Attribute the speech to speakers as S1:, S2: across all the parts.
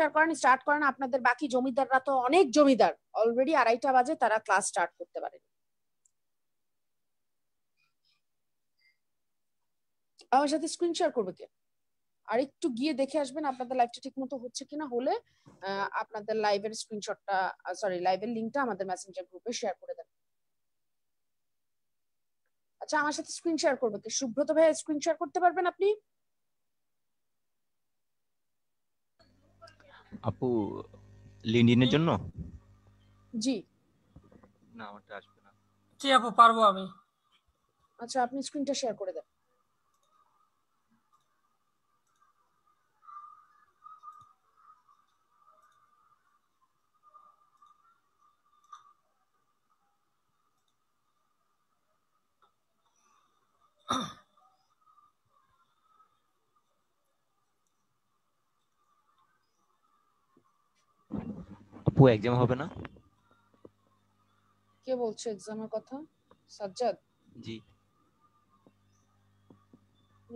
S1: Share করেন start করেন, আপনাদের বাকি জমিদাররা তো অনেক জমিদার। অলরেডি আড়াইটা বাজে, তারা ক্লাস স্টার্ট করতে পারে। আমার সাথে স্ক্রিন শেয়ার করবে কে? আর একটু গিয়ে দেখে আসবেন আপনাদের লাইভটা ঠিক মতো হচ্ছে কিনা। হলে আপনাদের লাইভের স্ক্রিনশটটা সরি লাইভের লিঙ্কটা আমাদের মেসেঞ্জার গ্রুপে শেয়ার করে দেন। আচ্ছা আমার সাথে স্ক্রিন শেয়ার করবে কি? সুব্রত ভাই স্ক্রিন শেয়ার করতে পারবেন আপনি?
S2: আপু লিনডিনের জন্য?
S1: জি।
S2: না আমারটা আসবে না।
S3: জি আপু পারব আমি।
S1: আচ্ছা আপনি স্ক্রিনটা শেয়ার করে দেন।
S2: আপু এক্সাম হবে না?
S1: কে বলছে এক্সামের কথা? সাজ্জাদ?
S2: জি।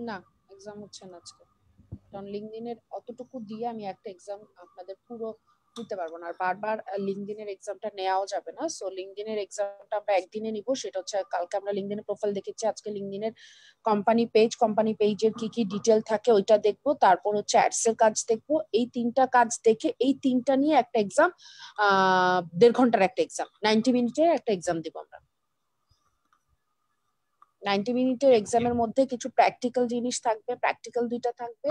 S1: না এক্সাম হচ্ছে না আজকে। কারণ লিঙ্কডিনের অতটুকু দিয়ে আমি একটা এক্সাম আপনাদের পুরো নিতে পারব না। আর বারবার লিঙ্কডিনের এক্সামটা নেওয়াও যাবে না। সো লিঙ্কডিনের এক্সামটা আমরা একদিনে নিব। সেটা হচ্ছে, কালকে আমরা লিঙ্কডিনের প্রোফাইল দেখেছি। আজকে লিঙ্কডিনের কোম্পানি পেজ কোম্পানি পেজের কি কি ডিটেল থাকে ওইটা দেখব। তারপর হচ্ছে অ্যাডস এর কাজ দেখব। এই তিনটা কাজ দেখে, এই তিনটা নিয়ে একটা এক্সাম দেড় ঘণ্টার একটা এক্সাম নাইনটি মিনিটের একটা এক্সাম দিব আমরা। নাইনটি মিনিটের এক্সামের মধ্যে কিছু প্র্যাকটিক্যাল জিনিস থাকবে প্র্যাকটিক্যাল দুইটা থাকবে।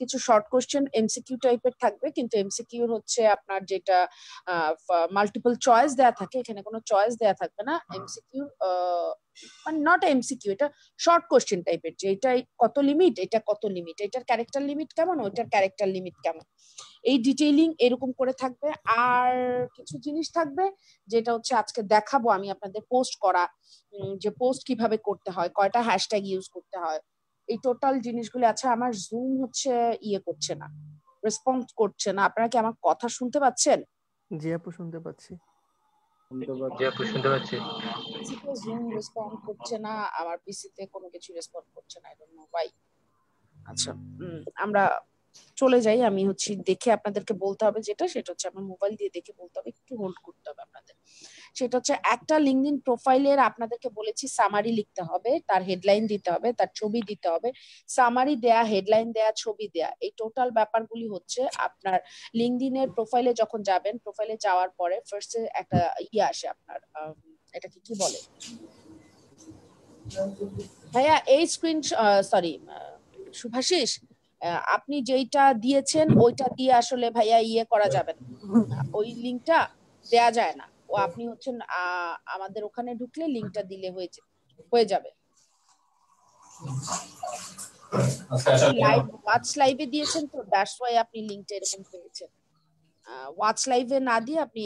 S1: কিছু শর্ট কোশ্চেন এমসিকিউ টাইপের থাকবে কিন্তু এমসিকিউ হচ্ছে আপনার যেটা মাল্টিপল চয়েস দেয়া থাকে এখানে কোনো চয়েস দেয়া থাকবে না। এমসিকিউ মানে নট এমসিকিউ এটা শর্ট কোশ্চেন টাইপের যে এটাই কত লিমিট এটা কত লিমিট এটার ক্যারেক্টার লিমিট কেমন ওইটার ক্যারেক্টার লিমিট কেমন। এই ডিটেইলিং এরকম করে থাকবে। আর কিছু জিনিস থাকবে যেটা হচ্ছে আজকে দেখাবো আমি আপনাদের পোস্ট করা যে পোস্ট কীভাবে করতে হয় কয়টা হ্যাশট্যাগ ইউজ করতে হয়। এই টোটাল জিনিসগুলো আছে আমার জুম হচ্ছে ইয়ে করছে না রেসপন্স করছে না। আপনারা কি আমার কথা শুনতে পাচ্ছেন?
S4: জি আপু শুনতে পাচ্ছি।
S2: জি আপু শুনতে পাচ্ছি।
S1: পিসিতে জুম রেসপন্ড করছে না আমার পিসিতে কোনো কিছু রেসপন্ড করছে না আই ডোন্ট নো ওয়াই আচ্ছা আমরা চলে যাই, আমি হচ্ছে দেখে আপনাদেরকে বলতে হবে যেটা, সেটা হচ্ছে আমার মোবাইল দিয়ে দেখে বলতে হবে, একটু হোল্ড করতে হবে আপনাদের। সেটা হচ্ছে একটা লিঙ্কডিন প্রোফাইলের আপনাদেরকে বলেছি সামারি লিখতে হবে, তার হেডলাইন দিতে হবে, তার ছবি দিতে হবে সামারি দেয়া হেডলাইন দেয়া, ছবি দেয়া, এই টোটাল ব্যাপারগুলি হচ্ছে আপনার লিঙ্কডিনের প্রোফাইলে যখন যাবেন প্রোফাইলে যাওয়ার পরে ফার্স্টে একটা ইয়ে আসে আপনার এটাকে কি বলে? ভাইয়া, এই স্ক্রিন সরি শুভাশিস আপনি যেইটা দিয়েছেন ওইটা দিয়ে আসলে ভাইয়া ইয়ে করা যাবে না। ওই লিঙ্কটা দেয়া যায় না। ও আপনি হচ্ছেন আমাদের ওখানে ঢুকলে লিঙ্কটা দিলে হয়েছে হয়ে যাবে। লাইভ ওয়াচ লাইভে দিয়েছেন তো দ্যাটস ওয়াই আপনি লিঙ্কটা এরকম পেয়েছেন। ওয়াচ লাইভে না দিয়ে আপনি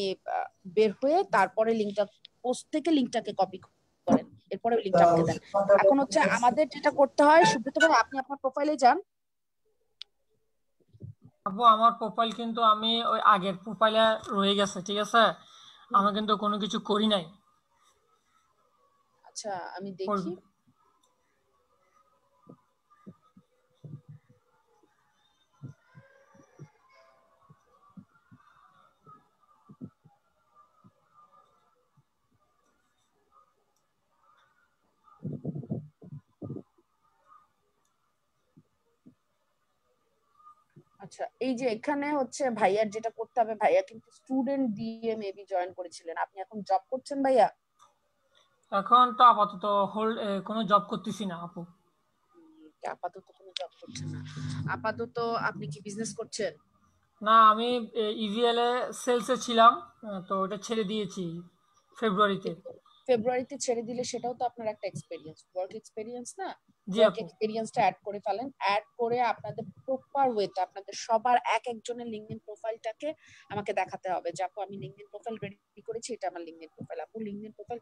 S1: বের হয়ে তারপরে লিঙ্কটা পোস্ট থেকে লিঙ্কটাকে কপি করেন। এরপরে লিঙ্কটা আমাকে দেন। এখন হচ্ছে আমাদের যেটা করতে হয় সুব্রত ভাই আপনি আপনার প্রোফাইলে যান।
S3: আপু আমার প্রোফাইল কিন্তু আমি ওই আগের প্রোফাইলে রয়ে গেছে ঠিক আছে? আমি কিন্তু কোনো কিছু করি নাই।
S1: আচ্ছা আমি দেখি। আচ্ছা এই যে এখানে হচ্ছে ভাইয়ার যেটা করতে হবে ভাইয়া কিন্তু স্টুডেন্ট দিয়ে মেবি জয়েন করেছিলেন। আপনি এখন জব করছেন ভাইয়া?
S3: এখন তো আপাতত হোল্ড কোনো জব করতেছি না আপু।
S1: আপাতত কোনো জব করছেন না। আপাতত আপনি কি বিজনেস করছেন?
S3: না আমি ইভিএল এ সেলসে ছিলাম তো ওটা ছেড়ে দিয়েছি ফেব্রুয়ারিতে
S1: ফেব্রুয়ারিতে ছেড়ে দিলে সেটাও তো আপনার একটা এক্সপেরিয়েন্স ওয়ার্ক এক্সপেরিয়েন্স না? ওয়ার্ক এক্সপেরিয়েন্সটা অ্যাড করে ফেলেন। অ্যাড করে আপনাদের প্রপার ওয়েতে আপনাদের সবার এক একজনের লিঙ্কডিন প্রোফাইলটাকে আমাকে দেখাতে হবে যে আপু আমি লিঙ্কডিন প্রোফাইল রেডি করেছি এটা আমার লিঙ্কডিন প্রোফাইল আপু লিঙ্কডিন প্রোফাইল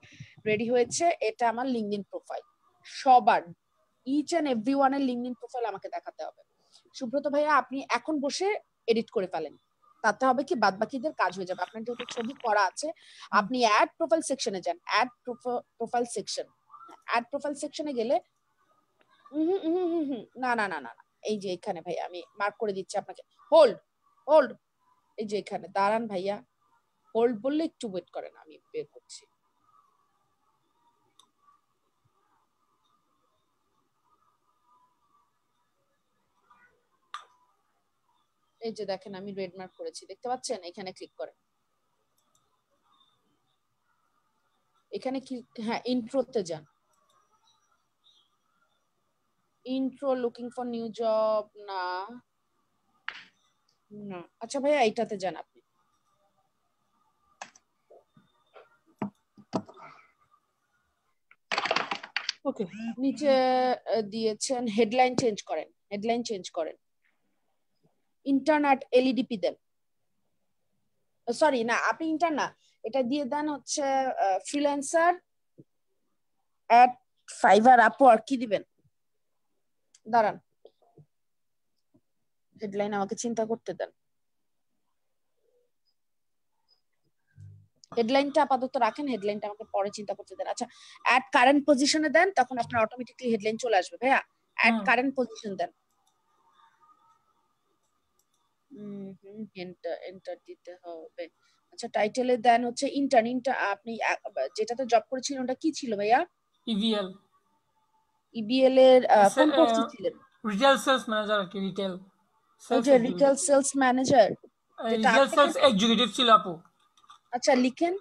S1: রেডি হয়েছে এটা আমার লিঙ্কডিন প্রোফাইল সবার ইচ এন্ড এভরি ওয়ানের লিঙ্কডিন প্রোফাইল আমাকে দেখাতে হবে। সুব্রত ভাইয়া আপনি এখন বসে এডিট করে ফেলেন। তাতে হবে কি বাদ বাকিদের কাজ হয়ে যাবে। আপনার যেহেতু ছবি করা আছে, আপনি অ্যাড প্রোফাইল সেকশনে যান। Add profile section add profile সেকশনে গেলে না না না না এই যে এখানে ভাই, আমি মার্ক করে দিচ্ছি আপনাকে। হোল্ড হোল্ড এই যে এখানে। দাঁড়ান ভাইয়া। হোল্ড বললে একটু ওয়েট করেন, আমি বের করছি। এই যে দেখেন, আমি রেড মার্ক করেছি। দেখতে পাচ্ছেন? এখানে ক্লিক করেন। এখানে হ্যাঁ ইন্ট্রোতে যান। Intro looking for new job না। না। আচ্ছা ভাইয়া, এইটাতে যান আপনি। ওকে নিচে দিয়েছেন হেডলাইন চেঞ্জ করেন। হেডলাইন চেঞ্জ করেন। ইন্টারনেট এলইডিপি দেন। সরি না আপনি ইন্টার না এটা দিয়ে দেন হচ্ছে ফ্রিল্যান্সার অ্যাট ফাইবার আপওয়ার্ক কি দিবেন? দাঁড়ান। হেডলাইন আমাকে চিন্তা করতে দেন। হেডলাইনটা আপাতত রাখেন হেডলাইনটা আমাকে পরে চিন্তা করতে দেন। আচ্ছা অ্যাট কারেন্ট পজিশনে দেন তখন আপনার অটোমেটিকলি হেডলাইন চলে আসবে ভাইয়া? অ্যাট কারেন্ট পজিশন দেন। এন্টার এন্টার দিতে হবে। আচ্ছা টাইটেলে দেন হচ্ছে ইন্টার্ন ইন্টার আপনি যেটাতে জব করেছিলেন ওটা কি ছিল ভাইয়া?
S3: ইভিএল
S1: ইবিএল এর কোন পোস্টে ছিলেন?
S3: রিটেল সেলস ম্যানেজার কি রিটেল
S1: ওই retail sales manager
S3: retail sales executive ছিল আপু।
S1: আচ্ছা লিখেন।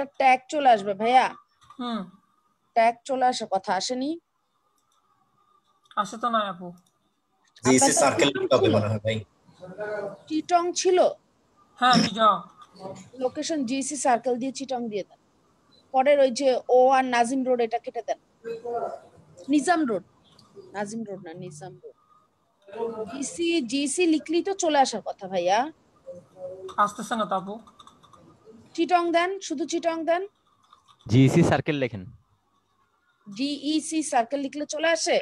S1: এটা ট্যাগ চলে আসবে ভাইয়া।
S3: হুম।
S1: ট্যাগ চলে আসে কথা আসেনি।
S3: আসে তো নয় আপু।
S5: জিসি সার্কেল হবে মনে হয় ভাই।
S1: চিটং ছিল?
S3: হ্যাঁ চিটং
S1: লোকেশন জিসি সার্কেল দিয়ে চিটং দিয়ে দেন। পরের ওই যে ও আর নাজিম রোড এটা কেটে দেন। নিজাম রোড নাজিম রোড না নিজাম রোড জিসি জিসি লিখলেই তো চলে আসার কথা ভাইয়া।
S3: আসতেছে না তো আপু।
S1: চিটং দেন শুধু চিটং দেন
S2: জিসি সার্কেল লেখেন।
S1: জিইসি সার্কেল লিখলে চলে আসে?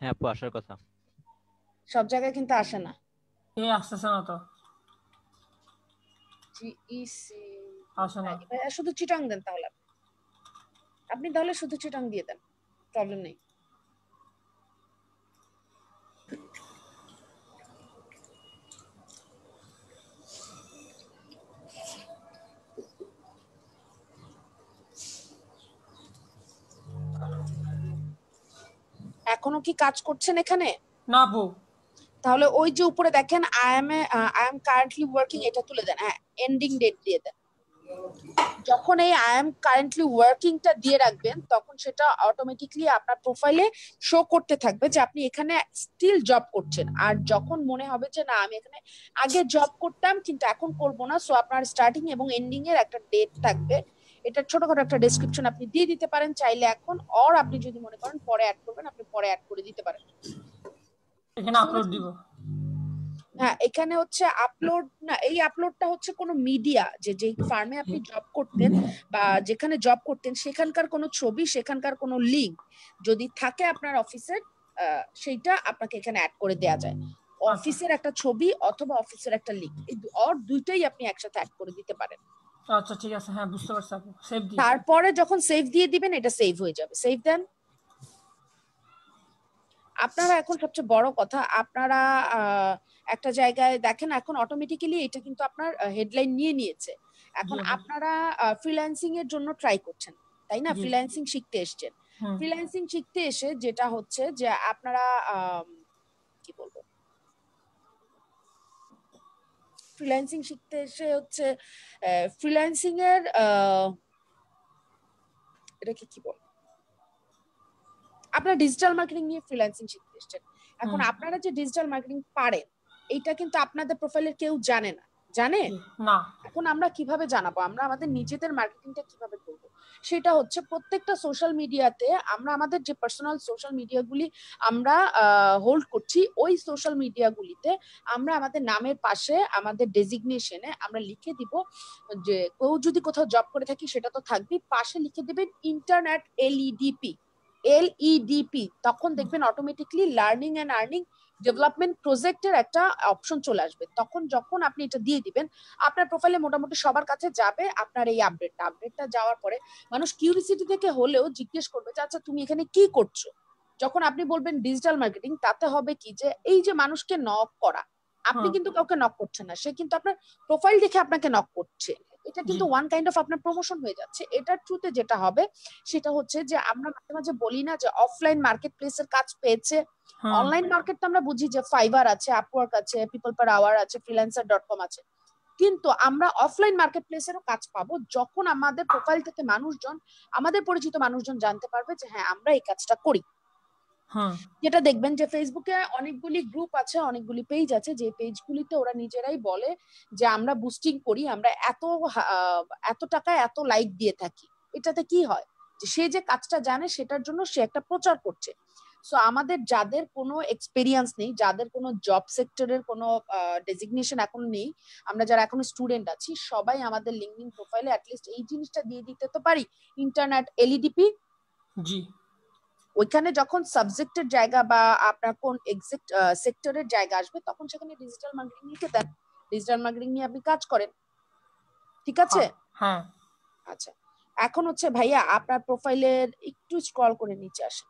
S2: হ্যাঁ আপু আসার কথা।
S1: সব জায়গায় কিন্তু আসে না।
S3: এ আসতেছে না তো।
S1: জিইসি
S3: আসে না।
S1: শুধু চিটং দেন তাহলে। আপনি। আপনি তাহলে শুধু চিটং দিয়ে দেন। প্রবলেম নেই। এখনও কি কাজ করছেন এখানে?
S3: না আপু
S1: তাহলে ওই যে উপরে দেখেন I am I am currently working এটা তুলে দেন হ্যাঁ এন্ডিং ডেট দিয়ে দেন। যখন এই আই এম কারেন্টলি ওয়ার্কিংটা দিয়ে রাখবেন তখন সেটা অটোমেটিকলি আপনার প্রোফাইলে শো করতে থাকবে যে আপনি এখানে স্টিল জব করছেন। আর যখন মনে হবে যে না আমি এখানে আগে জব করতাম কিন্তু এখন করব না সো আপনার স্টার্টিং এবং এন্ডিং এর একটা ডেট থাকবে। এটা ছোটখাটো একটা ডেসক্রিপশন আপনি দিয়ে দিতে পারেন চাইলে এখন অর আপনি যদি মনে করেন পরে অ্যাড করবেন আপনি পরে অ্যাড করে দিতে পারেন।
S3: এখানে আপলোড দিব।
S1: হ্যাঁ এখানে হচ্ছে আপলোড না এই আপলোডটা হচ্ছে কোনো মিডিয়া যে যেই ফার্মে আপনি জব করতেন বা যেখানে জব করতেন সেখানকার কোনো ছবি সেখানকার কোনো লিঙ্ক যদি থাকে আপনার অফিসের সেইটা আপনাকে এখানে অ্যাড করে দেয়া যায়। অফিসের একটা ছবি অথবা অফিসের একটা লিঙ্ক এই দু- দুইটাই আপনি একসাথে অ্যাড করে দিতে পারেন।
S3: আচ্ছা ঠিক আছে হ্যাঁ বুঝতে পারছি আপু। সেভ দিই
S1: তারপরে যখন সেভ দিয়ে দিবেন এটা সেভ হয়ে যাবে। সেভ দেন আপনারা এখন সবচেয়ে বড় কথা আপনারা একটা জায়গায় দেখেন এখন অটোমেটিক্যালি এটা কিন্তু আপনার হেডলাইন নিয়ে নিয়েছে। এখন। আপনারা ফ্রিল্যান্সিং এর জন্য ট্রাই করছেন তাই না? ফ্রিল্যান্সিং শিখতে এসছেন। ফ্রিল্যান্সিং শিখতে এসে যেটা হচ্ছে যে আপনারা কি বলব? ফ্রিল্যান্সিং শিখতে এসে হচ্ছে ফ্রিল্যান্সিং এর এটাকে কি বল? আপনারা ডিজিটাল মার্কেটিং নিয়ে ফ্রিল্যান্সিং শিখতে এসেছেন। এখন আপনারা যে ডিজিটাল মার্কেটিং পারেন এইটা কিন্তু আপনাদের প্রোফাইলের কেউ জানে না। জানে
S3: না।
S1: এখন আমরা কীভাবে জানাব? আমরা আমাদের নিজেদের মার্কেটিংটা কীভাবে করব? সেটা হচ্ছে প্রত্যেকটা সোশ্যাল মিডিয়াতে আমরা আমাদের যে পার্সোনাল সোশ্যাল মিডিয়াগুলি আমরা হোল্ড করছি, ওই সোশ্যাল মিডিয়াগুলিতে আমরা আমাদের নামের পাশে আমাদের ডেজিগনেশনে আমরা লিখে দিব যে কেউ যদি কোথাও জব করে থাকি সেটা তো থাকবেই। পাশে লিখে দেবেন ইন্টারনেট এলইডিপি এলইডিপি তখন দেখবেন automatically learning and earning development প্রজেক্টের একটা অপশন চলে আসবে। তখন যখন আপনি এটা দিয়ে দিবেন আপনার প্রোফাইলে মোটামুটি সবার কাছে যাবে আপনার এই আপডেটটা আপডেটটা যাওয়ার পরে মানুষ কিউরিসিটি থেকে হলেও জিজ্ঞেস করবে যে আচ্ছা তুমি এখানে কি করছ? যখন আপনি বলবেন ডিজিটাল মার্কেটিং তাতে হবে কি যে এই যে মানুষকে নক করা আপনি কিন্তু কাউকে নক করছেন না সে কিন্তু আপনার প্রোফাইল দেখে আপনাকে নক করছে। এটা কিন্তু ওয়ান কাইন্ড অফ আপনার প্রমোশন হয়ে যাচ্ছে। এটার থ্রুতে যেটা হবে সেটা হচ্ছে যে আমরা মাঝে মাঝে বলি না যে অফলাইন মার্কেট প্লেসের কাজ পেয়েছে। অনলাইন মার্কেট তো আমরা বুঝি যে ফাইবার আছে আপওয়ার্ক আছে পিপল পার আওয়ার আছে ফ্রিল্যান্সার ডট কম আছে। কিন্তু আমরা অফলাইন মার্কেট প্লেসেরও কাজ পাবো যখন আমাদের প্রোফাইল থেকে মানুষজন আমাদের পরিচিত মানুষজন জানতে পারবে যে হ্যাঁ আমরা এই কাজটা করি। যেটা দেখবেন যে ফেসবুকে অনেকগুলি গ্রুপ আছে অনেকগুলি পেজ আছে যে পেজগুলিতে ওরা নিজেরাই বলে যে আমরা বুস্টিং করি আমরা এত এত টাকা এত লাইক দিয়ে থাকি। এটাতে কি হয়? যে সে যে কাজটা জানে সেটার জন্য সে একটা প্রচার করছে। সো আমাদের যাদের কোনো এক্সপেরিয়েন্স নেই যাদের কোনো জব সেক্টরের কোনো ডেজিগনেশন এখন নেই আমরা যারা এখনও স্টুডেন্ট আছি সবাই আমাদের লিঙ্কডিন প্রোফাইলে অ্যাটলিস্ট এই জিনিসটা দিয়ে দিতে তো পারি। ইন্টারনেট এলইডিপি
S3: জি।
S1: ওইখানে যখন সাবজেক্টের জায়গা বা আপনার কোন এক্সেক্ট সেক্টরের জায়গা আসবে তখন সেখানে ডিজিটাল মার্কেটিং লিখে দেন। ডিজিটাল মার্কেটিং নিয়ে আপনি কাজ করেন। ঠিক আছে?
S3: হ্যাঁ।
S1: আচ্ছা। এখন হচ্ছে ভাইয়া আপনার প্রোফাইলের একটু স্ক্রল করে নিচে আসেন।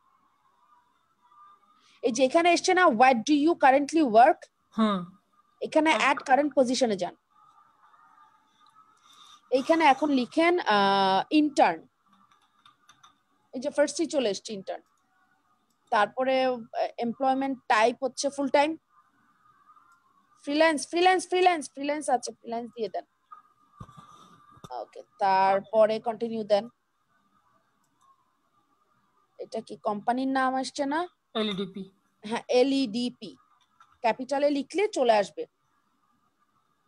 S1: এই যে এখানে এসছে না what do you currently work
S3: hmm.
S1: এখানে অ্যাড কারেন্ট পজিশনে যান। এইখানে এখন লিখেন ইন্টার্ন এই যে ফার্স্টই চলে এসছে ইন্টার্ন তারপরে এমপ্লয়মেন্ট টাইপ হচ্ছে full time freelance freelance freelance freelance আছে ফ্রিল্যান্স দিয়ে দেন। ওকে তারপরে কন্টিনিউ দেন। এটা কি কোম্পানির নাম আসছে না?
S3: এলইডিপি
S1: হ্যাঁ এলইডিপি ক্যাপিটালে লিখলে চলে আসবে।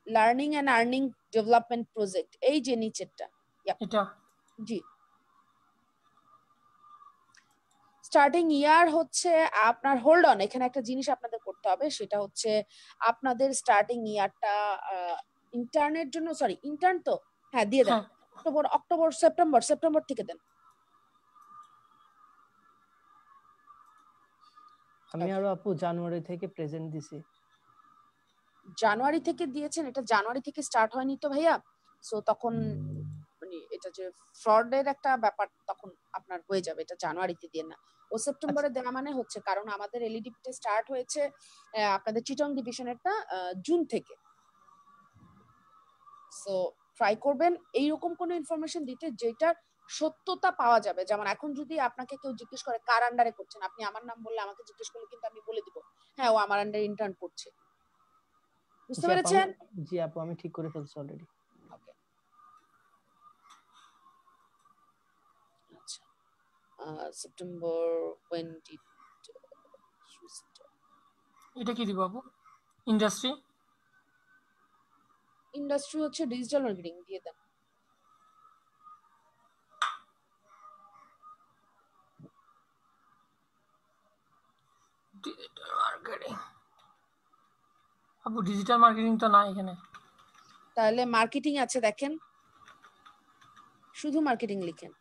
S1: Learning and earning development project এই যে নিচেরটা।
S3: এটা?
S1: জি। স্টার্টিং ইয়ার হচ্ছে আপনার হোল্ড অন এখানে একটা জিনিস আপনাদের করতে হবে সেটা হচ্ছে আপনাদের স্টার্টিং ইয়ারটা ইন্টার্নের জন্য সরি ইন্টার্ন তো হ্যাঁ দিয়ে দেন।
S3: হ্যাঁ।
S1: অক্টোবর অক্টোবর সেপ্টেম্বর সেপ্টেম্বর থেকে দেন।
S4: আমি আরও আপু জানুয়ারি থেকে প্রেজেন্ট দিছি।
S1: জানুয়ারি থেকে দিয়েছেন এটা জানুয়ারি থেকে স্টার্ট হয়নি তো ভাইয়া। সো তখন মানে এটা যে ফ্রডের একটা ব্যাপার তখন আপনার হয়ে যাবে এটা জানুয়ারিতে দিয়ে না। ও সেপ্টেম্বরে দেওয়া মানে হচ্ছে কারণ আমাদের এলইডি স্টার্ট হয়েছে আপনাদের চিটং ডিভিশনেরটা জুন থেকে। সো ট্রাই করবেন এইরকম কোনো ইনফরমেশন দিতে যেটার সত্যতা পাওয়া যাবে। যেমন এখন যদি আপনাকে কেউ জিজ্ঞেস করে কার আন্ডারে করছেন? আপনি আমার নাম বললে আমাকে জিজ্ঞেস করলে কিন্তু আমি বলে দিব হ্যাঁ ও আমার আন্ডারে ইন্টার্ন করছে। বুঝতে পেরেছেন?
S4: জি আপু আমি ঠিক করে ফেলছি অলরেডি
S1: Okay. আচ্ছা ah, September when did you?
S3: এটা কি দিব আপু ইন্ডাস্ট্রি
S1: ইন্ডাস্ট্রি হচ্ছে ডিজিটাল মার্কেটিং দিয়ে দেন।
S3: ডিজিটাল মার্কেটিং আপু ডিজিটাল মার্কেটিং তো না এখানে।
S1: তাহলে মার্কেটিং আছে দেখেন। শুধু মার্কেটিং লিখেন।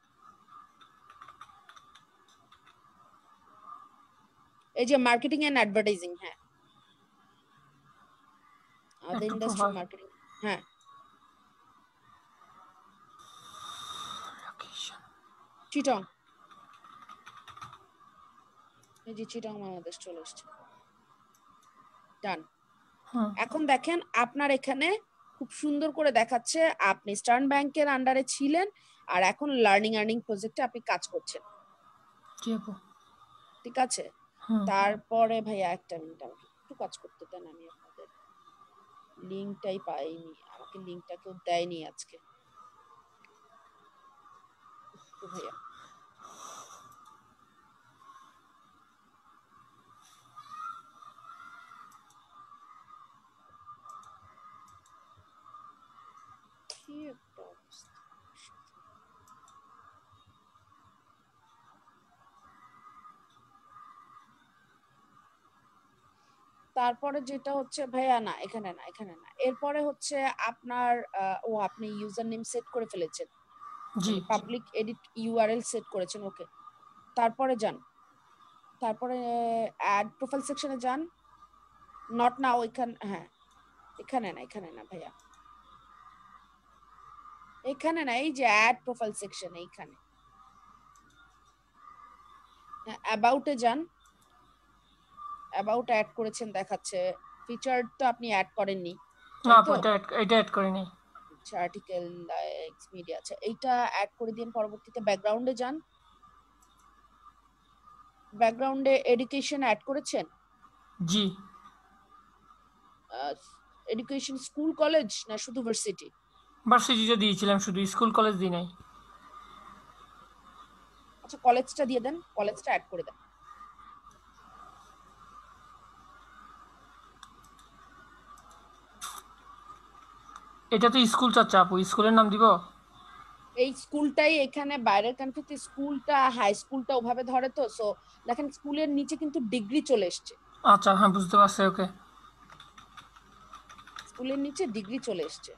S1: এই যে মার্কেটিং এন্ড অ্যাডভার্টাইজিং হ্যাঁ।
S3: একটু
S1: ইন্ডাস্ট্রি মার্কেটিং হ্যাঁ। চিটং এই যে চিটং বাংলাদেশ চলে এসছে। ডান এখন দেখেন আপনার এখানে খুব সুন্দর করে দেখাচ্ছে আপনি স্টার্ন ব্যাংকের আন্ডারে ছিলেন আর এখন লার্নিং আর্নিং প্রজেক্টে আপনি কাজ করছেন। ঠিক আছে?
S3: হ্যাঁ, হ্যাঁ।
S1: তারপরে ভাইয়া একটা মিনিট আমাকে একটু কাজ করতে দেন আমি আপনাদের। লিঙ্কটাই পাইনি। আমাকে লিঙ্কটা কেউ দেয়নি আজকে। ভাইয়া। cute. তারপরে যেটা হচ্ছে ভাইয়া না এখানে না এখানে না। এরপরে হচ্ছে আপনার ও আপনি ইউজার নেম সেট করে ফেলেছেন।
S3: জি
S1: পাবলিক এডিট ইউআরএল সেট করেছেন ওকে। তারপরে যান। তারপরে অ্যাড প্রোফাইল সেকশনে যান। নট নাও এখানে হ্যাঁ। এখানে না এখানে না ভাইয়া। এখানে না এই যে অ্যাড প্রোফাইল সেকশন এইখানে। অ্যাবাউটে যান। অ্যাবাউট অ্যাড করেছেন দেখাচ্ছে। ফিচার তো আপনি অ্যাড করেননি।
S3: না এটা অ্যাড করিনি।
S1: আচ্ছা আর্টিকেল এক্স মিডিয়া আচ্ছা এইটা অ্যাড করে দিন পরবর্তীতে। ব্যাকগ্রাউন্ডে যান। ব্যাকগ্রাউন্ডে এডুকেশন অ্যাড করেছেন?
S3: জি।
S1: এডুকেশন স্কুল কলেজ না শুধু ভার্সিটি
S3: দিয়েছিলাম শুধু স্কুল কলেজ দিই নাই।
S1: আচ্ছা কলেজটা দিয়ে দেন। কলেজটা অ্যাড করে দেন।
S3: এটা তো স্কুল চাচ্ছা আপু। স্কুলের নাম দিব?
S1: এই স্কুলটাই এখানে বাইরের কান্ট্রিতে স্কুলটা হাই স্কুলটা ওভাবে ধরে তো সো দেখেন স্কুলের নিচে কিন্তু ডিগ্রি চলে এসছে।
S3: আচ্ছা হ্যাঁ বুঝতে পারছি ওকে।
S1: স্কুলের নিচে ডিগ্রি চলে এসছে।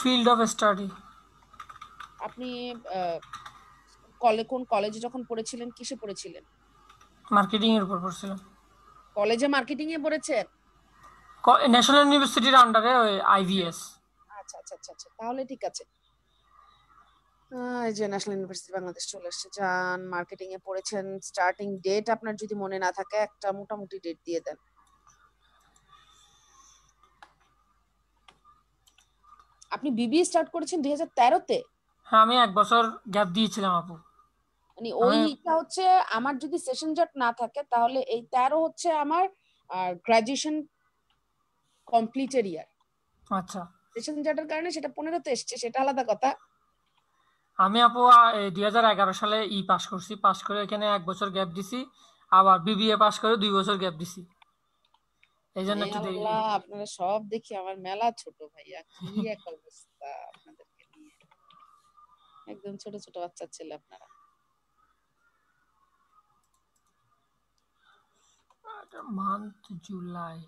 S3: ফিল্ড অফ স্টাডি
S1: আপনি কলে কোন কলেজে যখন পড়েছিলেন কিসে পড়েছিলেন?
S3: মার্কেটিং এর উপর পড়ছিলাম।
S1: কলেজে মার্কেটিং এ পড়েছেন
S3: ন্যাশনাল ইউনিভার্সিটির আন্ডারে ওই আইভিএস
S1: আচ্ছা আচ্ছা আচ্ছা আচ্ছা তাহলে ঠিক আছে। এই যে ন্যাশনাল ইউনিভার্সিটি বাংলাদেশ চলে এসেছে যান মার্কেটিং এ পড়েছেন স্টার্টিং ডেট আপনার যদি মনে না থাকে একটা মোটামুটি ডেট দিয়ে দেন। আপনি বিবিএ স্টার্ট করেছেন দুই হাজার তেরোতে?
S3: হ্যাঁ আমি এক বছর গ্যাপ দিয়েছিলাম আপু।
S1: মানে ওইটা হচ্ছে আমার যদি সেশন জট না থাকে তাহলে এই তেরো হচ্ছে আমার গ্রাজুয়েশন কমপ্লিটের ইয়ার
S3: আচ্ছা।
S1: সেশন জটের কারণে সেটা পনেরোতে এসছে সেটা আলাদা কথা।
S3: আমি আপু দুই হাজার এগারো সালে ই পাস করছি পাস করে এখানে এক বছর গ্যাপ দিছি আবার বিবিএ পাস করে দুই বছর গ্যাপ দিছি। এই জন্য একটু দেরি
S1: আপনারা সব দেখি আমার মেলা ছোট ভাইয়া কি এক অবস্থা আপনাদেরকে নিয়ে একদম ছোট ছোট বাচ্চা ছেলে আপনারা।
S3: মান্থ জুলাই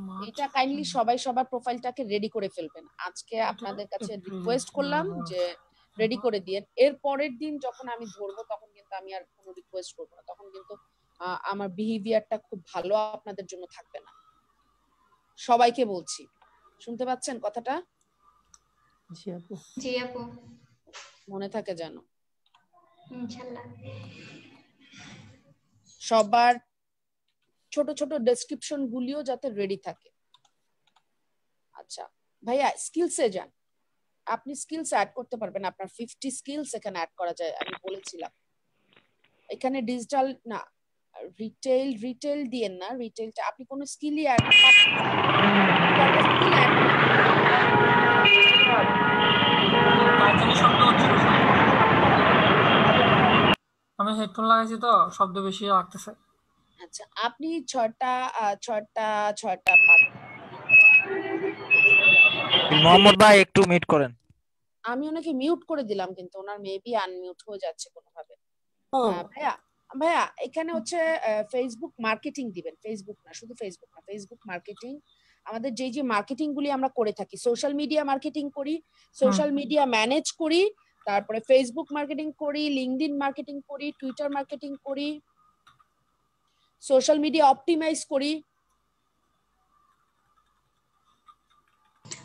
S3: মার্চ
S1: এটা কাইন্ডলি সবাই সবার প্রোফাইলটাকে রেডি করে ফেলবেন। আজকে আপনাদের কাছে রিকোয়েস্ট করলাম যে রেডি করে এর পরের দিন যখন আমি ধরবো তখন কিন্তু আমি আর কোনো রিকোয়েস্ট করব না। তখন কিন্তু আমার বিহেভিয়ারটা খুব ভালো আপনাদের জন্য থাকবে না। সবাইকে বলছি। শুনতে পাচ্ছেন কথাটা?
S4: জি আপু
S5: জি আপু
S1: মনে থাকে যেন। সবার ছোট ছোট ডেসক্রিপশন গুলিও যাতে রেডি থাকে। আচ্ছা ভাইয়া স্কিলসে যান। আপনি স্কিলস অ্যাড করতে পারবেন। আপনার ফিফটি স্কিলস এখানে অ্যাড করা যায় আমি বলেছিলাম। এখানে ডিজিটাল না রিটেল রিটেল দিয়েন না। রিটেলটা আপনি কোনো স্কিলই অ্যাড
S3: আমি হেডফোন লাগাইছি তো শব্দ বেশি লাগতেছে।
S1: আচ্ছা আপনি ছয়টা আহ, ছয়টা ছয়টা
S6: মোহাম্মদ ভাই একটু মিট করেন।
S1: আমি ওনাকে মিউট করে দিলাম কিন্তু ওনার মেবি আনমিউট হয়ে যাচ্ছে কোনোভাবে।
S3: ও।
S1: হ্যাঁ, ভাইয়া ভাইয়া এখানে হচ্ছে ফেসবুক মার্কেটিং দিবেন। ফেসবুক না শুধু ফেসবুক না ফেসবুক মার্কেটিং আমাদের যে যে মার্কেটিং গুলি আমরা করে থাকি সোশ্যাল মিডিয়া মার্কেটিং করি সোশ্যাল মিডিয়া ম্যানেজ করি তারপরে ফেসবুক মার্কেটিং করি লিঙ্কডিন মার্কেটিং করি টুইটার মার্কেটিং করি সোশ্যাল মিডিয়া অপটিমাইজ করি।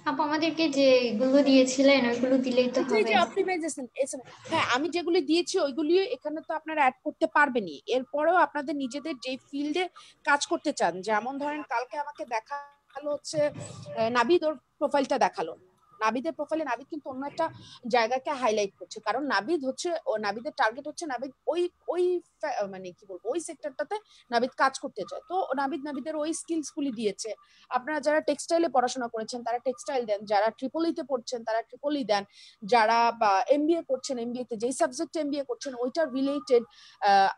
S5: আপু আমাদেরকে যে এগুলো দিয়েছিলেন ওইগুলো দিলেই তো হবে।
S1: যে অপটিমাইজেশন হ্যাঁ আমি যেগুলি দিয়েছি ওইগুলি এখানে তো আপনারা অ্যাড করতে পারবেনই। এরপরেও আপনাদের নিজেদের যে ফিল্ডে কাজ করতে চান যেমন ধরেন কালকে আমাকে দেখাল হচ্ছে নাবিদ ওর প্রোফাইলটা দেখাল। নাবিদের প্রোফাইলে নাবিদ কিন্তু অন্য একটা জায়গাকে হাইলাইট করছে। কারণ নাবিদ হচ্ছে, ও নাবিদের টার্গেট হচ্ছে নাবিদ ওই ওই মানে কি বলব, ওই সেক্টরটাতে নাবিদ কাজ করতে চায়। তো নাবিদ নাবিদের ওই স্কিলস গুলি দিয়েছে। আপনারা যারা টেক্সটাইলে পড়াশোনা করেছেন, তারা টেক্সটাইল দেন। যারা ট্রিপলিতে পড়ছেন, তারা ট্রিপলি দেন। যারা এমবিএ করছেন এমবিএ তে যেই সাবজেক্টে এমবিএ করছেন ওইটার রিলেটেড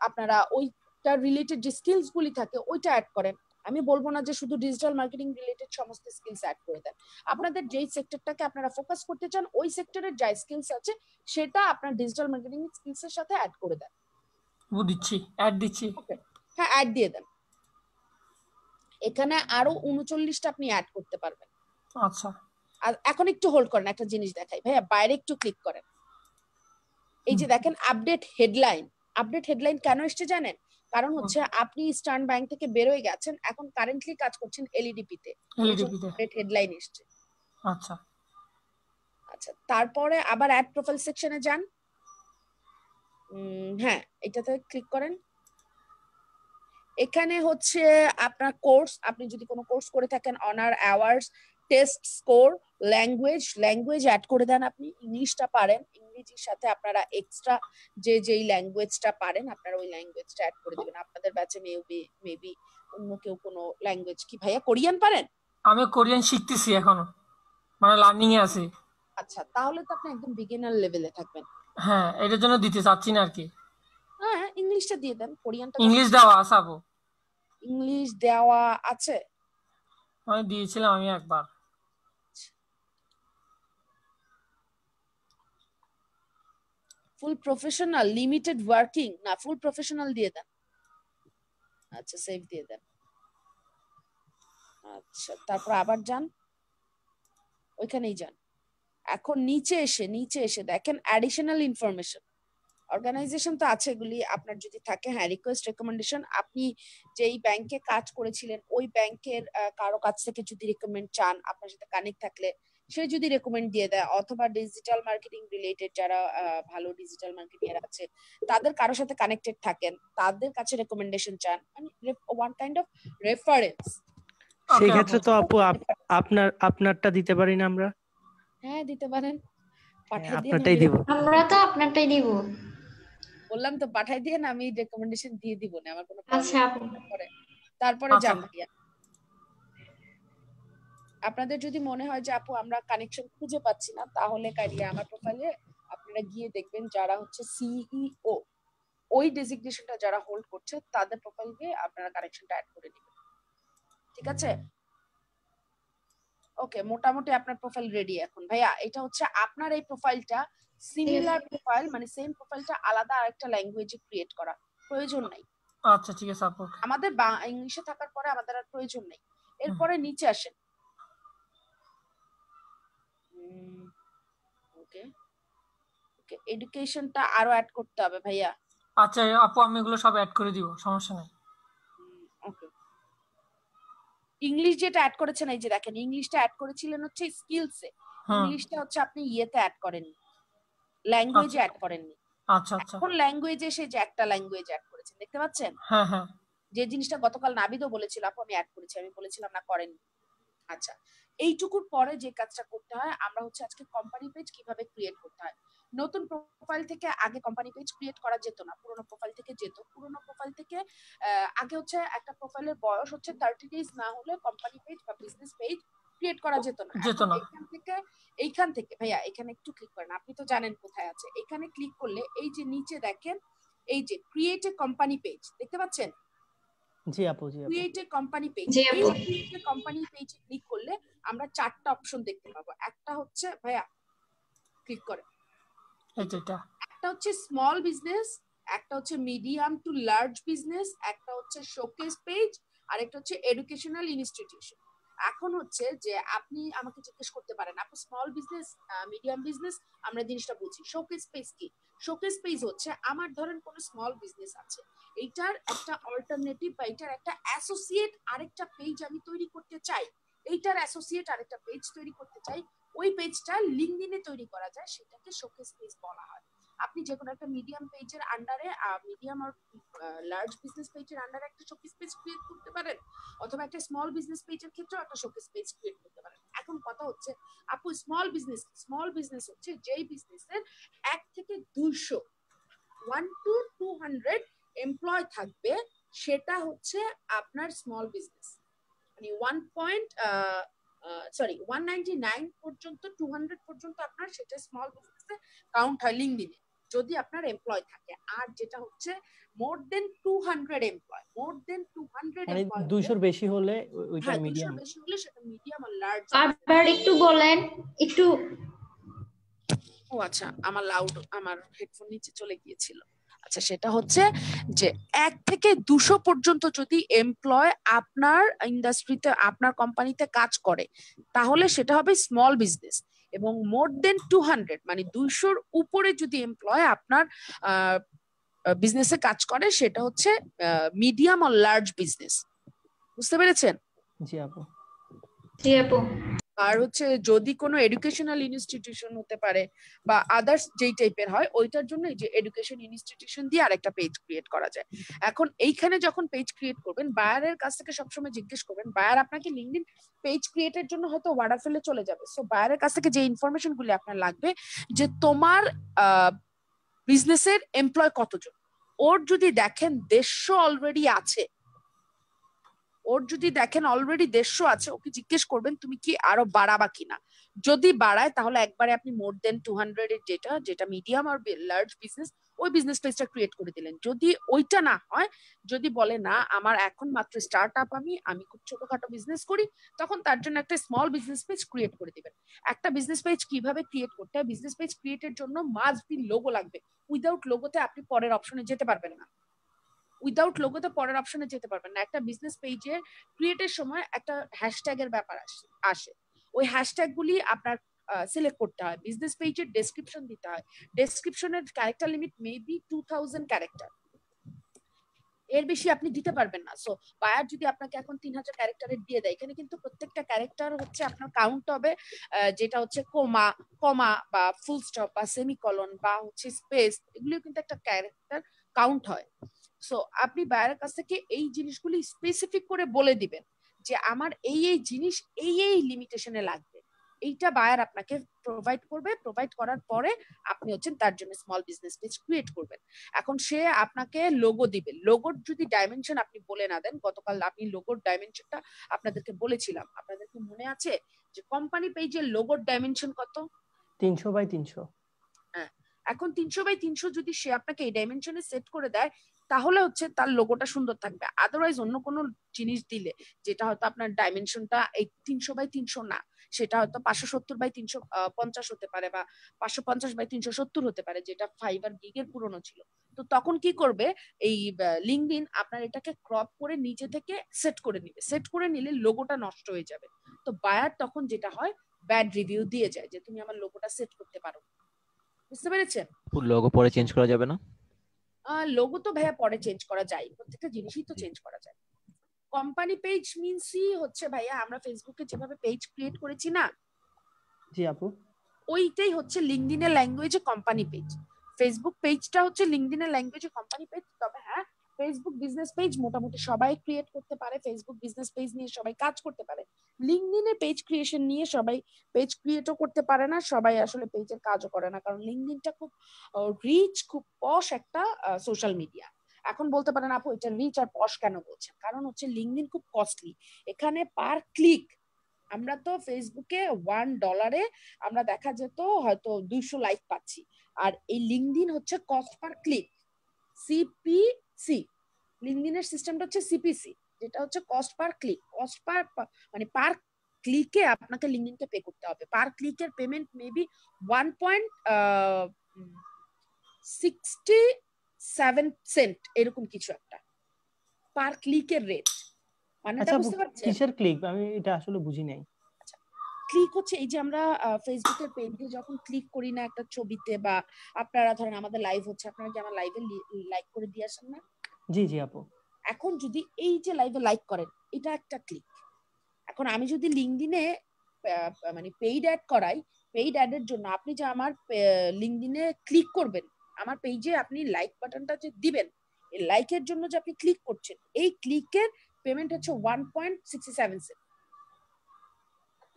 S1: আপনারা ওইটার রিলেটেড যে স্কিলস গুলি থাকে, ওইটা অ্যাড করেন। আমি বলব না যে শুধু ডিজিটাল মার্কেটিং রিলেটেড সমস্ত স্কিলস অ্যাড করে দেন। আপনাদের যেই সেক্টরটাকে আপনারা ফোকাস করতে চান ওই সেক্টরের যা স্কিলস আছে সেটা আপনার ডিজিটাল মার্কেটিং স্কিলস এর সাথে অ্যাড করে দেন।
S3: ও দিচ্ছি অ্যাড দিচ্ছি।
S1: হ্যাঁ অ্যাড দিয়ে দেন। এখানে আরও উনচল্লিশটা আপনি অ্যাড করতে পারবেন।
S3: আচ্ছা।
S1: আর এখন একটু হোল্ড করেন একটা জিনিস দেখাই। ভাইয়া বাইরে একটু ক্লিক করেন। এই যে দেখেন আপডেট হেডলাইন আপডেট হেডলাইন কেন এসছে জানেন? কারণ হচ্ছে আপনি ইস্টার্ন ব্যাংক থেকে বেরোয় গেছেন এখন কারেন্টলি কাজ করছেন এলইডিপি তে।
S3: এলইডিপিতে
S1: হেডলাইন এসছে।
S3: আচ্ছা।
S1: আচ্ছা তারপরে আবার অ্যাড প্রোফাইল সেকশনে যান। হ্যাঁ এটাতে ক্লিক করেন। এখানে হচ্ছে আপনার কোর্স আপনি যদি কোনো কোর্স করে থাকেন honour awards test score language language add করে দেন আপনি। ইংলিশটা পারেন ইংরেজির সাথে আপনারা এক্সট্রা যে যেই ল্যাঙ্গুয়েজটা পারেন আপনারা ওই ল্যাঙ্গুয়েজটা অ্যাড করে দিবেন। আপনাদের ব্যাচে মেবি মেবি অন্য কেউ কোনো ল্যাঙ্গুয়েজ কি ভাইয়া কোরিয়ান পারেন?
S3: আমি কোরিয়ান শিখতেছি এখনও। মানে লার্নিং এ আছি।
S1: আচ্ছা তাহলে তো আপনি একদম বিগিনার লেভেলে থাকবেন।
S3: হ্যাঁ এটার জন্য দিতে চাচ্ছি না আর কি।
S1: হ্যাঁ ইংলিশটা দিয়ে দেন কোরিয়ানটা
S3: ইংলিশ দেওয়া আছে
S1: ইংলিশ দেওয়া আছে।
S3: আমি দিয়েছিলাম আমি একবার।
S1: ফুল প্রফেশনাল লিমিটেড ওয়ার্কিং না ফুল প্রফেশনাল দিয়ে দেন। আচ্ছা সেভ দিয়ে দেন। আচ্ছা তারপর আবার যান। ওইখানেই যান। এখন নিচে এসে নিচে এসে দেখেন অ্যাডিশনাল ইনফরমেশন অর্গানাইজেশন তো আছে এগুলি, আপনার যদি থাকে হ্যাঁ রিকোয়েস্ট রেকমেন্ডেশন আপনি যেই ব্যাংকে কাজ করেছিলেন, ওই ব্যাংকের কারও কাছ থেকে যদি রেকমেন্ড চান, আপনার সাথে কানেক্ট থাকলে সে যদি রেকমেন্ড দিয়ে দেয় অথবা ডিজিটাল মার্কেটিং রিলেটেড যারা ভালো ডিজিটাল মার্কেটিং আছে তাদের কারোর সাথে কানেক্টেড থাকেন তাদের কাছে রেকমেন্ডেশন চান মানে ওয়ান কাইন্ড অফ রেফারেন্স
S4: সেই ক্ষেত্রে তো আপু আপনার আপনারটা দিতে পারি না আমরা?
S1: হ্যাঁ দিতে পারেন। পাঠিয়ে দিন
S4: আপনারটাই দিব।
S5: আমরা তো আপনারটাই দিব।
S1: বললাম তো পাঠাই দিয়ে আমি রেকমেন্ডেশন দিয়ে দিব না আমার কোনো
S5: আচ্ছা
S1: তারপরে তারপরে
S3: আচ্ছা।
S1: আপনাদের যদি মনে হয় যে আপু আমরা কানেকশন খুঁজে পাচ্ছি না তাহলে কাইন্ডলি আমার প্রোফাইলে আপনারা গিয়ে দেখবেন যারা হচ্ছে সিইও ওই ডেজিগনেশনটা যারা হোল্ড করছে তাদের প্রোফাইল গিয়ে আপনারা কানেকশনটা অ্যাড করে দিবেন ঠিক আছে? ওকে মোটামুটি আপনার প্রোফাইল রেডি এখন। ভাইয়া এটা হচ্ছে আপনার এই প্রোফাইলটা সিমিলার প্রোফাইল মানে সেম প্রোফাইলটা আলাদা আরেকটা ল্যাঙ্গুয়েজে ক্রিয়েট করা। প্রয়োজন নাই।
S3: আচ্ছা ঠিক আছে আপু।
S1: আমাদের ইংলিশে থাকার পরে আমাদের আর প্রয়োজন নেই। এরপরে নিচে আসেন। ওকে ওকে এডুকেশনটা আরও অ্যাড করতে হবে ভাইয়া।
S3: আচ্ছা আপু আমি এগুলো সব অ্যাড করে দিব সমস্যা নাই।
S1: ওকে ইংলিশ যেটা অ্যাড করেছেন এই যে দেখেন ইংলিশটা অ্যাড করেছিলেন হচ্ছে স্কিলসে ইংলিশটা হচ্ছে আপনি ইয়েতে অ্যাড করেননি ল্যাঙ্গুয়েজে অ্যাড করেননি।
S3: আচ্ছা আচ্ছা।
S1: এখন ল্যাঙ্গুয়েজে এসে যে একটা ল্যাঙ্গুয়েজ অ্যাড করেছেন দেখতে পাচ্ছেন?
S3: হ্যাঁ হ্যাঁ।
S1: যে জিনিসটা গতকাল নাবিদও বলেছিল আপু আমি অ্যাড করেছি আমি বলেছিলাম না করেননি। আচ্ছা এইটুকুর পরে যে কাজটা করতে হয় আমরা হচ্ছে আজকে কোম্পানি পেজ কীভাবে ক্রিয়েট করতে হয়। নতুন প্রোফাইল থেকে আগে কোম্পানি পেজ ক্রিয়েট করা যেত না পুরোনো প্রোফাইল থেকে যেত। পুরোনো প্রোফাইল থেকে আগে হচ্ছে একটা প্রোফাইলের বয়স হচ্ছে থার্টি ডেজ না হলে কোম্পানি পেজ বা বিজনেস পেজ ক্রিয়েট করা যেত না।
S3: যেত না।
S1: এইখান থেকে এইখান থেকে ভাইয়া এখানে একটু ক্লিক করেন। আপনি তো জানেন কোথায় আছে। এখানে ক্লিক করলে এই যে নিচে দেখেন এই যে ক্রিয়েট এ কোম্পানি পেজ দেখতে পাচ্ছেন?
S4: জি আপু জি আপু।
S1: ক্রিয়েট এ কোম্পানি পেজ
S5: জি,
S1: এই
S5: আপু।
S1: Create a company page click করলে আমরা চারটা অপশন দেখতে পাবো। একটা হচ্ছে ভাইয়া ক্লিক করে।
S3: এটা এটা।
S1: একটা হচ্ছে স্মল বিজনেস একটা হচ্ছে মিডিয়াম টু লার্জ বিজনেস একটা হচ্ছে শোকেস পেজ আর একটা হচ্ছে এডুকেশনাল ইনস্টিটিউশন এখন হচ্ছে যে আপনি আমাকে জিজ্ঞেস করতে পারেন আপনি স্মল বিজনেস মিডিয়াম বিজনেস আমরা জিনিসটা বুঝি শোকেস পেজ কি? শোকেস পেজ হচ্ছে আমার ধরেন কোনো স্মল বিজনেস আছে। এইটার একটা অল্টারনেটিভ বা এটার একটা অ্যাসোসিয়েট আরেকটা পেজ আমি তৈরি করতে চাই। এইটার অ্যাসোসিয়েট আরেকটা পেজ তৈরি করতে চাই। ওই পেজটা লিঙ্কডিনে তৈরি করা যায়, সেটাকে শোকেস পেজ বলা হয়। আপনি যে কোনো একটা মিডিয়াম পেজের আন্ডারে মিডিয়াম আর লার্জ বিজনেস পেজের আন্ডারে একটা শোকেস পেজ ক্রিয়েট করতে পারেন। অথবা একটা স্মল বিজনেস পেজের ক্ষেত্রেও একটা শোকেস পেজ ক্রিয়েট করতে পারেন। এখন কথা হচ্ছে, আপু স্মল বিজনেস স্মল বিজনেস হচ্ছে যেই বিজনেসের এক থেকে দুইশো one two two hundred employ থাকবে, সেটা হচ্ছে আপনার স্মল বিজনেস মানে one point sorry one ninety nine পর্যন্ত টু হান্ড্রেড পর্যন্ত আপনার সেটা স্মল বিজনেসে কাউন্ট হয় লিঙ্কডিনে যদি আপনার এমপ্লয় থাকে আর যেটা হচ্ছে more than two hundred employ more than two hundred
S4: মানে
S1: এমপ্লয়
S4: দুইশোর বেশি হলে ওইটা
S1: হ্যাঁ
S4: মিডিয়াম
S1: বেশি হলে সেটা মিডিয়াম আর লার্জ
S5: আবার একটু বলেন একটু
S1: ও আচ্ছা আমার লাউড আমার হেডফোন নিচে চলে গিয়েছিল। আচ্ছা সেটা হচ্ছে যে এক থেকে দুশো পর্যন্ত যদি এমপ্লয় আপনার ইন্ডাস্ট্রিতে আপনার কোম্পানিতে কাজ করে তাহলে সেটা হবে স্মল বিজনেস এবং মোর দেন টু হান্ড্রেড মানে দুইশোর উপরে যদি এমপ্লয় আপনার বিজনেসে কাজ করে সেটা হচ্ছে মিডিয়াম আর লার্জ বিজনেস বুঝতে পেরেছেন?
S4: জি আপু।
S5: জি আপু।
S1: আর হচ্ছে যদি কোনো এডুকেশনাল ইনস্টিটিউশন হতে পারে বা আদার্স যেই টাইপের হয়, ওইটার জন্য যে এডুকেশন ইনস্টিটিউশন দিয়ে আরেকটা পেজ ক্রিয়েট করা যায়। এখন এইখানে যখন পেজ ক্রিয়েট করবেন বায়ারের কাছ থেকে সবসময় জিজ্ঞেস করবেন বায়ার আপনাকে লিঙ্কডিন পেজ ক্রিয়েটের জন্য হয়তো ওয়ার্ডার ফেলে চলে যাবে। সো বায়ারের কাছ থেকে যে ইনফরমেশন গুলি আপনার লাগবে, যে তোমার বিজনেসের এমপ্লয় কতজন? ওর যদি দেখেন দেড়শো অলরেডি আছে ওর যদি দেখেন অলরেডি দেড়শো আছে, ওকে জিজ্ঞেস করবেন তুমি কি আরও বাড়াবা কিনা। যদি বাড়ায়, তাহলে একবারে আপনি মোর দেন টু হান্ড্রেড এর যেটা যেটা মিডিয়াম আর লার্জ বিজনেস ওই বিজনেস পেজটা ক্রিয়েট করে দিলেন। যদি ওইটা না হয়, যদি বলে, না, আমার এখন মাত্র স্টার্ট আপ আমি আমি খুব ছোটখাটো বিজনেস করি, তখন তার জন্য একটা স্মল বিজনেস পেজ ক্রিয়েট করে দিবেন। একটা বিজনেস পেজ কীভাবে ক্রিয়েট করতে হয়? বিজনেস পেজ ক্রিয়েটের জন্য মাস্ট বি লোগো লাগবে। উইদাউট লোগোতে আপনি পরের অপশনে যেতে পারবেন না। উইদাউট লোগোতে পরের অপশনে যেতে পারবেন না। একটা বিজনেস পেজে ক্রিয়েটের সময় একটা হ্যাশট্যাগ এর ব্যাপার আসে ওই হ্যাশট্যাগ গুলি আপনার সিলেক্ট করতে হয়। বিজনেস পেজের ডেসক্রিপশন দিতে হয়। ডেসক্রিপশনের character limit maybe two thousand character এর বেশি আপনি দিতে পারবেন না। সো বায়ার যদি আপনাকে এখন তিন হাজার ক্যারেক্টারের দিয়ে দেয়, এখানে কিন্তু প্রত্যেকটা ক্যারেক্টার হচ্ছে আপনার কাউন্ট হবে যেটা হচ্ছে কোমা কমা বা ফুল স্টপ বা সেমিকলন বা হচ্ছে স্পেস এগুলো কিন্তু একটা ক্যারেক্টার কাউন্ট হয়। সো আপনি বায়ারের কাছ থেকে এই জিনিসগুলি স্পেসিফিক করে বলে দিবেন যে আমার এই এই জিনিস এই এই লিমিটেশনে লাগবে। এইটা বায়ার আপনাকে প্রোভাইড করবে। প্রোভাইড করার পরে আপনি হচ্ছেন তার জন্য স্মল বিজনেস পেজ ক্রিয়েট করবেন। এখন সে আপনাকে লোগো দিবে। লোগোর যদি ডাইমেনশন আপনি বলে না দেন গতকাল আমি লোগোর ডাইমেনশনটা আপনাদেরকে বলেছিলাম। আপনাদের কি মনে আছে যে কোম্পানি পেজের লোগোর ডাইমেনশন কত?
S4: তিনশো বাই তিনশো।
S1: এখন তিনশো বাই তিনশো যদি সে আপনাকে এই ডাইমেনশনে সেট করে দেয় তাহলে হচ্ছে তার লোগোটা সুন্দর থাকবে। আদারওয়াইজ অন্য কোনো জিনিস দিলে, যেটা হয়তো আপনার ডাইমেনশনটা এই তিনশো বাই তিনশো না, সেটা হয়তো পাঁচশো সত্তর বাই তিনশো পঞ্চাশ হতে পারে বা পাঁচশো পঞ্চাশ বাই তিনশো সত্তর হতে পারে, যেটা ফাইবার গিগের পুরনো ছিল। তো তখন কি করবে? এই লিঙ্কডিন আপনার এটাকে ক্রপ করে নিচে থেকে সেট করে নিবে। সেট করে নিলে লোগোটা নষ্ট হয়ে যাবে। তো বায়ার তখন যেটা হয় ব্যাড রিভিউ দিয়ে যায় যে, তুমি আমার লোগোটা সেট করতে পারো। বুঝতে পেরেছেন?
S2: লোগো পরে চেঞ্জ করা যাবে না?
S1: লোগো তো ভাইয়া পরে চেঞ্জ করা যায় প্রত্যেকটা জিনিসই তো চেঞ্জ করা যায়। কোম্পানি পেজ মিনসই হচ্ছে ভাইয়া আমরা ফেসবুকে যেভাবে পেজ ক্রিয়েট করেছি না
S4: জি আপু।
S1: ওইটাই হচ্ছে লিঙ্কডিনের ল্যাঙ্গুয়েজে কোম্পানি পেজ ফেসবুক পেজটা হচ্ছে লিঙ্কডিনের ল্যাঙ্গুয়েজে কোম্পানি পেজ তবে হ্যাঁ ফেসবুক বিজনেস পেজ মোটামুটি সবাই ক্রিয়েট করতে পারে। ফেসবুক বিজনেস পেজ নিয়ে সবাই কাজ করতে পারে। লিঙ্কডিনের পেজ ক্রিয়েশন নিয়ে সবাই পেজ ক্রিয়েটও করতে পারে না, সবাই আসলে পেজের কাজও করে না। কারণ লিঙ্কডিনটা খুব রিচ খুব পশ একটা সোশ্যাল মিডিয়া এখন বলতে পারেন আপু, এটা রিচ আর পশ কেন বলছেন? কারণ হচ্ছে লিঙ্কডিন খুব কস্টলি এখানে পার ক্লিক আমরা তো ফেসবুকে ওয়ান ডলারে আমরা দেখা যেত হয়তো দুইশো লাইক পাচ্ছি। আর এই লিঙ্কডিন হচ্ছে কস্ট পার ক্লিক সিপিসি লিঙ্কডিনের সিস্টেমটা হচ্ছে সিপিসি যেটা হচ্ছে cost per click cost per মানে পার ক্লিকে আপনাকে লিঙ্কডিনকে পে করতে হবে। Per ক্লিকের payment maybe one point sixty seven cent এরকম কিছু একটা। পার ক্লিকের রেট মানে বুঝতে পারছেন?
S4: কিসের ক্লিক আমি এটা আসলে বুঝি নাই।
S1: ক্লিক হচ্ছে এই যে আমরা ফেসবুকের পেজে যখন ক্লিক করি না একটা ছবিতে বা আপনারা ধরেন আমাদের লাইভ হচ্ছে আপনারা কি আমার লাইভে লাইক করে দিয়ে আসেন না?
S4: জি জি আপু।
S1: এখন যদি এই যে লাইভে লাইক করেন এটা একটা ক্লিক এখন আমি যদি লিঙ্কডিনে মানে পেইড অ্যাড করাই পেইড অ্যাডের জন্য আপনি যে আমার লিঙ্কডিনে ক্লিক করবেন আমার পেজে আপনি লাইক বাটনটা যে দিবেন এই লাইকের জন্য যে আপনি ক্লিক করছেন এই ক্লিকের পেমেন্ট হচ্ছে one point sixty seven cent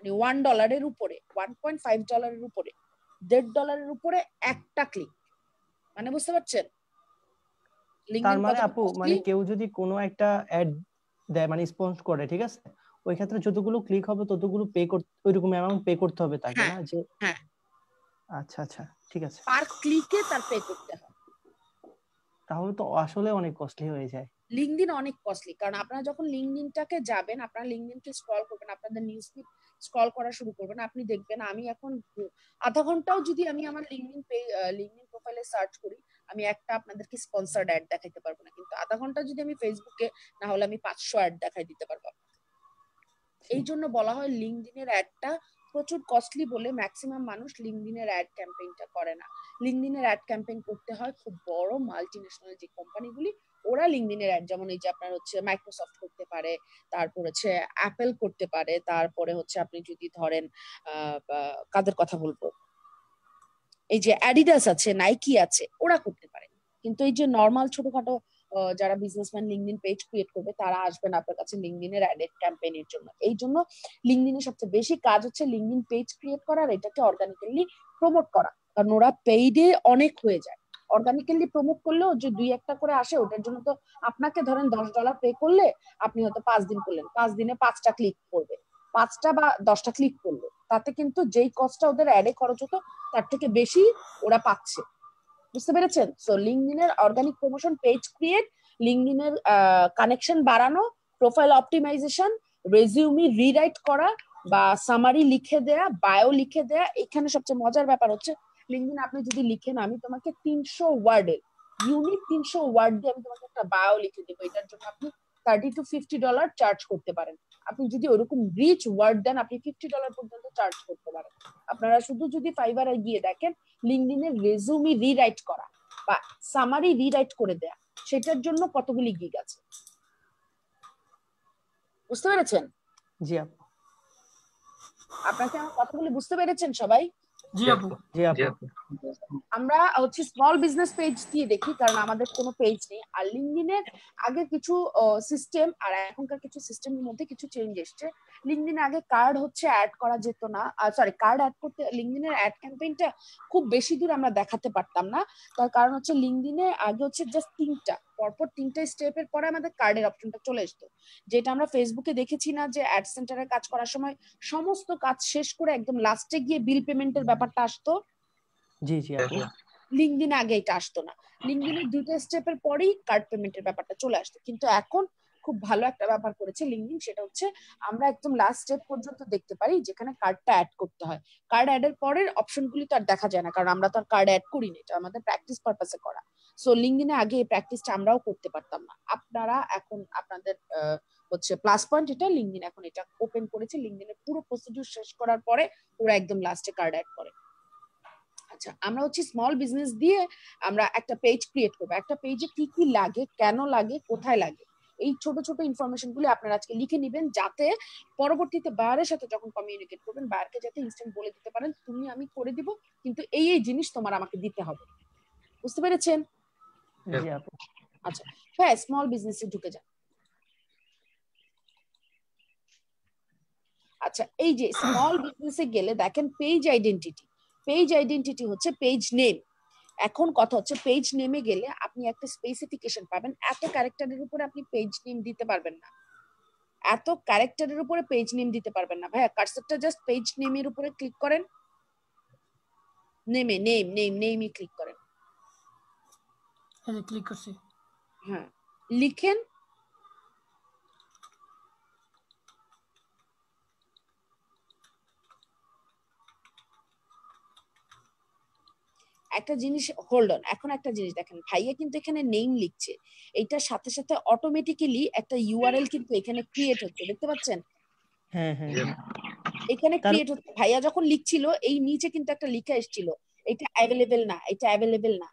S1: মানে ওয়ান ডলারের উপরে ওয়ান পয়েন্ট ফাইভ ডলারের উপরে দেড় ডলারের উপরে একটা ক্লিক মানে বুঝতে পারছেন?
S4: তার মানে আপু মানে কেউ যদি কোনো একটা অ্যাড দেয় মানে স্পন্স করে ঠিক আছে? ওই ক্ষেত্রে যতগুলো ক্লিক হবে ততগুলো পে করতে ওইরকম অ্যামাউন্ট পে করতে হবে তাকে না? যে
S1: হ্যাঁ।
S4: আচ্ছা আচ্ছা ঠিক আছে।
S1: পার ক্লিকে তার পে করতে হয়।
S4: তাহলে তো আসলে অনেক কস্টলি হয়ে যায়।
S1: লিঙ্কডিন অনেক কস্টলি কারণ আপনারা যখন লিঙ্কডিনটাকে যাবেন আপনারা লিঙ্কডিনকে স্ক্রল করবেন আপনাদের নিউজ ফিড স্ক্রল করা শুরু করবেন। আপনি দেখবেন আমি এখন আধা ঘন্টাও যদি আমি আমার লিঙ্কডিন লিঙ্কডিন প্রোফাইলে সার্চ করি, আমি একটা আপনাদেরকে স্পন্সার্ড অ্যাড দেখাইতে পারব না। কিন্তু আধা ঘণ্টা যদি আমি ফেসবুকে না হলে আমি পাঁচশো অ্যাড দেখাই দিতে পারব এই জন্য বলা হয় লিঙ্কডিনের অ্যাডটা প্রচুর কস্টলি বলে ম্যাক্সিমাম মানুষ লিঙ্কডিনের অ্যাড ক্যাম্পেইনটা করে না। লিঙ্কডিনের অ্যাড ক্যাম্পেইন করতে হয় খুব বড় মাল্টি ন্যাশনাল যে কোম্পানিগুলি ওরা লিঙ্কডিনের অ্যাড যেমন এই যে আপনার হচ্ছে মাইক্রোসফট করতে পারে, তারপর হচ্ছে অ্যাপেল করতে পারে, তারপরে হচ্ছে আপনি যদি ধরেন কাদের কথা বলব? এই যে অ্যাডিডাস আছে নাইকি আছে, ওরা করতে পারে। কিন্তু এই যে নর্মাল ছোটখাটো যারা বিজনেসম্যান লিঙ্কডিন পেজ ক্রিয়েট করবে, তারা আসবেন আপনার কাছে লিঙ্কডিনের অ্যাডেড ক্যাম্পেইনের জন্য। এই জন্য লিঙ্কডিনের সবচেয়ে বেশি কাজ হচ্ছে লিঙ্কডিন পেজ ক্রিয়েট করা আর এটাকে অর্গানিক্যালি প্রমোট করা। কারণ ওরা পেইডে অনেক হয়ে যায়। অর্গানিক্যালি প্রমোট করলেও যে দুই একটা করে আসে, ওটার জন্য তো আপনাকে ধরেন দশ ডলার পে করলে আপনি হয়তো পাঁচ দিন করলেন। পাঁচ দিনে পাঁচটা ক্লিক করবে। পাঁচটা বা দশটা ক্লিক করল। তাতে কিন্তু যেই কস্টটা ওদের অ্যাডে খরচ হতো, তার থেকে বেশি ওরা পাচ্ছে। বুঝতে পেরেছেন? সো লিঙ্কডিনের অর্গানিক প্রমোশন পেজ ক্রিয়েট লিঙ্কডিনের কানেকশন বাড়ানো প্রোফাইল অপটিমাইজেশন রেজিউমি রিরাইট করা বা সামারি লিখে দেয়া বায়ো লিখে দেয়া, এখানে সবচেয়ে মজার ব্যাপার হচ্ছে লিঙ্কডিন আপনি যদি লিখেন আমি তোমাকে তিনশো ওয়ার্ডের ইউনিক তিনশো ওয়ার্ড দিয়ে আমি তোমাকে একটা বায়ো লিখে দেবো। এটার জন্য আপনি thirty to fifty dollar charge করতে পারেন। আপনি যদি ওরকম রিচ ওয়ার্ড দেন আপনি ফিফটি ডলার পর্যন্ত চার্জ করতে পারেন। আপনারা শুধু যদি ফাইবারে গিয়ে দেখেন লিঙ্কডিনের রেজুমি রিরাইট করা বা সামারি রিরাইট করে দেয়া সেটার জন্য কতগুলি গিগ আছে? বুঝতে পেরেছেন?
S4: জি আপু।
S1: আপনাকে আমার কথাগুলি বুঝতে পেরেছেন সবাই?
S3: জি আপু
S4: জি আপু
S1: আমরা হচ্ছে স্মল বিজনেস পেজ দিয়ে দেখি কারণ আমাদের কোনো পেজ নেই। আর লিঙ্কডিনের আগে কিছু সিস্টেম আর এখনকার কিছু সিস্টেমের মধ্যে কিছু চেঞ্জ এসছে। লিঙ্কডিন আগে কার্ড হচ্ছে অ্যাড করা যেত না। সরি কার্ড অ্যাড করতে লিঙ্কডিনের অ্যাড ক্যাম্পেইনটা খুব বেশি দূর আমরা দেখাতে পারতাম না। তার কারণ হচ্ছে লিঙ্কডিনে আগে হচ্ছে জাস্ট তিনটা। পরপর তিনটা স্টেপের পরে আমাদের কার্ডের অপশনটা চলে আসতো যেটা আমরা ফেসবুকে দেখেছি না যে অ্যাড সেন্টারে কাজ করার সময় সমস্ত কাজ শেষ করে একদম লাস্টে গিয়ে বিল পেমেন্টের ব্যাপারটা আসতো?
S4: জি জি
S1: লিঙ্কডিন আগে এটা আসতো না। লিঙ্কডিনের দুইটা স্টেপের পরেই কার্ড পেমেন্টের ব্যাপারটা চলে আসতো। কিন্তু এখন খুব ভালো একটা ব্যাপার করেছে লিঙ্কডিন সেটা হচ্ছে আমরা একদম লাস্ট স্টেপ পর্যন্ত দেখতে পারি যেখানে কার্ডটা অ্যাড করতে হয়। কার্ড অ্যাড এর পরের অপশনগুলি তো আর দেখা যায় না কারণ আমরা তো আর কার্ড অ্যাড করি না এটা আমাদের প্র্যাকটিস পারপাসে করা। সো লিঙ্কডিনে আগে এই প্র্যাকটিসটা আমরাও করতে পারতাম না। আপনারা এখন আপনাদের হচ্ছে প্লাস পয়েন্ট এটা লিঙ্কডিন এখন এটা ওপেন করেছে। লিঙ্কডিনের পুরো প্রসিডিউর শেষ করার পরে ওরা একদম লাস্টে কার্ড অ্যাড করে। আচ্ছা আমরা হচ্ছে স্মল বিজনেস দিয়ে আমরা একটা পেজ ক্রিয়েট করব। একটা পেজে কি কি লাগে, কেন লাগে, কোথায় লাগে? এই ছোট ছোট ইনফরমেশন গুলি আপনারা আজকে লিখে নিবেন যাতে পরবর্তীতে বায়ারের সাথে যখন কমিউনিকেট করবেন বায়ারকে যাতে ইনস্ট্যান্ট বলে দিতে পারেন, তুমি আমি করে দিব, কিন্তু এই এই জিনিস তোমার আমাকে দিতে হবে। বুঝতে পেরেছেন?
S4: জি আপু
S1: হ্যাঁ স্মল বিজনেসে ঢুকে যান। আচ্ছা এই যে স্মল বিজনেসে গেলে দেখেন পেজ আইডেন্টিটি পেজ আইডেন্টিটি হচ্ছে পেজ নেম এখন কথা হচ্ছে পেজ নেমে গেলে আপনি একটা স্পেসিফিকেশন পাবেন। এত ক্যারেক্টারের উপরে আপনি পেজ নেম দিতে পারবেন না। এত ক্যারেক্টারের উপরে পেজ নেম দিতে পারবেন না। ভাইয়া কার্সারটা জাস্ট পেজ নেমের উপরে ক্লিক করেন। নেমে নেম নেম নেমই ক্লিক করেন।
S3: এই যে ক্লিক করছি।
S1: হ্যাঁ লিখেন। একটা জিনিস হোল্ড অন এখন একটা জিনিস দেখেন ভাইয়া কিন্তু এখানে নেম লিখছে। এইটার সাথে সাথে অটোমেটিক্যালি একটা ইউআরএল কিন্তু এখানে ক্রিয়েট হচ্ছে দেখতে পাচ্ছেন?
S4: হ্যাঁ হ্যাঁ হ্যাঁ।
S1: এখানে ক্রিয়েট হচ্ছে। ভাইয়া যখন লিখছিল এই নিচে কিন্তু একটা লেখা এসেছিল এটা অ্যাভেলেবেল না এটা অ্যাভেলেবেল না।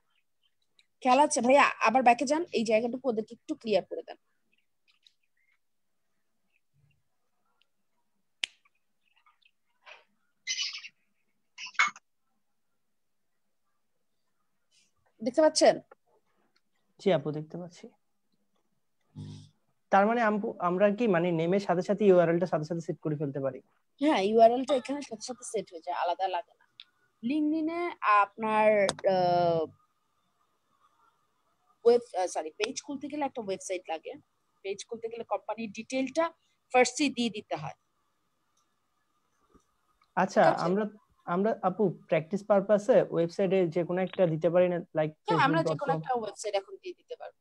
S1: খেয়াল আছে ভাইয়া আবার ব্যাকে যান এই জায়গাটুকু ওদেরকে একটু ক্লিয়ার করে দেন। দেখতে পাচ্ছেন?
S4: জি আপু দেখতে পাচ্ছি। তার মানে আমরা কি মানে নেমের সাথে সাথে ইউআরএলটা সাথে সাথে সেট করে ফেলতে পারি?
S1: হ্যাঁ ইউআরএলটা এখানে সাথে সাথে সেট হয়ে যায় আলাদা লাগে না। লিঙ্কডিনে আপনার ওয়েব সরি পেজ খুলতে গেলে একটা ওয়েবসাইট লাগে। পেজ খুলতে গেলে কোম্পানির ডিটেলটা ফার্স্টই দিয়ে দিতে হয়।
S4: আচ্ছা আমরা আমরা আপু প্র্যাকটিস পারপাসে ওয়েবসাইটে যে কোনো একটা দিতে পারি না লাইক
S1: হ্যাঁ আমরা যে কোনো একটা ওয়েবসাইট এখন দিয়ে দিতে পারব।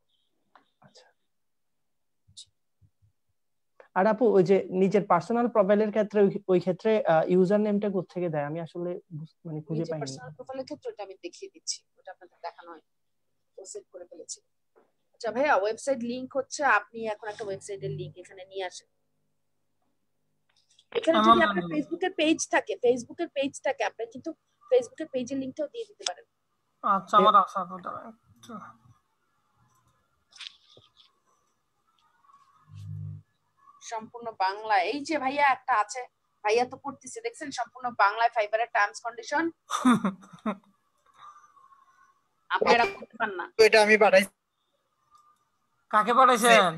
S4: আর আপু ওই যে নিজের পার্সোনাল প্রোফাইলের ক্ষেত্রে ওই- ক্ষেত্রে ইউজার নেমটা কোত্থেকে দেয়? আমি আসলে মানে খুঁজে পাইনি।
S1: পার্সোনাল প্রোফাইলের ক্ষেত্রে ওটা আমি দেখিয়ে দিচ্ছি। ওটা আপনাদের দেখানো হয়। সেট করে ফেলেছি। আচ্ছা ভাইয়া ওয়েবসাইট লিংক হচ্ছে আপনি এখন একটা ওয়েবসাইটের লিংক এখানে নিয়ে আসেন। এখানে যদি আপনার ফেসবুকের পেজ থাকে ফেসবুকের পেজ থাকে আপনি কিন্তু ফেসবুকের পেজের লিংকটাও দিয়ে দিতে পারেন।
S3: আচ্ছা আমার আছে আপু
S1: সম্পূর্ণ বাংলা। এই যে ভাইয়া একটা আছে ভাইয়া তো পড়তেছে দেখছেন? সম্পূর্ণ বাংলায় ফাইবারের টার্মস কন্ডিশন আপনারা করতে পারেন না।
S6: তো এটা আমি পাঠাই
S3: কাকে পাঠাইছেন?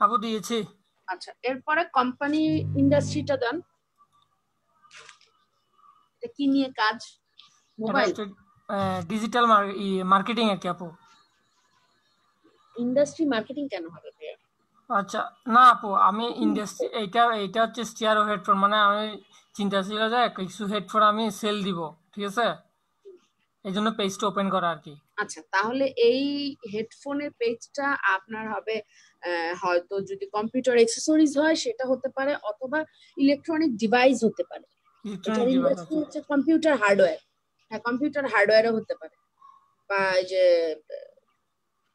S3: আপু দিয়েছি।
S1: আচ্ছা এরপরে কোম্পানি ইন্ডাস্ট্রিটা দেন। এটা কি নিয়ে কাজ? মোবাইল
S3: ডিজিটাল মার্কেটিং আর কি আপু?
S1: ইন্ডাস্ট্রি মার্কেটিং কেন হবে ভাইয়া?
S3: আচ্ছা না আপু আমি ইন্ডাস্ট্রি এইটা এইটা হচ্ছে স্টিয়ার হেডফোন মানে আমি চিন্তা ছিল যে কিছু হেডফোন আমি সেল দিব ঠিক আছে? এই জন্য পেজটা ওপেন করা আর কি
S1: আচ্ছা তাহলে এই হেডফোনের পেজটা আপনার হবে হয়তো যদি কম্পিউটার অ্যাক্সেসরিজ হয় সেটা হতে পারে অথবা ইলেকট্রনিক ডিভাইস হতে পারে। হচ্ছে কম্পিউটার হার্ডওয়্যার হ্যাঁ কম্পিউটার হার্ডওয়্যারও হতে পারে। বা যে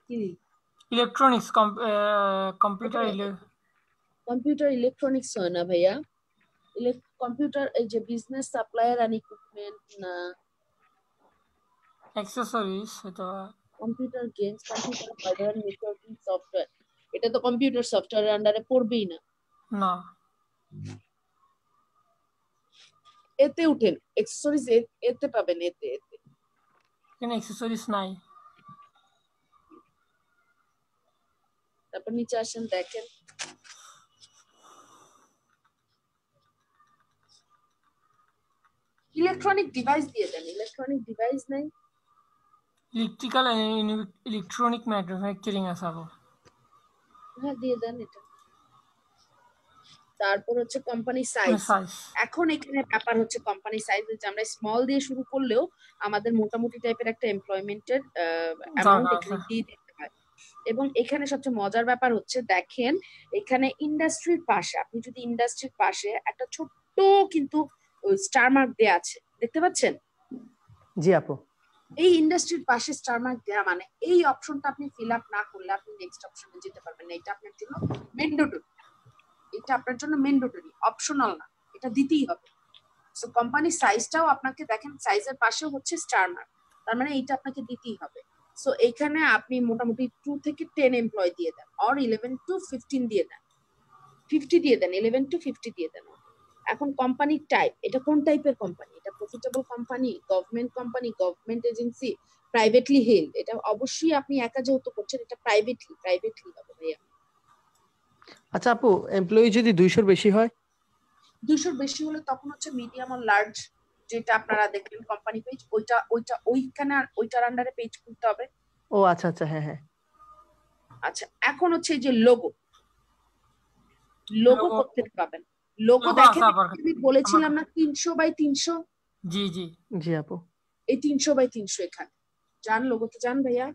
S1: কি?
S3: ইলেকট্রনিক্স কম্পিউটার
S1: কম্পিউটার ইলেকট্রনিক্স হয় না ভাইয়া কম্পিউটার এই যে বিজনেস সাপ্লায়ার অ্যান্ড ইকুইপমেন্ট না
S3: অ্যাক্সেসরিজ এটা
S1: computer games computer hardware networking software এটা তো কম্পিউটার সফটওয়্যারের আন্ডারে পড়বেই না
S3: না
S1: এতে উঠেন এক্সেসরিজ এতে পাবেন এতে এতে
S3: এখানে অ্যাক্সেসরিজ নাই
S1: তারপর নিচে আসেন দেখেন। ইলেকট্রনিক ডিভাইস দিয়ে দেন ইলেকট্রনিক ডিভাইস নাই।
S3: ইলেকট্রিক্যাল ইলেকট্রনিক ম্যানুফ্যাকচারিং আছে আপু
S1: হ্যাঁ দিয়ে দেন এটা। তারপর হচ্ছে কোম্পানি সাইজ এখন এখানে ব্যাপার হচ্ছে কোম্পানি সাইজ যে আমরা স্মল দিয়ে শুরু করলেও আমাদের মোটামুটি টাইপের একটা এমপ্লয়মেন্টের অ্যামাউন্ট এখানে দিয়ে এবং এখানে সবচেয়ে মজার ব্যাপার হচ্ছে দেখেন এখানে ইন্ডাস্ট্রির পাশে আপনি যদি ইন্ডাস্ট্রির পাশে একটা ছোট্ট কিন্তু স্টার মার্ক দেয়া আছে দেখতে পাচ্ছেন?
S4: জি আপু।
S1: এই ইন্ডাস্ট্রির পাশে স্টার মার্ক দেওয়া মানে এই অপশনটা আপনি ফিল আপ না করলে আপনি নেক্সট অপশনে যেতে পারবেন না। এটা আপনার জন্য ম্যান্ডেটরি এটা আপনার জন্য ম্যান্ডেটরি অপশনাল না। এটা দিতেই হবে। সো কোম্পানির সাইজটাও আপনাকে দেখেন সাইজের পাশেও হচ্ছে স্টার মার্ক তার মানে এইটা আপনাকে দিতেই হবে। সো এখানে আপনি মোটামুটি টু থেকে টেন এমপ্লয় দিয়ে দেন অর ইলেভেন টু ফিফটিন দিয়ে দেন। ফিফটি দিয়ে দেন ইলেভেন টু ফিফটি দিয়ে দেন। এখন কোম্পানির টাইপ এটা কোন টাইপের কোম্পানি এটা profitable company government company government agency privately held এটা অবশ্যই আপনি একা যেহেতু করছেন এটা প্রাইভেটলি প্রাইভেটলি হবে ভাইয়া।
S4: আচ্ছা আপু এমপ্লয়ি যদি দুইশোর বেশি হয়?
S1: দুশোর বেশি হলে তখন হচ্ছে মিডিয়াম আর লার্জ যেটা আপনারা দেখবেন কোম্পানি পেজ ওইটা ওইটা ওইখানে আর ওইটার আন্ডারে পেজ খুলতে হবে।
S4: ও আচ্ছা আচ্ছা হ্যাঁ হ্যাঁ।
S1: আচ্ছা এখন হচ্ছে এই যে লোগো লোগো করতে পাবেন? লোগো দেখেন আমি বলেছিলাম না তিনশো বাই তিনশো?
S3: জি জি।
S4: জি আপু।
S1: এই তিনশো বাই তিনশো এখানে। যান লোগোতে যান ভাইয়া।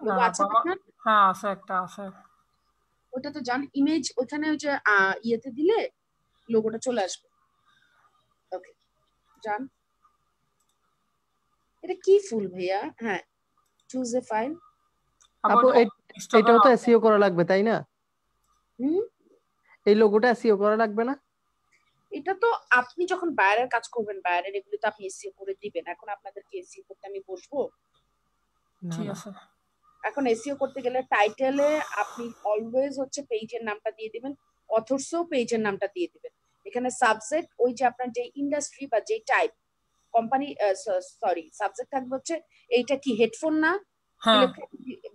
S1: লোগো আছে আপনার?
S3: হ্যাঁ আছে একটা আছে।
S1: ওটাতে যান ইমেজ ওখানে ওই যে আহ, ইয়েতে দিলে লোগোটা চলে আসবে। ওকে যান। এটা কি ফুল ভাইয়া? হ্যাঁ চুজ এ ফাইল
S4: আপু এটাও তো
S3: করা-
S4: এসইও করা লাগবে তাই না?
S1: হুম?
S4: এই লোগোটা এসইও করা লাগবে না?
S1: এটা তো আপনি যখন বাইরের কাজ করবেন বাইরের এগুলো তো আপনি এসিও করে দিবেন। এখন আপনাদেরকে এসিও করতে আমি বসবো?
S3: ঠিক আছে।
S1: এখন এসিও করতে গেলে টাইটেলে আপনি অলওয়েজ হচ্ছে পেজের নামটা দিয়ে দিবেন অথর্সও পেজের নামটা দিয়ে দিবেন। এখানে সাবজেক্ট ওই যে আপনার যে ইন্ডাস্ট্রি বা যে টাইপ কোম্পানি সরি সাবজেক্ট থাকবে হচ্ছে এইটা কি হেডফোন না?
S3: হ্যাঁ।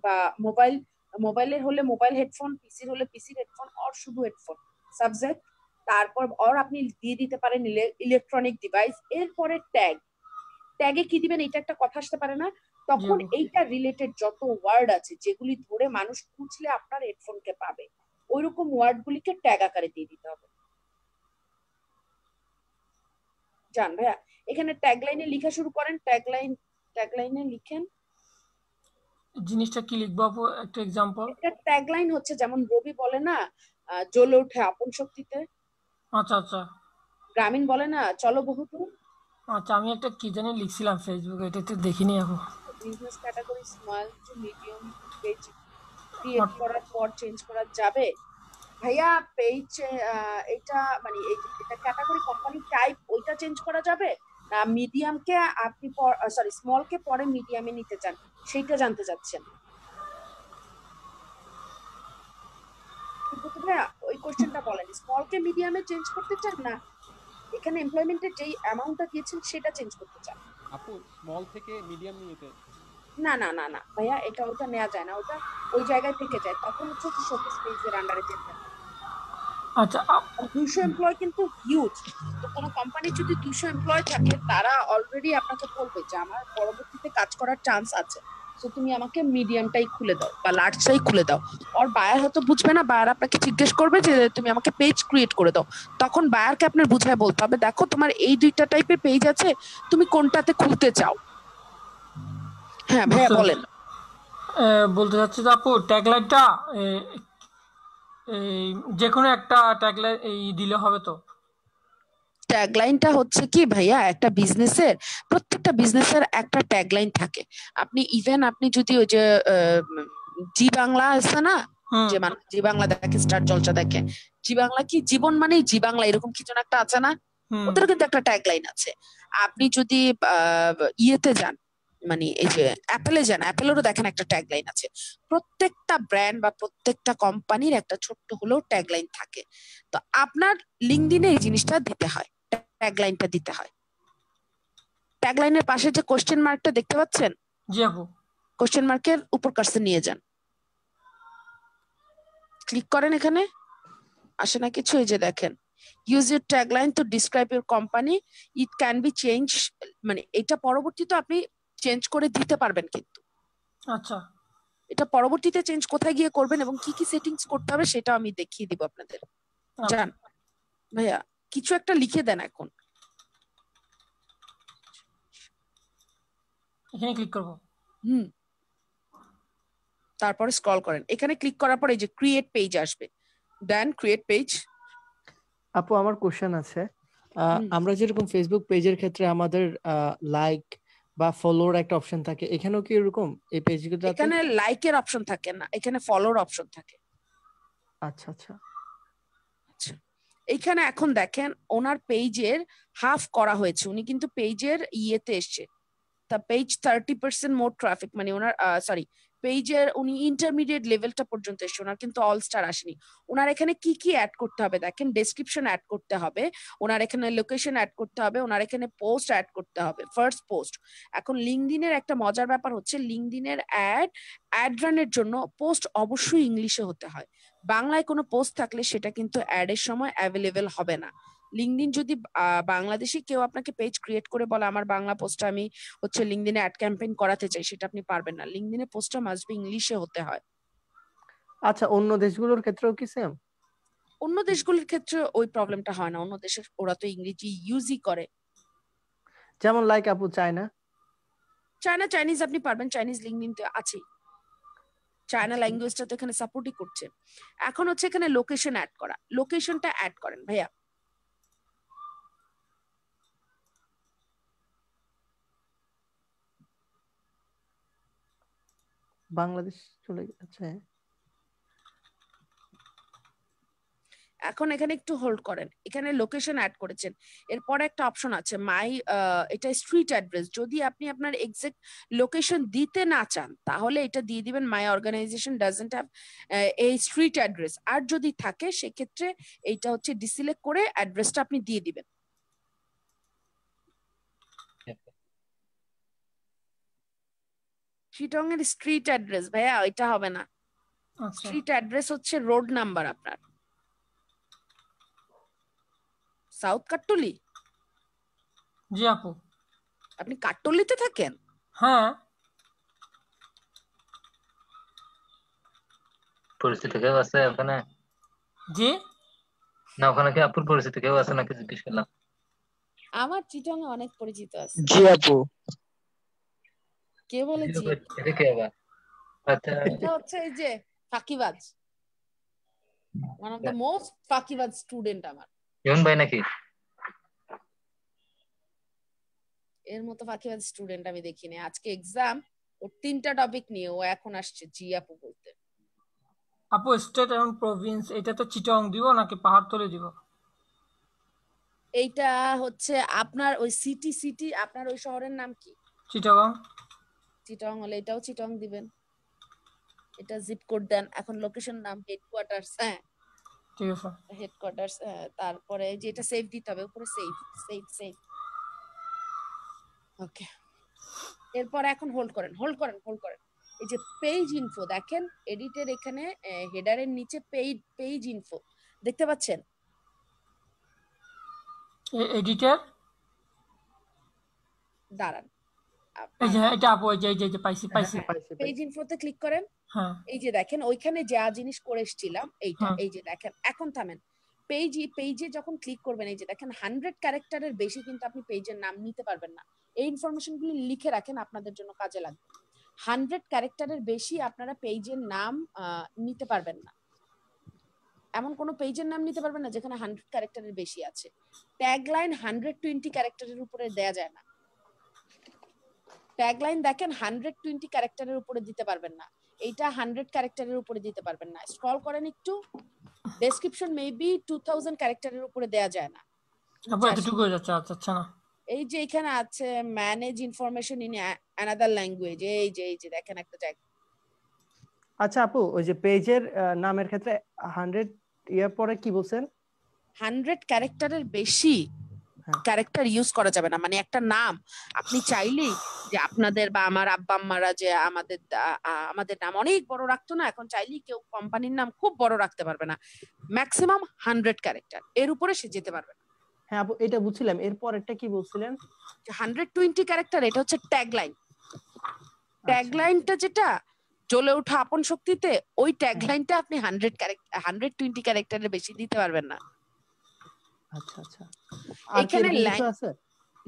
S1: বা মোবাইল মোবাইলের হলে মোবাইল হেডফোন পিসির হলে পিসির হেডফোন অর শুধু হেডফোন সাবজেক্ট তারপর অর আপনি দিয়ে দিতে পারেন ইলেকট্রনিক ডিভাইস এরপরে ট্যাগ ট্যাগে কি দিবেন? এটা একটা কথা আসতে পারে না। তখন এইটা রিলেটেড যত ওয়ার্ড আছে যেগুলি ধরে মানুষ খুঁজলে আপনার হেডফোনকে পাবে ওইরকম ওয়ার্ড গুলিকে ট্যাগ আকারে দিয়ে দিতে হবে। জান ভাইয়া? এখানে ট্যাগলাইনে লেখা শুরু করেন ট্যাগলাইন ট্যাগলাইনে লিখেন।
S3: জিনিসটা কি লিখব আপু? একটা এক্সাম্পল
S1: এটা ট্যাগলাইন হচ্ছে যেমন রবি বলে না জ্বলে ওঠে আপন শক্তিতে।
S3: আচ্ছা আচ্ছা।
S1: গ্রামীণ বলে না চলো বহুদূর।
S3: আচ্ছা আমি একটা কি জানি লিখছিলাম ফেসবুকে এটা তো দেখিনি আপু।
S1: Business category small to medium page create করার পর চেঞ্জ করা যাবে। ভাইয়া পেজ এটা মানে এটা ক্যাটাগরি কোম্পানি টাইপ ওইটা চেঞ্জ করা যাবে? না মিডিয়ামকে আপনি সরি স্মলকে পরে মিডিয়ামে নিতে চান? সেইটা জানতে চাচ্ছেন। ওই কোশ্চেনটা বলেন স্মলকে মিডিয়ামে চেঞ্জ করতে চান না এখানে এমপ্লয়মেন্টের যেই অ্যামাউন্টটা দিয়েছেন সেটা চেঞ্জ করতে চান।
S7: আপু স্মল থেকে মিডিয়াম নিতে।
S1: না না না না। ভাইয়া এটা ওটা নেওয়া যায় না। ওটা ওই জায়গায় থেকে যায়। তখন হচ্ছে শোকেস পেজের আন্ডারে যেতে হয়।
S3: আচ্ছা
S1: দুইশো এমপ্লয় কিন্তু হিউজ তো কোনো কোম্পানি যদি দুইশো এমপ্লয় থাকে তারা অলরেডি আপনাকে বলবে যে আমার পরবর্তীতে কাজ করার চান্স আছে। তো তুমি আমাকে মিডিয়ামটাই খুলে দাও বা লার্জটাই খুলে দাও। আর বায়ার হয়তো বুঝবে না বায়ার আপনাকে জিজ্ঞেস করবে যে তুমি আমাকে পেজ ক্রিয়েট করে দাও। তখন বায়ারকে আপনার বুঝায় বলতে হবে দেখো তোমার এই দুইটা টাইপের পেজ আছে তুমি কোনটাতে খুলতে চাও? হ্যাঁ ভাইয়া বলেন।
S3: এ, বলতে চাচ্ছি আপু ট্যাগলাইনটা এই যে কোনো একটা ট্যাগলাইন এই দিলে হবে তো?
S1: ট্যাগলাইনটা হচ্ছে কি ভাইয়া একটা বিজনেসের প্রত্যেকটা বিজনেসের একটা ট্যাগলাইন থাকে। আপনি ইভেন আপনি যদি ওই যে জি বাংলা আছে না? যে মানুষ জি বাংলা দেখে স্টার জলসা দেখে। জি বাংলা কি জীবন মানেই জি বাংলা এরকম কিছু একটা আছে না? ওদের কিন্তু একটা ট্যাগলাইন আছে। আপনি যদি আহ, ইয়েতে যান মানে এই যে অ্যাপেলে যান অ্যাপেলেরও দেখেন একটা ট্যাগলাইন আছে। প্রত্যেকটা ব্র্যান্ড বা প্রত্যেকটা কোম্পানির একটা ছোট্ট হলেও ট্যাগলাইন থাকে। তো আপনার লিঙ্কডিনে এই জিনিসটা দিতে হয় ট্যাগলাইনটা দিতে হয়। ট্যাগলাইনের পাশে যে কোশ্চেন মার্কটা দেখতে পাচ্ছেন?
S3: জি আপু।
S1: কোশ্চেন মার্কের উপর কাছে নিয়ে যান। ক্লিক করেন এখানে। আসে না কিছু এই যে দেখেন। Use your tagline to describe your company it can be change মানে এটা পরবর্তীতে আপনি চেঞ্জ করে দিতে পারবেন কিন্তু।
S3: আচ্ছা।
S1: এটা পরবর্তীতে চেঞ্জ কোথায় গিয়ে করবেন এবং কি কি সেটিংস করতে হবে সেটা আমি দেখিয়ে দিব আপনাদের।
S3: আচ্ছা।
S1: যান ভাইয়া কিছু একটা লিখে দেন এখন।
S3: এখানে ক্লিক করব।
S1: হুম। তারপরে স্ক্রল করেন। এখানে ক্লিক করার পরে এই যে ক্রিয়েট পেজ আসবে। দেন ক্রিয়েট পেজ
S4: আপু আমার কোশ্চেন আছে। আহ, আমরা যেরকম ফেসবুক পেজের ক্ষেত্রে আমাদের লাইক বা ফলোর একটা অপশন থাকে। এখানেও কি এরকম? এই পেজগুলোতে
S1: এখানে লাইকের অপশন থাকে না এখানে ফলোর অপশন থাকে।
S4: আচ্ছা আচ্ছা।
S1: এখানে এখন দেখেন ওনার পেজের হাফ করা হয়েছে। উনি কিন্তু পেজের ইয়েতে এসছে। তা page thirty percent more traffic মানে ওনার সরি পেজের উনি ইন্টারমিডিয়েট লেভেলটা পর্যন্ত এসছে, ওনার কিন্তু অল স্টার আসেনি। ওনার এখানে কি কি অ্যাড করতে হবে দেখেন ডেসক্রিপশন অ্যাড করতে হবে, ওনার এখানে লোকেশন অ্যাড করতে হবে, ওনার এখানে পোস্ট অ্যাড করতে হবে ফার্স্ট পোস্ট এখন লিঙ্কডিনের একটা মজার ব্যাপার হচ্ছে লিঙ্কডিনের অ্যাড অ্যাড রানের জন্য পোস্ট অবশ্যই ইংলিশে হতে হয়। বাংলায় কোনো পোস্ট থাকলে সেটা কিন্তু অ্যাড এর সময় অ্যাভেলেবেল হবে না। লিঙ্কডিন যদি বাংলাদেশি কেউ আপনাকে পেজ ক্রিয়েট করে বলে আমার বাংলা পোস্টটা আমি হচ্ছে লিঙ্কডিনে অ্যাড ক্যাম্পেইন করাতে চাই সেটা আপনি পারবেন না। লিঙ্কডিনে পোস্টটা মাস্ট বি ইংলিশে হতে হয়।
S4: আচ্ছা অন্য দেশগুলোর ক্ষেত্রেও কি সেম
S1: অন্য দেশগুলির ক্ষেত্রে ওই প্রবলেমটা হয় না। অন্য দেশের ওরা তো ইংরেজি ইউজই করে।
S4: যেমন লাইক আপু চায়না
S1: চায়না চাইনিজ আপনি পারবেন। চাইনিজ লিঙ্কডিন তো আছেই। চায়না ল্যাঙ্গুয়েজটা তো এখানে সাপোর্টই করছে। এখন হচ্ছে এখানে লোকেশন অ্যাড করা। লোকেশনটা অ্যাড করেন ভাইয়া।
S4: বাংলাদেশ চলে গেছে।
S1: এখন এখানে একটু হোল্ড করেন। এখানে লোকেশন অ্যাড করেছেন। এরপরে একটা অপশন আছে মাই এটা স্ট্রিট অ্যাড্রেস যদি আপনি আপনার এক্সাক্ট লোকেশন দিতে না চান, তাহলে এটা দিয়ে দিবেন মাই অর্গানাইজেশন ডাজেন্ট হ্যাভ এই স্ট্রিট অ্যাড্রেস আর যদি থাকে, সেক্ষেত্রে এইটা হচ্ছে ডিসিলেক্ট করে অ্যাড্রেসটা আপনি দিয়ে দিবেন। চিটং এর স্ট্রিট অ্যাড্রেস ভাইয়া ওইটা হবে না।
S3: আচ্ছা।
S1: স্ট্রিট অ্যাড্রেস হচ্ছে রোড নাম্বার আপনার। সাউথ কাট্টলি
S3: জি আপু।
S1: আপনি কাট্টলিতে থাকেন?
S3: হ্যাঁ।
S8: পরিস্থিতি কেউ আছে ওখানে?
S3: জি?
S8: না ওখানে কি আপুর পরিস্থিতি কেউ আছে নাকি জিজ্ঞেস করলাম?
S1: আমার চিটং অনেক পরিচিত আছে।
S6: জি আপু।
S1: কে বলেছি
S8: এটা কে আবার? আচ্ছা।
S1: এটা হচ্ছে এই যে ফাঁকিবাজ। ওয়ান অফ দ্য মোস্ট ফাঁকিবাজ স্টুডেন্ট আমার।
S8: ইমন ভাই নাকি?
S1: এর মতো ফাঁকিবাজ স্টুডেন্ট আমি দেখিনি। আজকে এক্সাম ওর তিনটা টপিক নিয়ে ও এখন আসছে জি আপু বলতে।
S3: আপু স্টেট এবং প্রভিন্স এটা তো চিটং দিব নাকি পাহাড়তলি দিব?
S1: এইটা হচ্ছে আপনার ওই সিটি সিটি আপনার ওই শহরের নাম কি?
S3: চিটাগং
S1: চিটং হলে এটাও চিটং দিবেন। এটা জিপ কোড দেন। এখন লোকেশন নাম হেডকোয়ার্টার্স হ্যাঁ।
S3: ঠিক আছে।
S1: হেডকোয়ার্টার্স তারপরে যে এটা সেভ দিতে হবে উপরে সেভ সেভ সেভ ওকে এরপর এখন হোল্ড করেন হোল্ড করেন হোল্ড করেন। এই যে পেজ ইনফো দেখেন এডিটের এখানে হেডারের নিচে পেইড পেজ ইনফো দেখতে পাচ্ছেন?
S3: এডিটর
S1: দাঁড়ান।
S3: এই যে এটা আপু এই যে এই যে- পাইছি পাইছি।
S4: পাইছি,
S1: পেজ ইনফোতে ক্লিক করেন।
S3: হ্যাঁ।
S1: এই যে দেখেন ওইখানে যা জিনিস করে এসেছিলাম এইটা এই যে দেখেন এখন থামেন। পেজ পেজে যখন ক্লিক করবেন এই যে দেখেন হান্ড্রেড ক্যারেক্টারের বেশি কিন্তু আপনি পেজের নাম নিতে পারবেন না। এই লিখে রাখেন আপনাদের জন্য কাজে লাগবে। হান্ড্রেড ক্যারেক্টারের বেশি আপনারা পেজের নাম আহ, নিতে পারবেন না। এমন কোনো পেজের নাম নিতে পারবেন না যেখানে হান্ড্রেড ক্যারেক্টারের বেশি আছে। ট্যাগলাইন হান্ড্রেড টোয়েন্টি ক্যারেক্টারের উপরে দেয়া যায় না। ট্যাগলাইন দেখেন হান্ড্রেড টোয়েন্টি ক্যারেক্টারের উপরে দিতে পারবেন না। এইটা হান্ড্রেড ক্যারেক্টারের উপরে দিতে পারবেন না। স্ক্রল করেন একটু ডেসক্রিপশন মেবি টু থাউজেন্ড ক্যারেক্টারের উপরে দেয়া যায় না।
S3: হয়ে যাচ্ছে আচ্ছা আচ্ছা না।
S1: এই যে এখানে আছে manage information in another language এই যে এই যে দেখেন একটা জায়গা
S4: আচ্ছা আপু ওই যে পেজের নামের ক্ষেত্রে হান্ড্রেড ইয়ার পরে কি বলছেন?
S1: হান্ড্রেড ক্যারেক্টারের বেশি। ক্যারেক্টার ইউজ করা যাবে না। মানে একটা নাম আপনি চাইলেই যে আপনাদের বা আমার আব্বা আম্মারা যে আমাদের আমাদের নাম অনেক বড় রাখতো না এখন চাইলেই কেউ কোম্পানির নাম খুব বড় রাখতে পারবে না। ম্যাক্সিমাম হান্ড্রেড ক্যারেক্টার এর উপরে সে যেতে পারবে না।
S4: হ্যাঁ আপু এটা বুঝছিলাম। এর পরেরটা কি বলছিলেন?
S1: হান্ড্রেড টোয়েন্টি ক্যারেক্টার এটা হচ্ছে ট্যাগলাইন
S4: আচ্ছা।
S1: ট্যাগলাইনটা যেটা জ্বলে ওঠা আপন শক্তিতে ওই ট্যাগলাইনটা আপনি হান্ড্রেড ক্যারেক্টার হান্ড্রেড টোয়েন্টি ক্যারেক্টারের বেশি দিতে পারবেন না।
S4: আচ্ছা আচ্ছা।
S1: এখানে
S4: আছে?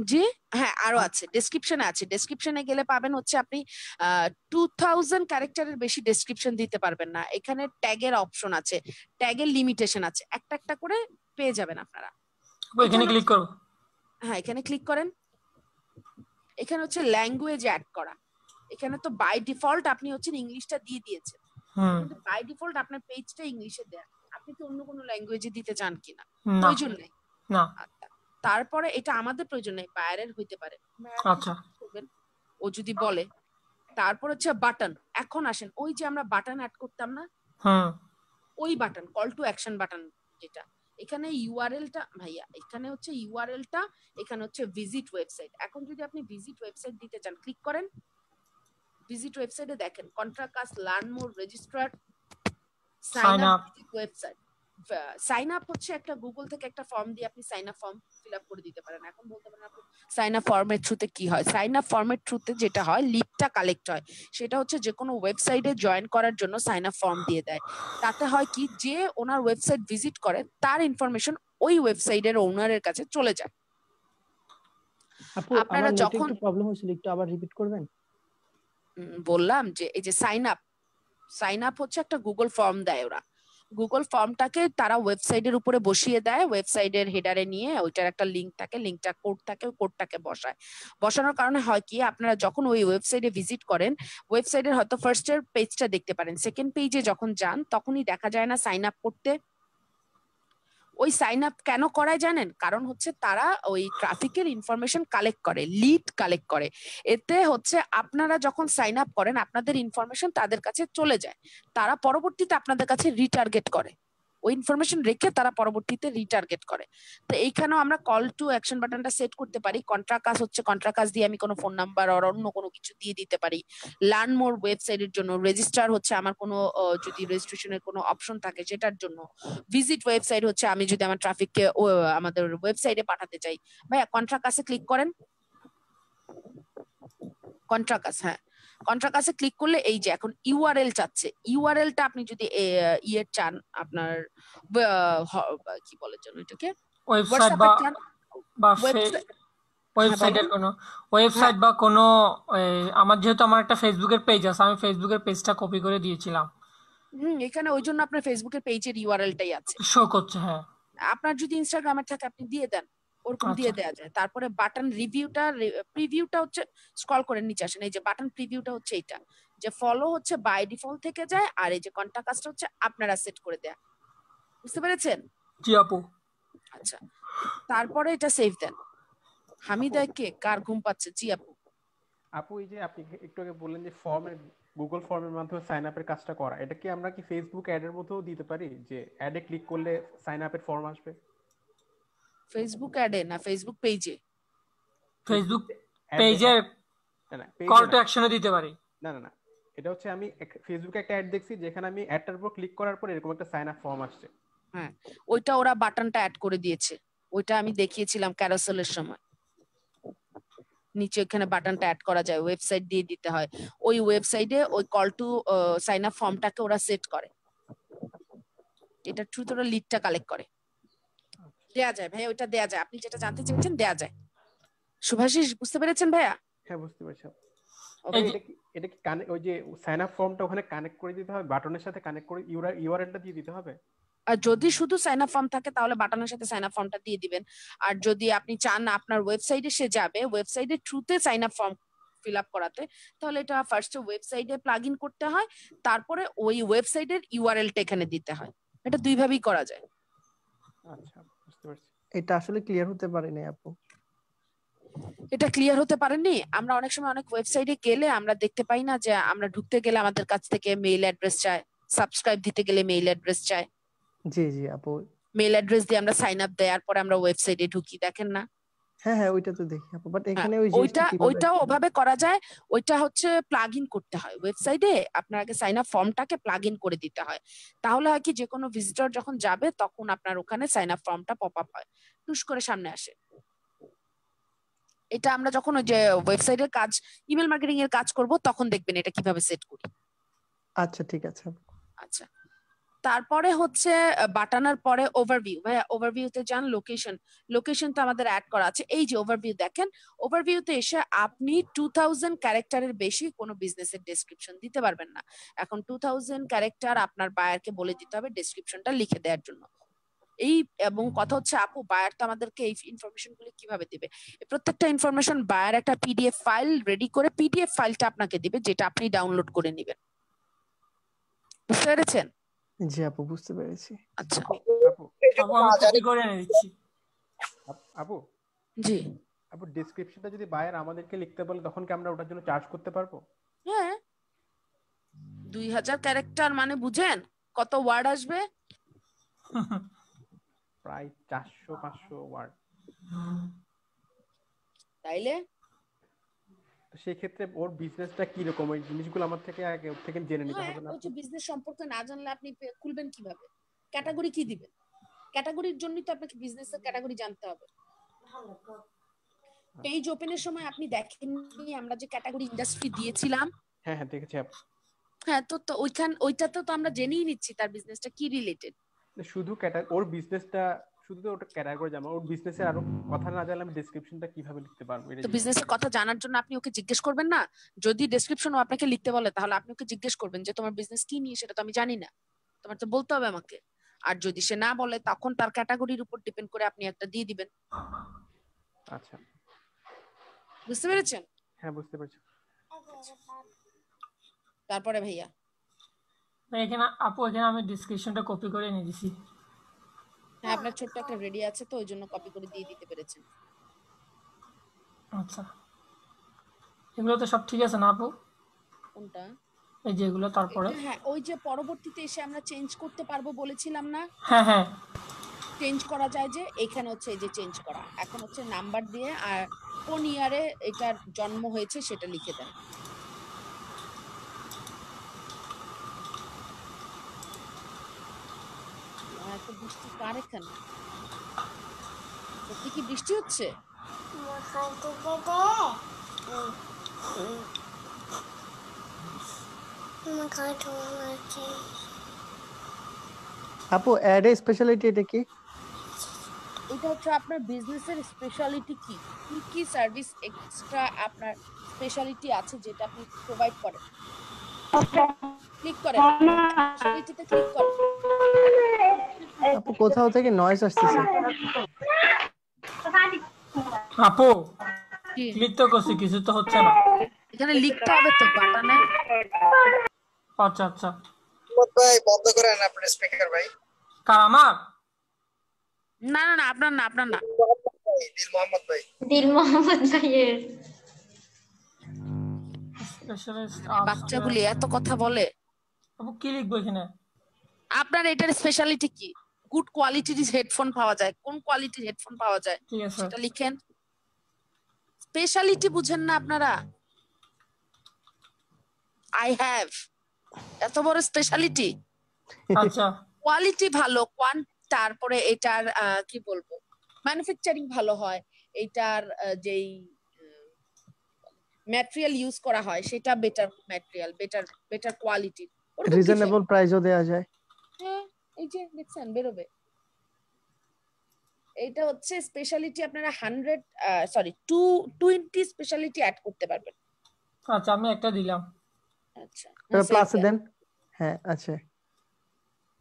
S1: জি? হ্যাঁ আরও আছে ডেসক্রিপশনে আছে। ডেসক্রিপশনে গেলে পাবেন হচ্ছে আপনি টু থাউজেন্ড ক্যারেক্টারের বেশি ডেসক্রিপশন দিতে পারবেন না। এখানে ট্যাগের অপশন আছে ট্যাগের লিমিটেশন আছে। একটা একটা করে পেয়ে যাবেন আপনারা।
S3: এখানে ক্লিক করব
S1: হ্যাঁ এখানে ক্লিক করেন। এখানে হচ্ছে ল্যাঙ্গুয়েজ অ্যাড করা। এখানে তো বাই ডিফল্ট আপনি হচ্ছেন ইংলিশটা দিয়ে দিয়েছেন।
S3: হুম।
S1: কিন্তু বাই ডিফল্ট আপনার পেজটা ইংলিশে দেয়া। আপনি কি অন্য কোনো ল্যাঙ্গুয়েজে দিতে চান কিনা? প্রয়োজন নেই।
S3: না।
S1: আচ্ছা। তারপরে এটা আমাদের প্রয়োজন নেই বাইরের হইতে পারে।
S3: আচ্ছা।
S1: ও যদি বলে। তারপর হচ্ছে বাটন এখন আসেন ওই যে আমরা বাটন অ্যাড করতাম না? ওই button call to action button যেটা। এখানে ইউআরএলটা ভাইয়া এখানে হচ্ছে ইউআরএলটা এখানে হচ্ছে ভিজিট ওয়েবসাইট এখন যদি আপনি ভিজিট ওয়েবসাইট দিতে চান ক্লিক করেন। ভিজিট ওয়েবসাইটে দেখেন contact us learn more register
S3: Sign
S1: sign up. Website sign up হচ্ছে একটা গুগল থেকে একটা ফর্ম দিয়ে আপনি sign up form fill up করে দিতে পারেন। এখন বলতে পারেন আপনি সাইন আপ ফর্মের থ্রুতে কি হয়? সাইন আপ ফর্মের থ্রুতে যেটা হয় লিডটা কালেক্ট হয়। সেটা হচ্ছে যে কোনো ওয়েবসাইটে জয়েন করার জন্য সাইন আপ ফর্ম দিয়ে দেয়। তাতে হয় কি যে ওনার ওয়েবসাইট ভিজিট করে তার ইনফরমেশন ওই ওয়েবসাইটের ওনারের কাছে চলে যায়।
S4: আপু
S1: আপনারা যখন-
S4: প্রবলেম হয়েছিল একটু আবার রিপিট করবেন?
S1: বললাম যে এই যে সাইন আপ সাইন আপ হচ্ছে একটা গুগল ফর্ম দেয় ওরা। গুগল ফর্মটাকে তারা ওয়েবসাইটের উপরে বসিয়ে দেয় ওয়েবসাইটের হেডারে নিয়ে ওইটার একটা লিঙ্ক থাকে লিঙ্কটা কোড থাকে কোডটাকে বসায়। বসানোর কারণে হয় কি, আপনারা যখন ওই ওয়েবসাইটে ভিজিট করেন ওয়েবসাইটের হয়তো ফার্স্ট এর পেজটা দেখতে পারেন। সেকেন্ড পেজে যখন যান, তখনই দেখা যায় না সাইন আপ করতে ওই সাইন আপ কেন করায় জানেন? কারণ হচ্ছে তারা ওই ট্রাফিকের ইনফরমেশন কালেক্ট করে লিড কালেক্ট করে। এতে হচ্ছে আপনারা যখন সাইন আপ করেন, আপনাদের ইনফরমেশন তাদের কাছে চলে যায়। তারা পরবর্তীতে আপনাদের কাছে রিটার্গেট করে। ওই ইনফরমেশন রেখে তারা পরবর্তীতে রিটার্গেট করে। তো এইখানেও আমরা কল টু অ্যাকশন বাটনটা সেট করতে পারি। কন্ট্রাকাস হচ্ছে কন্ট্রাকাস দিয়ে আমি কোনো ফোন নাম্বার আর অন্য কোনো কিছু দিয়ে দিতে পারি। লার্ন মোর ওয়েবসাইটের জন্য রেজিস্টার হচ্ছে আমার কোনো যদি রেজিস্ট্রেশনের কোনো অপশন থাকে সেটার জন্য। ভিজিট ওয়েবসাইট হচ্ছে, আমি যদি আমার ট্রাফিককে আমাদের ওয়েবসাইটে পাঠাতে চাই। ভাইয়া কন্ট্রাকাসে ক্লিক করেন। কন্ট্রাকাস হ্যাঁ। কন্ট্রাক্ট আছে ক্লিক করলে এই যে এখন ইউআরএল চাচ্ছে ইউআরএলটা আপনি যদি ইয়ে চান আপনার কি বলে যেন এটাকে?
S3: ওয়েবসাইট বা ওয়েবসাইটের
S1: বলেন।
S3: কোনো ওয়েবসাইট বা কোনো আমার যেহেতু আমার একটা ফেসবুকের পেজ আছে আমি ফেসবুকের পেজটা কপি করে দিয়েছিলাম।
S1: হুম এখানে ওই জন্য আপনার ফেসবুকের পেজের ইউআরএলটাই আছে।
S3: শো করছে হ্যাঁ।
S1: আপনার যদি ইনস্টাগ্রামের থাকে আপনি দিয়ে দেন। ওরকম দিয়ে
S3: আচ্ছা।
S1: দেওয়া যায়। তারপরে বাটন রিভিউটা প্রিভিউটা হচ্ছে স্ক্রল করে নিচে আসেন। এই যে বাটন প্রিভিউটা হচ্ছে এটা যে ফলো হচ্ছে বাই ডিফল্ট থেকে যায় আর এই যে কন্টাক্ট হচ্ছে আপনারা সেট করে দেয়া। বুঝতে পেরেছেন?
S3: জি আপু।
S1: আচ্ছা। তারপরে এটা সেভ দেন। হামিদা কে কার ঘুম পাচ্ছে? জি আপু।
S7: আপু এই যে আপনি একটু আগে বললেন যে ফর্মের গুগল ফর্মের মাধ্যমে সাইন আপের কাজটা করা এটা কি আমরা কি ফেসবুক অ্যাডের মধ্যেও দিতে পারি? যে অ্যাডে ক্লিক করলে সাইন আপের ফর্ম আসবে?
S1: ফেসবুক অ্যাডে না ফেসবুক পেজে
S3: ফেসবুক
S7: এ
S3: কল টু। অ্যাকশনে দিতে পারি।
S7: না না না এটা হচ্ছে আমি ফেসবুকে একটা অ্যাড দেখছি যেখানে আমি অ্যাডটার উপর ক্লিক করার পর এরকম একটা সাইন আপ ফর্ম আসছে।
S1: হ্যাঁ ওইটা ওরা বাটনটা অ্যাড করে দিয়েছে। ওইটা আমি দেখিয়েছিলাম ক্যারাসেলের সময়। নিচে এখানে বাটনটা অ্যাড করা যায় ওয়েবসাইট দিয়ে দিতে হয়। ওই ওয়েবসাইটে ওই কল টু সাইন আপ ফর্মটাকে ওরা সেট করে। এটা থ্রু ওরা লিডটা কালেক্ট করে। দেয়া যায় ভাইয়া ওইটা দেয়া যায়। আপনি যেটা জানতে চেয়েছেন দেয়া যায়। সুভাষিস বুঝতে পেরেছেন ভাইয়া?
S7: হ্যাঁ বুঝতে পারছি। এটা কি এটা কি কানে ওই যে সাইন আপ ফর্মটা ওখানে কানেক্ট করে দিতে হবে বাটনের সাথে কানেক্ট করে ইউআরএলটা দিয়ে দিতে হবে?
S1: আর যদি শুধু সাইন আপ ফর্ম থাকে তাহলে বাটনের সাথে সাইন আপ ফর্মটা দিয়ে দিবেন। আর যদি আপনি চান আপনার ওয়েবসাইটে সে যাবে ওয়েবসাইটের থ্রুতে sign up form fill up করাতে তাহলে এটা ফার্স্ট ওয়েবসাইটে প্লাগ ইন করতে হয় তারপরে ওই ওয়েবসাইটের ইউআরএলটা এখানে দিতে হয়। এটা দুই ভাবেই করা যায়।
S7: আচ্ছা।
S4: এটা আসলে ক্লিয়ার হতে পারেনি আপু।
S1: এটা ক্লিয়ার হতে পারেনি। আমরা অনেক সময় অনেক ওয়েবসাইটে গেলে আমরা দেখতে পাই না যে আমরা ঢুকতে গেলে আমাদের কাছ থেকে মেইল অ্যাড্রেস চায় সাবস্ক্রাইব দিতে গেলে মেইল অ্যাড্রেস চায়।
S4: জি জি আপু।
S1: মেইল অ্যাড্রেস দিয়ে আমরা সাইন আপ দেওয়ার পরে আমরা ওয়েবসাইটে ঢুকি দেখেন না।
S4: হ্যাঁ হ্যাঁ ওইটা তো দেখি আপু। বাট
S1: হ্যাঁ,
S4: এখানে ওই
S1: ওইটা ওইটাও ওভাবে করা যায় ওইটা হচ্ছে প্লাগ ইন করতে হয়। ওয়েবসাইটে আপনার আগে সাইন আপ ফর্মটাকে প্লাগ ইন করে দিতে হয়। তাহলে হয় কি যে কোনো ভিজিটর যখন যাবে তখন আপনার ওখানে সাইন আপ ফর্মটা পপ আপ হয়। টুস করে সামনে আসে। এটা আমরা যখন ওই যে ওয়েবসাইটের কাজ ইমেল মার্কেটিং এর কাজ করব তখন দেখবেন এটা কীভাবে সেট করি।
S4: আচ্ছা ঠিক আছে
S1: আচ্ছা। তারপরে হচ্ছে বাটানার পরে ওভারভিউ ভাইয়া ওভারভিউতে যান লোকেশন লোকেশন তো আমাদের অ্যাড করা আছে। এই যে ওভারভিউ দেখেন ওভারভিউতে এসে আপনি টু থাউজেন্ড ক্যারেক্টারের বেশি কোনো বিজনেসের ডেসক্রিপশন দিতে পারবেন না। এখন টু থাউজেন্ড ক্যারেক্টার আপনার বায়ারকে বলে দিতে হবে ডেসক্রিপশনটা লিখে দেওয়ার জন্য। এই, এবং কথা হচ্ছে, আপু বায়ার তো আমাদেরকে এই ইনফরমেশনগুলো কীভাবে দিবে? প্রত্যেকটা ইনফরমেশন বায়ার একটা পিডিএফ ফাইল রেডি করে পিডিএফ ফাইলটা আপনাকে দিবে, যেটা আপনি ডাউনলোড করে নেবেন। বুঝতে পেরেছেন?
S4: জি আপু বুঝতে পেরেছি।
S1: আচ্ছা।
S7: আপু
S3: আপু। আমি কপি করে এনে
S7: আপু
S1: জি।
S7: আপু ডেসক্রিপশনটা যদি বায়ার আমাদেরকে লিখতে বলে তখন কি আমরা ওটার জন্য চার্জ করতে পারব?
S1: হ্যাঁ। দুই হাজার ক্যারেক্টার মানে বুঝেন কত ওয়ার্ড আসবে?
S7: প্রায় চারশো পাঁচশো ওয়ার্ড
S1: তাইলে?
S7: তো সেই ক্ষেত্রে ওর বিজনেসটা কি রকম ওই জিনিসগুলো আমার থেকে আগে ওর থেকে জেনে নিতে
S1: হ্যাঁ
S7: হবে না
S1: যে বিজনেস সম্পর্কে না জানলে আপনি খুলবেন কীভাবে? ক্যাটাগরি কি দিবেন? ক্যাটাগরির জন্যই তো আপনাকে বিজনেসের ক্যাটাগরি জানতে হবে। পেজ ওপেনের সময় আপনি দেখেননি আমরা যে ক্যাটাগরি ইন্ডাস্ট্রি দিয়েছিলাম?
S7: হ্যাঁ হ্যাঁ দেখেছি আপু
S1: হ্যাঁ তো তো ওইখান ওইটাতে তো আমরা জেনেই নিচ্ছি তার বিজনেসটা কি রিলেটেড
S7: শুধু ক্যাটা ওর বিজনেসটা শুধু তো ওটা ক্যাটাগরি জানা ওর বিজনেসের আরও কথা না জানলে আমি ডেসক্রিপশনটা কীভাবে লিখতে পারব
S1: তো বিজনেসের কথা জানার জন্য আপনি ওকে জিজ্ঞেস করবেন না? যদি ডেসক্রিপশন ও আপনাকে লিখতে বলে তাহলে আপনি ওকে জিজ্ঞেস করবেন যে তোমার বিজনেস কি নিয়ে? সেটা তো আমি জানি না। তোমার তো বলতে হবে আমাকে। আর যদি সে না বলে তখন তার ক্যাটাগরির উপর ডিপেন্ড করে আপনি একটা দিয়ে দিবেন।
S7: আচ্ছা।
S1: বুঝতে পেরেছেন?
S7: হ্যাঁ বুঝতে পারছি।
S1: তারপরে ভাইয়া।
S3: এখানে আপু এখানে আমি ডিসক্রিপশনটা কপি করে এনে দিছি।
S1: হ্যাঁ আপনার ছোট্ট একটা রেডি আছে তো ওই জন্য কপি করে দিয়ে দিতে পেরেছেন।
S3: আচ্ছা। এগুলো তো সব ঠিক আছে না আপু?
S1: কোনটা?
S3: এই যে এগুলো তারপরে?
S1: হ্যাঁ ওই যে পরবর্তীতে এসে আমরা চেঞ্জ করতে পারব বলেছিলাম না?
S3: হ্যাঁ হ্যাঁ।
S1: চেঞ্জ করা যায় যে এখানে হচ্ছে এই যে চেঞ্জ করা। এখন হচ্ছে নাম্বার দিয়ে আর কোন ইয়ারে এটার জন্ম হয়েছে সেটা লিখে দেন আহ, এত বৃষ্টি কার সত্যি কি বৃষ্টি হচ্ছে?
S4: আপু অ্যাডে স্পেশালিটি এটা কি?
S1: এটা হচ্ছে আপনার বিজনেসের স্পেশালিটি কি? কি কি সার্ভিস এক্সট্রা আপনার স্পেশালিটি আছে যেটা আপনি প্রোভাইড করেন? ক্লিক করেন। স্পেশালিটিতে ক্লিক করেন।
S4: আপু কোথাও থেকে নয়েজ আসতেছে।
S3: আপু
S1: কি?
S3: ক্লিক তো করছি কিছু তো হচ্ছে না।
S1: এখানে লিখতে হবে তো বাটনে।
S3: আচ্ছা আচ্ছা।
S9: ভাই বন্ধ করেন আপনার স্পিকার ভাই।
S3: কার আমার?
S1: না না না আপনার না আপনার না।
S9: দিল মোহাম্মদ ভাই।
S5: দিল মোহাম্মদ ভাইয়ের।
S1: বাচ্চাগুলি এত কথা বলে।
S3: আপু কি লিখব এখানে?
S1: আপনার এটার স্পেশালিটি কি? গুড কোয়ালিটির হেডফোন পাওয়া যায়। কোন কোয়ালিটির হেডফোন পাওয়া যায়? সেটা লিখেন। স্পেশালিটি বুঝেন না আপনারা। আই হ্যাভ এত বড় স্পেশালিটি
S3: আচ্ছা।
S1: কোয়ালিটি ভালো কোয়ান তারপরে এটার কি বলব? ম্যানুফ্যাকচারিং ভালো হয়। এটার যেই ম্যাটেরিয়াল ইউজ করা হয় সেটা better material better better quality
S4: reasonable প্রাইসও দেওয়া যায়।
S1: হ্যাঁ। এই যে দেখছেন বেরোবে। এইটা হচ্ছে স্পেশালিটি আপনারা hundred sorry two twenty speciality add করতে পারবেন।
S3: আচ্ছা আমি একটা দিলাম।
S1: আচ্ছা
S4: প্লাসে দেন। হ্যাঁ আচ্ছা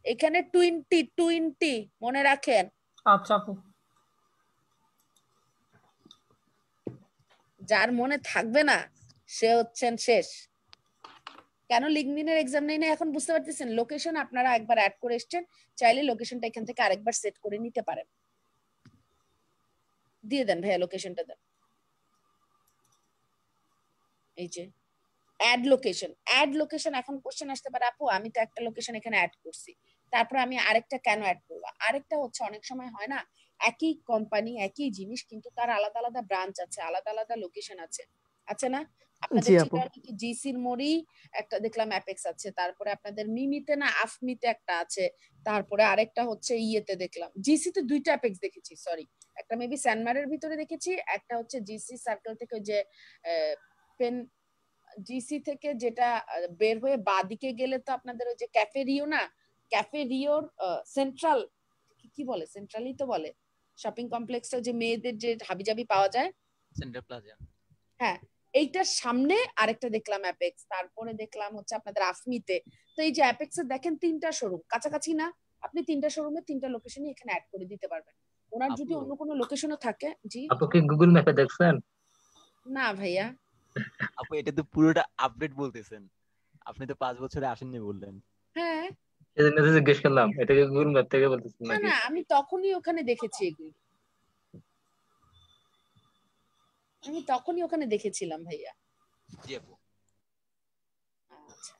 S1: এখানে টোয়েন্টি টোয়েন্টি মনে রাখেন।
S3: আচ্ছা আপু।
S1: যার মনে থাকবে না সে হচ্ছেন শেষ। কেন লিঙ্কডিনের এক্সাম নেই না এখন বুঝতে পারতেছেন? লোকেশন আপনারা একবার অ্যাড করে এসেছেন, চাইলে লোকেশনটা এখান থেকে আরেকবার সেট করে নিতে পারেন। দিয়ে দেন ভাইয়া লোকেশনটা দেন। এই যে অ্যাড লোকেশন অ্যাড লোকেশন এখন কোশ্চেন আসতে পারে, আপু, আমি তো একটা লোকেশন এখানে অ্যাড করছি। তারপর আমি আরেকটা কেন অ্যাড করব? আরেকটা হচ্ছে অনেক সময় হয় না, একই কোম্পানি একই জিনিস, কিন্তু তার আলাদা আলাদা ব্রাঞ্চ আছে, আলাদা আলাদা লোকেশন আছে। আছে না? আপনাদের জিসির মোড়ি একটা দেখলাম অ্যাপেক্স আছে। তারপরে আপনাদের মিমিতে না আফমিতে একটা আছে। তারপরে আরেকটা হচ্ছে ইয়েতে দেখলাম। জিসিতে দুইটা অ্যাপেক্স দেখেছি সরি একটা মেবি স্যানমারের ভিতরে দেখেছি একটা হচ্ছে জিসি সার্কেল থেকে যে পেন জিসি থেকে যেটা বের হয়ে বাদিকে গেলে তো আপনাদের ওই যে ক্যাফে রিও না? ক্যাফে রিওর সেন্ট্রাল কি বলে? সেন্ট্রালই তো বলে। শপিং কমপ্লেক্সটা যে মেয়েদের যে হাবিজাবি পাওয়া যায়।
S2: সেন্টার প্লাজা
S1: হ্যাঁ। এইটার সামনে আরেকটা দেখলাম অ্যাপেক্স তারপরে দেখলাম হচ্ছে আপনাদের আফমিতে তো এই যে অ্যাপেক্স এর দেখেন তিনটা শোরুম কাছাকাছি না আপনি তিনটা শোরুমে তিনটা লোকেশনই এখানে অ্যাড করে দিতে পারবেন। ওনার যদি অন্য কোনো লোকেশনও থাকে জি।
S8: আপু কি গুগল ম্যাপে দেখছেন?
S1: না ভাইয়া।
S2: আপু এটা তো পুরোটা আপডেট বলতেছেন। আপনি তো পাঁচ বছরে আসেননি বললেন।
S1: হ্যাঁ।
S8: সেজন্য জিজ্ঞেস করলাম এটা কি গুগল ম্যাপ থেকে বলতেছেন
S1: না না আমি তখনই ওখানে দেখেছি এগুলি। আমি তখনই ওখানে দেখেছিলাম ভাইয়া।
S2: জি আপু।
S1: আচ্ছা।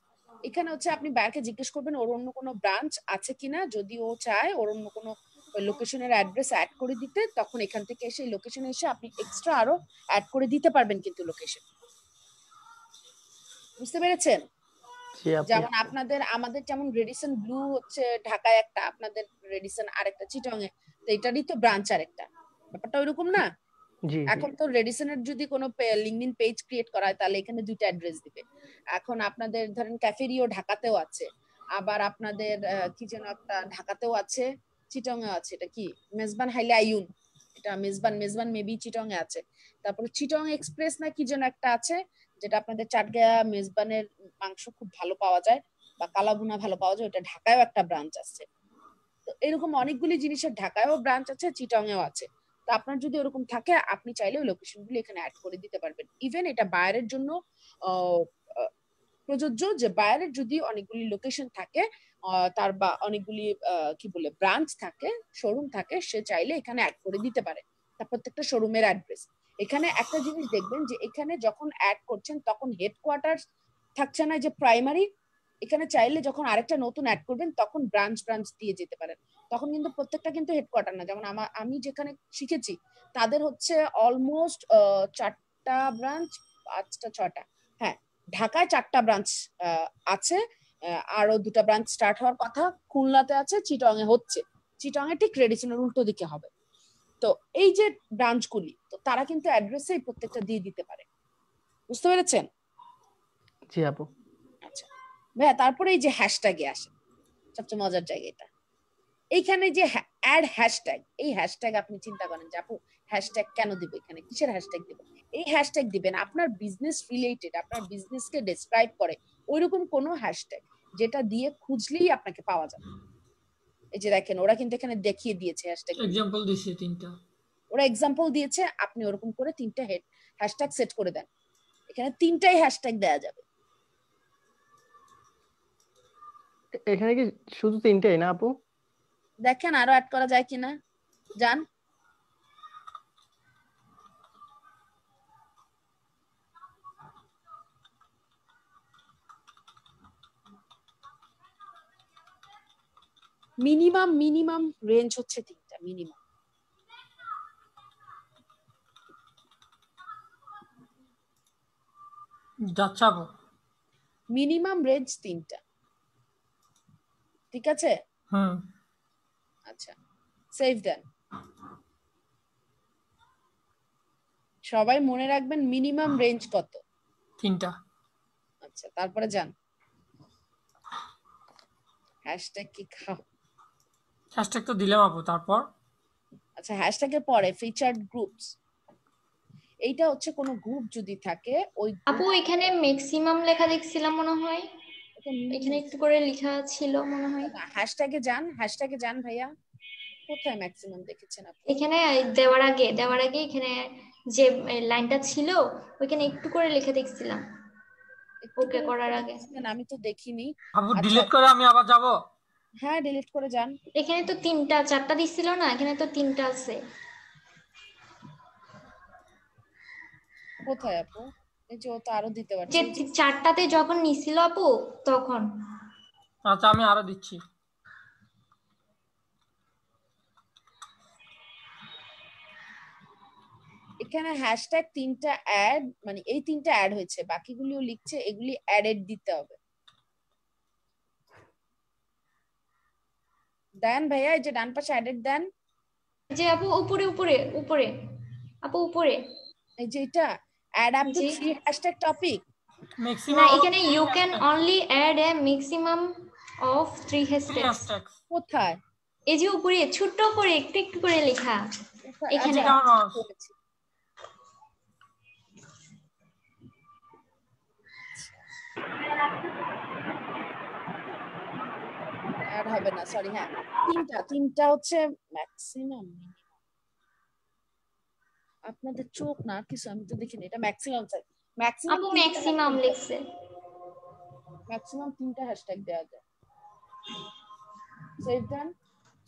S1: এখানে হচ্ছে আপনি ব্যাংকে জিজ্ঞেস করবেন ওর অন্য কোনো ব্রাঞ্চ আছে কিনা? যদি ও চায় ওর অন্য কোনো লোকেশনের অ্যাড্রেস অ্যাড করে দিতে তখন এখান থেকে এসে লোকেশনে এসে আপনি এক্সট্রা আরও অ্যাড করে দিতে পারবেন কিন্তু লোকেশন বুঝতে পেরেছেন? যেমন আপনাদের আমাদের যেমন রেডিসন ব্লু হচ্ছে ঢাকায় একটা আপনাদের রেডিসন আরেকটা চিটং এ তো এটারই তো ব্রাঞ্চ আরেকটা। ব্যাপারটা ওইরকম না? এখন তো রেডিসনের যদি কোনো লিঙ্কডিন পেজ ক্রিয়েট করা হয়, তাহলে এখানে দুইটা অ্যাড্রেস দিবে। এখন আপনাদের ধরেন ক্যাফেরিও ঢাকাতেও আছে, আবার আপনাদের কি যেন একটা ঢাকাতেও আছে চিটং এ আছে, এটা কি? মেজবান হাইলে আইউন এটা মেজবান মেজবান মেবি চিটং এ আছে। তারপরে চিটং এক্সপ্রেস না কি যেন একটা আছে, যেটা আপনাদের চাটগায়া মেজবানের মাংস খুব ভালো পাওয়া যায়, বা কালাভুনা ভালো পাওয়া যায়, ওটা ঢাকায়ও একটা ব্রাঞ্চ আছে। তো এরকম অনেকগুলি জিনিসের ঢাকায়ও ব্রাঞ্চ আছে চিটং এও আছে। তো আপনার যদি ওরকম থাকে, আপনি চাইলে ওই লোকেশনগুলো এখানে অ্যাড করে দিতে পারবেন। ইভেন এটা বায়ারের জন্য প্রযোজ্য যে বায়ারের যদি অনেকগুলি লোকেশন থাকে তার বা অনেকগুলি কি বলে ব্রাঞ্চ থাকে শোরুম থাকে, সে চাইলে এখানে অ্যাড করে দিতে পারে তার প্রত্যেকটা শোরুমের অ্যাড্রেস এখানে একটা জিনিস দেখবেন যে এখানে যখন অ্যাড করছেন, তখন হেডকোয়ার্টার থাকছে না যে প্রাইমারি এখানে চাইলে যখন আরেকটা নতুন অ্যাড করবেন, তখন ব্রাঞ্চ ব্রাঞ্চ দিয়ে যেতে পারেন। তখন কিন্তু প্রত্যেকটা কিন্তু হেডকোয়ার্টার না। যেমন আমার আমি যেখানে শিখেছি তাদের হচ্ছে অলমোস্ট চারটা ব্রাঞ্চ পাঁচটা ছটা হ্যাঁ ঢাকায় চারটা ব্রাঞ্চ আছে। আরও দুটা ব্রাঞ্চ স্টার্ট হওয়ার কথা খুলনাতে আছে চিটং এ হচ্ছে। চিটং এ ঠিক রেডিসনের উল্টো দিকে হবে। তো এই যে ব্রাঞ্চগুলি তো তারা কিন্তু অ্যাড্রেসেই প্রত্যেকটা দিয়ে দিতে পারে। বুঝতে পেরেছেন?
S4: জি আপু।
S1: আচ্ছা। ভাইয়া তারপরে এই যে হ্যাশট্যাগে আসে সবচেয়ে মজার জায়গা এটা। এইখানে যে অ্যাড হ্যাশট্যাগ এই হ্যাশট্যাগ আপনি চিন্তা করেন যে আপু হ্যাশট্যাগ কেন দিব এখানে? কিসের হ্যাশট্যাগ দিব? এই হ্যাশট্যাগ দিবেন আপনার বিজনেস রিলেটেড আপনার বিজনেসকে ডেসক্রাইব করে ওইরকম কোনো হ্যাশট্যাগ যেটা দিয়ে খুঁজলেই আপনাকে পাওয়া যাবে। এই যে দেখেন ওরা কিন্তু এখানে দেখিয়ে দিয়েছে হ্যাশট্যাগ
S3: এক্সাম্পল দিছি তিনটা।
S1: ওরা এক্সাম্পল দিয়েছে আপনি ওরকম করে তিনটা হেড হ্যাশট্যাগ সেট করে দেন। এখানে তিনটাই হ্যাশট্যাগ দেয়া যাবে।
S4: এখানে কি শুধু তিনটেই না আপু?
S1: দেখেন আরও অ্যাড করা যায় কিনা। যান। মিনিমাম মিনিমাম রেঞ্জ হচ্ছে তিনটা মিনিমাম
S3: যাচ্ছে আপু
S1: মিনিমাম রেঞ্জ তিনটা। ঠিক আছে?
S3: হুম।
S1: সেভ দেন সবাই মনে রাখবেন মিনিমাম রেঞ্জ কত?
S3: তিনটা।
S1: আচ্ছা তারপরে যান। হ্যাশট্যাগ কি খাও?
S3: হ্যাশট্যাগ তো দিলাম আপু তারপর?
S1: আচ্ছা হ্যাশট্যাগের পরে ফিচার্ড গ্রুপস এইটা হচ্ছে কোনো গ্রুপ যদি থাকে ওই
S5: আপু এখানে ম্যাক্সিমাম লেখা দেখছিলাম মনে হয়। এখানে একটু করে লেখা ছিল মনে হয়।
S1: হ্যাশট্যাগে যান হ্যাশট্যাগে যান ভাইয়া। কোথায় ম্যাক্সিমাম দেখেছেন আপনি?
S5: এখানে দেওয়ার আগে দেওয়ার আগে এখানে যে লাইনটা ছিল ওইখানে একটু করে লিখে দেখছিলাম। ওকে করার আগে।
S1: আমি তো দেখিনি।
S3: আপু
S1: আচ্ছা।
S3: ডিলিট করে আমি আবার যাব?
S1: হ্যাঁ ডিলিট করে যান।
S5: এখানে তো তিনটা চারটা দিছিল না এখানে তো তিনটা আছে।
S1: কোথায় আপু? এই যে ও তো আরও দিতে পারছে।
S5: চারটাতে যখন নিছিল আপু তখন।
S3: আচ্ছা আমি আরও দিচ্ছি।
S1: এখানে হ্যাশট্যাগ তিনটা অ্যাড মানে এই তিনটা অ্যাড হয়েছে বাকিগুলিও লিখছে এগুলি অ্যাডেড দিতে হবে। দেন ভাইয়া এই যে ডান পাশে অ্যাডেড দেন।
S5: যে আপু উপরে উপরে উপরে। আপু উপরে।
S1: এই যে এটা add up to three hashtag topic
S5: না এখানে you can only add a maximum of three hashtags
S1: কোথায়?
S5: এই যে উপরে ছোট্ট করে একটু একটু করে লেখা। এখানে।
S1: আচ্ছা,
S3: কেমন
S1: করেছি। অ্যাড হবে না সরি হ্যাঁ। তিনটা তিনটা হচ্ছে ম্যাক্সিমাম আপনাদের চোখ না কিছু আমি তো দেখিনি এটা ম্যাক্সিমাম চাই ম্যাক্সিমাম
S5: আপু ম্যাক্সিমাম লিখছে।
S1: ম্যাক্সিমাম তিনটা হ্যাশট্যাগ দেওয়া যায়। সেভ দেন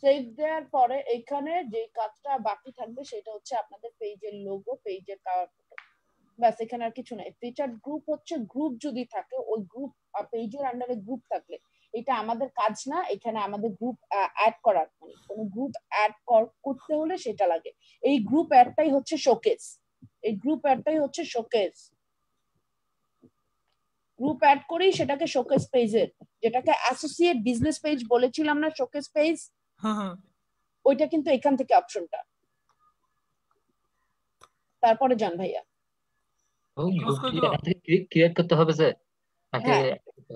S1: সেভ দেওয়ার পরে এখানে যে কাজটা বাকি থাকবে সেটা হচ্ছে আপনাদের পেজের লোগো পেজের ব্যাস এখানে আর কিছু নাই। ফিচার্ড গ্রুপ হচ্ছে গ্রুপ যদি থাকে ওই গ্রুপ পেজের আন্ডারে গ্রুপ থাকলে এটা আমাদের কাজ না এখানে আমাদের গ্রুপ অ্যাড করার। মানে কোনো গ্রুপ অ্যাড করতে হলে সেটা লাগে। এই গ্রুপ অ্যাডটাই হচ্ছে শোকেস এই গ্রুপ অ্যাডটাই হচ্ছে শোকেস গ্রুপ অ্যাড করেই সেটাকে শোকেস পেজের যেটাকে অ্যাসোসিয়েট বিজনেস পেজ বলেছিলাম না শোকেস পেজ
S3: হুম হুম
S1: ওইটা কিন্তু এখান থেকে অপশনটা তারপরে যান ভাইয়া।
S3: করে দিও?
S8: ক্রিয়েট করতে হবে যে
S1: হ্যাঁ।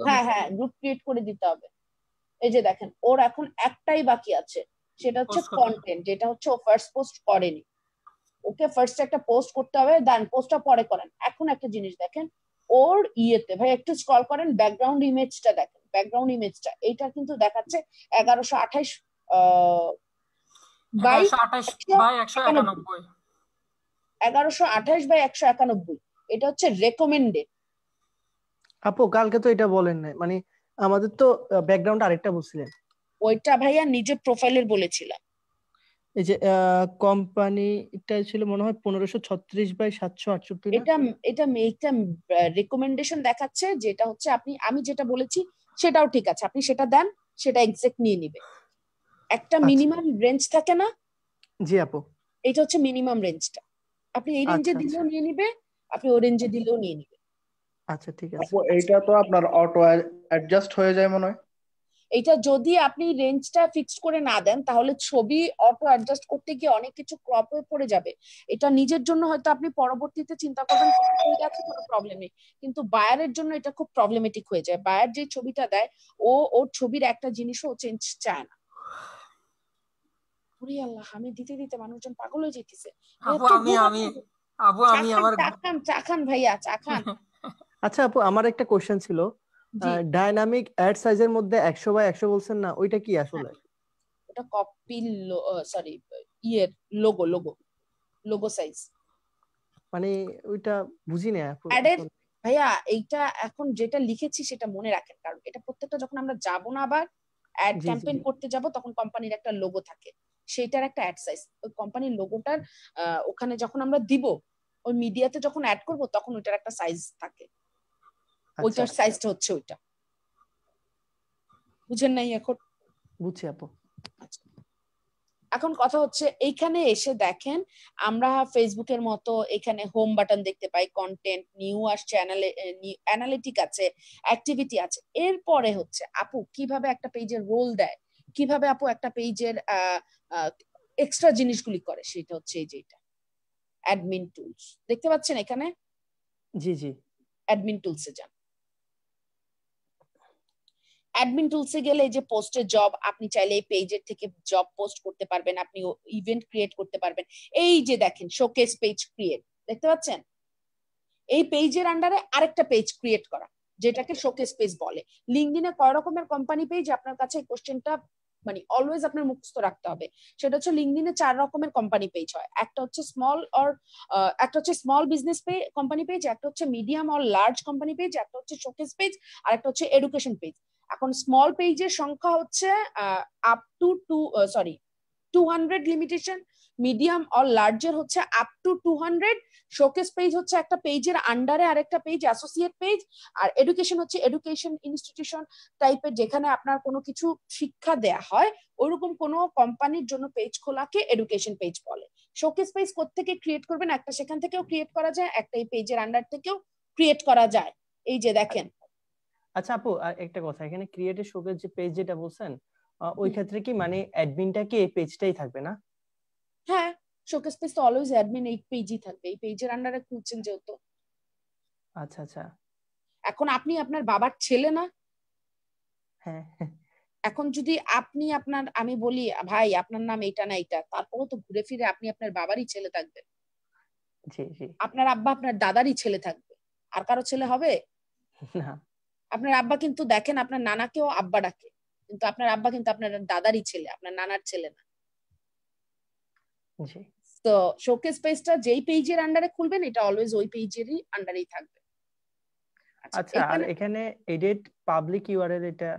S1: হ্যাঁ হ্যাঁ গ্রুপ ক্রিয়েট করে দিতে হবে এই যে দেখেন ওর এখন একটাই বাকি আছে সেটা হচ্ছে। কন্টেন্ট যেটা হচ্ছে ও ফার্স্ট পোস্ট করেনি ওকে ফার্স্ট একটা পোস্ট করতে হবে দেন পোস্টটা পরে করেন এখন একটা জিনিস দেখেন ওর ইয়েতে ভাই একটু স্ক্রল করেন ব্যাকগ্রাউন্ড ইমেজটা দেখেন ব্যাকগ্রাউন্ড ইমেজটা এইটা কিন্তু দেখাচ্ছে এগারোশো আঠাইশ
S3: আঠাশ বাই একশো একানব্বই
S1: এগারোশো আঠাইশ বাই একশো একানব্বই এটা হচ্ছে রেকমেন্ডেড
S4: আপু কালকে তো এটা বলেন নাই। মানে আমাদের তো ব্যাকগ্রাউন্ড আরেকটা বলছিলেন।
S1: ওইটা ভাইয়া নিজের প্রোফাইলের বলেছিলাম।
S4: এই যে কোম্পানিটা ছিল মনে হয় পনেরোশো ছত্রিশ বাই সাতশো আটষট্টি?
S1: এটা এটা এটা রেকমেন্ডেশন দেখাচ্ছে যেটা হচ্ছে আপনি আমি যেটা বলেছি সেটাও ঠিক আছে। আপনি সেটা দেন সেটা এক্সাক্ট নিয়ে নিবে। একটা
S4: আচ্ছা।
S1: মিনিমাম রেঞ্জ থাকে না?
S4: জি আপু।
S1: এটা হচ্ছে মিনিমাম রেঞ্জটা আপনি এই রেঞ্জে
S4: আচ্ছা,
S1: দিলেও নিয়ে নিবে আপনি ওই রেঞ্জে দিলেও নিয়ে নিবে
S4: আচ্ছা ঠিক আছে।
S10: আপু এইটা তো আপনার অটো অ্যাডজাস্ট হয়ে যায় মনে হয়।
S1: এটা যদি আপনি রেঞ্জটা ফিক্সড করে না দেন তাহলে ছবি অটো অ্যাডজাস্ট করতে গিয়ে অনেক কিছু ক্রপ হয়ে পড়ে যাবে। এটা নিজের জন্য হয়তো আপনি পরবর্তীতে চিন্তা করবেন হয়ে গেছে কোনো প্রবলেম নেই। কিন্তু বায়ারের জন্য এটা খুব প্রবলেমেটিক হয়ে যায়। বায়ার যে ছবিটা দেয় ও ওর ছবির একটা জিনিসও চেঞ্জ চায় না। আল্লাহ আমি দিতে দিতে মানুষজন পাগল হয়ে যেতেছে
S3: আমি আমি? আপু আমি আমার
S1: চা খান চা খান ভাইয়া চা খান।
S4: আচ্ছা আপু আমার একটা কোশ্চেন ছিল। ডাইনামিক অ্যাড সাইজের মধ্যে একশো বাই একশো বলছেন না ওইটা কি আসলে?
S1: ওটা কপি সরি ইয়ের লোগো লোগো লোগো সাইজ
S4: মানে ওইটা বুঝি না আপু
S1: অ্যাডের ভাইয়া এইটা এখন যেটা লিখেছি সেটা মনে রাখেন কারণ এটা প্রত্যেকটা যখন আমরা যাব না আবার অ্যাড ক্যাম্পেইন করতে যাব তখন কোম্পানির একটা লোগো থাকে। সেইটার একটা অ্যাড সাইজ ওই কোম্পানির লোগোটার ওখানে যখন আমরা দিব ওই মিডিয়াতে যখন অ্যাড করব তখন ওইটার একটা সাইজ থাকে।
S4: আচ্ছা।
S1: ওইটার সাইজটা হচ্ছে ওইটা। বুঝেন নাই এখন?
S4: বুঝছি আপু।
S1: এখন কথা হচ্ছে এইখানে এসে দেখেন আমরা ফেসবুকের মতো এখানে হোম বাটন দেখতে পাই কন্টেন্ট নিউ আসছে অ্যানালিটিক আছে অ্যাক্টিভিটি আছে। এরপরে হচ্ছে আপু কীভাবে একটা পেজের রোল দেয়? কীভাবে আপু একটা পেজের এক্সট্রা জিনিসগুলি করে সেটা হচ্ছে এই যেটা অ্যাডমিন টুলস দেখতে পাচ্ছেন এখানে?
S4: জি জি।
S1: অ্যাডমিন টুলসে যান। অ্যাডমিন টুলসে গেলে এই যে পোস্টের জব আপনি চাইলে এই পেজের থেকে জব পোস্ট করতে পারবেন আপনি ইভেন্ট ক্রিয়েট করতে পারবেন। এই যে দেখেন শোকেস পেজ ক্রিয়েট দেখতে পাচ্ছেন? এই পেজের আন্ডারে আরেকটা পেজ ক্রিয়েট করা যেটাকে শোকেস পেজ বলে। লিঙ্কডিনে কয় রকমের কোম্পানি পেজ আপনার কাছে এই কোশ্চেনটা মানে অলওয়েজ আপনার মুখস্থ রাখতে হবে। সেটা হচ্ছে লিঙ্কডিনে চার রকমের কোম্পানি পেজ হয়। একটা হচ্ছে স্মল অর একটা হচ্ছে স্মল বিজনেস পে কোম্পানি পেজ একটা হচ্ছে medium or large company page একটা হচ্ছে শোকেস পেজ আর একটা হচ্ছে এডুকেশন পেজ এখন স্মল পেজের সংখ্যা হচ্ছে up to two sorry two hundred limitation medium or লার্জের হচ্ছে up to two hundred showcase page হচ্ছে একটা পেজের আন্ডারে আরেকটা পেজ অ্যাসোসিয়েট পেজ আর এডুকেশন হচ্ছে এডুকেশন ইনস্টিটিউশন টাইপের যেখানে আপনার কোনো কিছু শিক্ষা দেয়া হয় ওরকম কোনো কোম্পানির জন্য পেজ খোলাকে এডুকেশন পেজ বলে। শোকেস পেজ থেকে ক্রিয়েট করবেন? একটা সেখান থেকেও ক্রিয়েট করা যায় একটা এই পেজের আন্ডার থেকেও ক্রিয়েট করা যায়। এই যে দেখেন।
S4: আচ্ছা আপু আর একটা কথা এখানে ক্রিয়েটের শোকের যে পেজ যেটা বলছেন ওই ক্ষেত্রে কি মানে অ্যাডমিনটা কি এই পেজটাই থাকবে না?
S1: শোকেস পেজ তো অলওয়েজ অ্যাডমিন এই পেজই থাকবে এই পেজের আন্ডারে খুঁজছেন যেহেতু।
S4: আচ্ছা আচ্ছা।
S1: এখন আপনি আপনার বাবার ছেলে না?
S4: হ্যাঁ।
S1: এখন যদি আপনি আপনার আমি বলি ভাই আপনার নাম এটা না এইটা। তারপরেও তো ঘুরে ফিরে আপনি আপনার বাবারই ছেলে থাকবেন। আপনার আব্বা আপনার দাদারই ছেলে থাকবে। আর কারও ছেলে হবে?
S4: না।
S1: আপনার আব্বা কিন্তু দেখেন আপনার নানাকেও আব্বা ডাকে। কিন্তু আপনার আব্বা কিন্তু আপনার দাদারই ছেলে আপনার নানার ছেলে না।
S4: জি।
S1: তো শোকেস পেজটা যেই পেজের আন্ডারে খুলবেন এটা অলওয়েজ ওই পেজেরই আন্ডারেই থাকবে।
S4: আচ্ছা আর
S1: এখানে
S4: এডিট পাবলিক ইউআরএল এটা?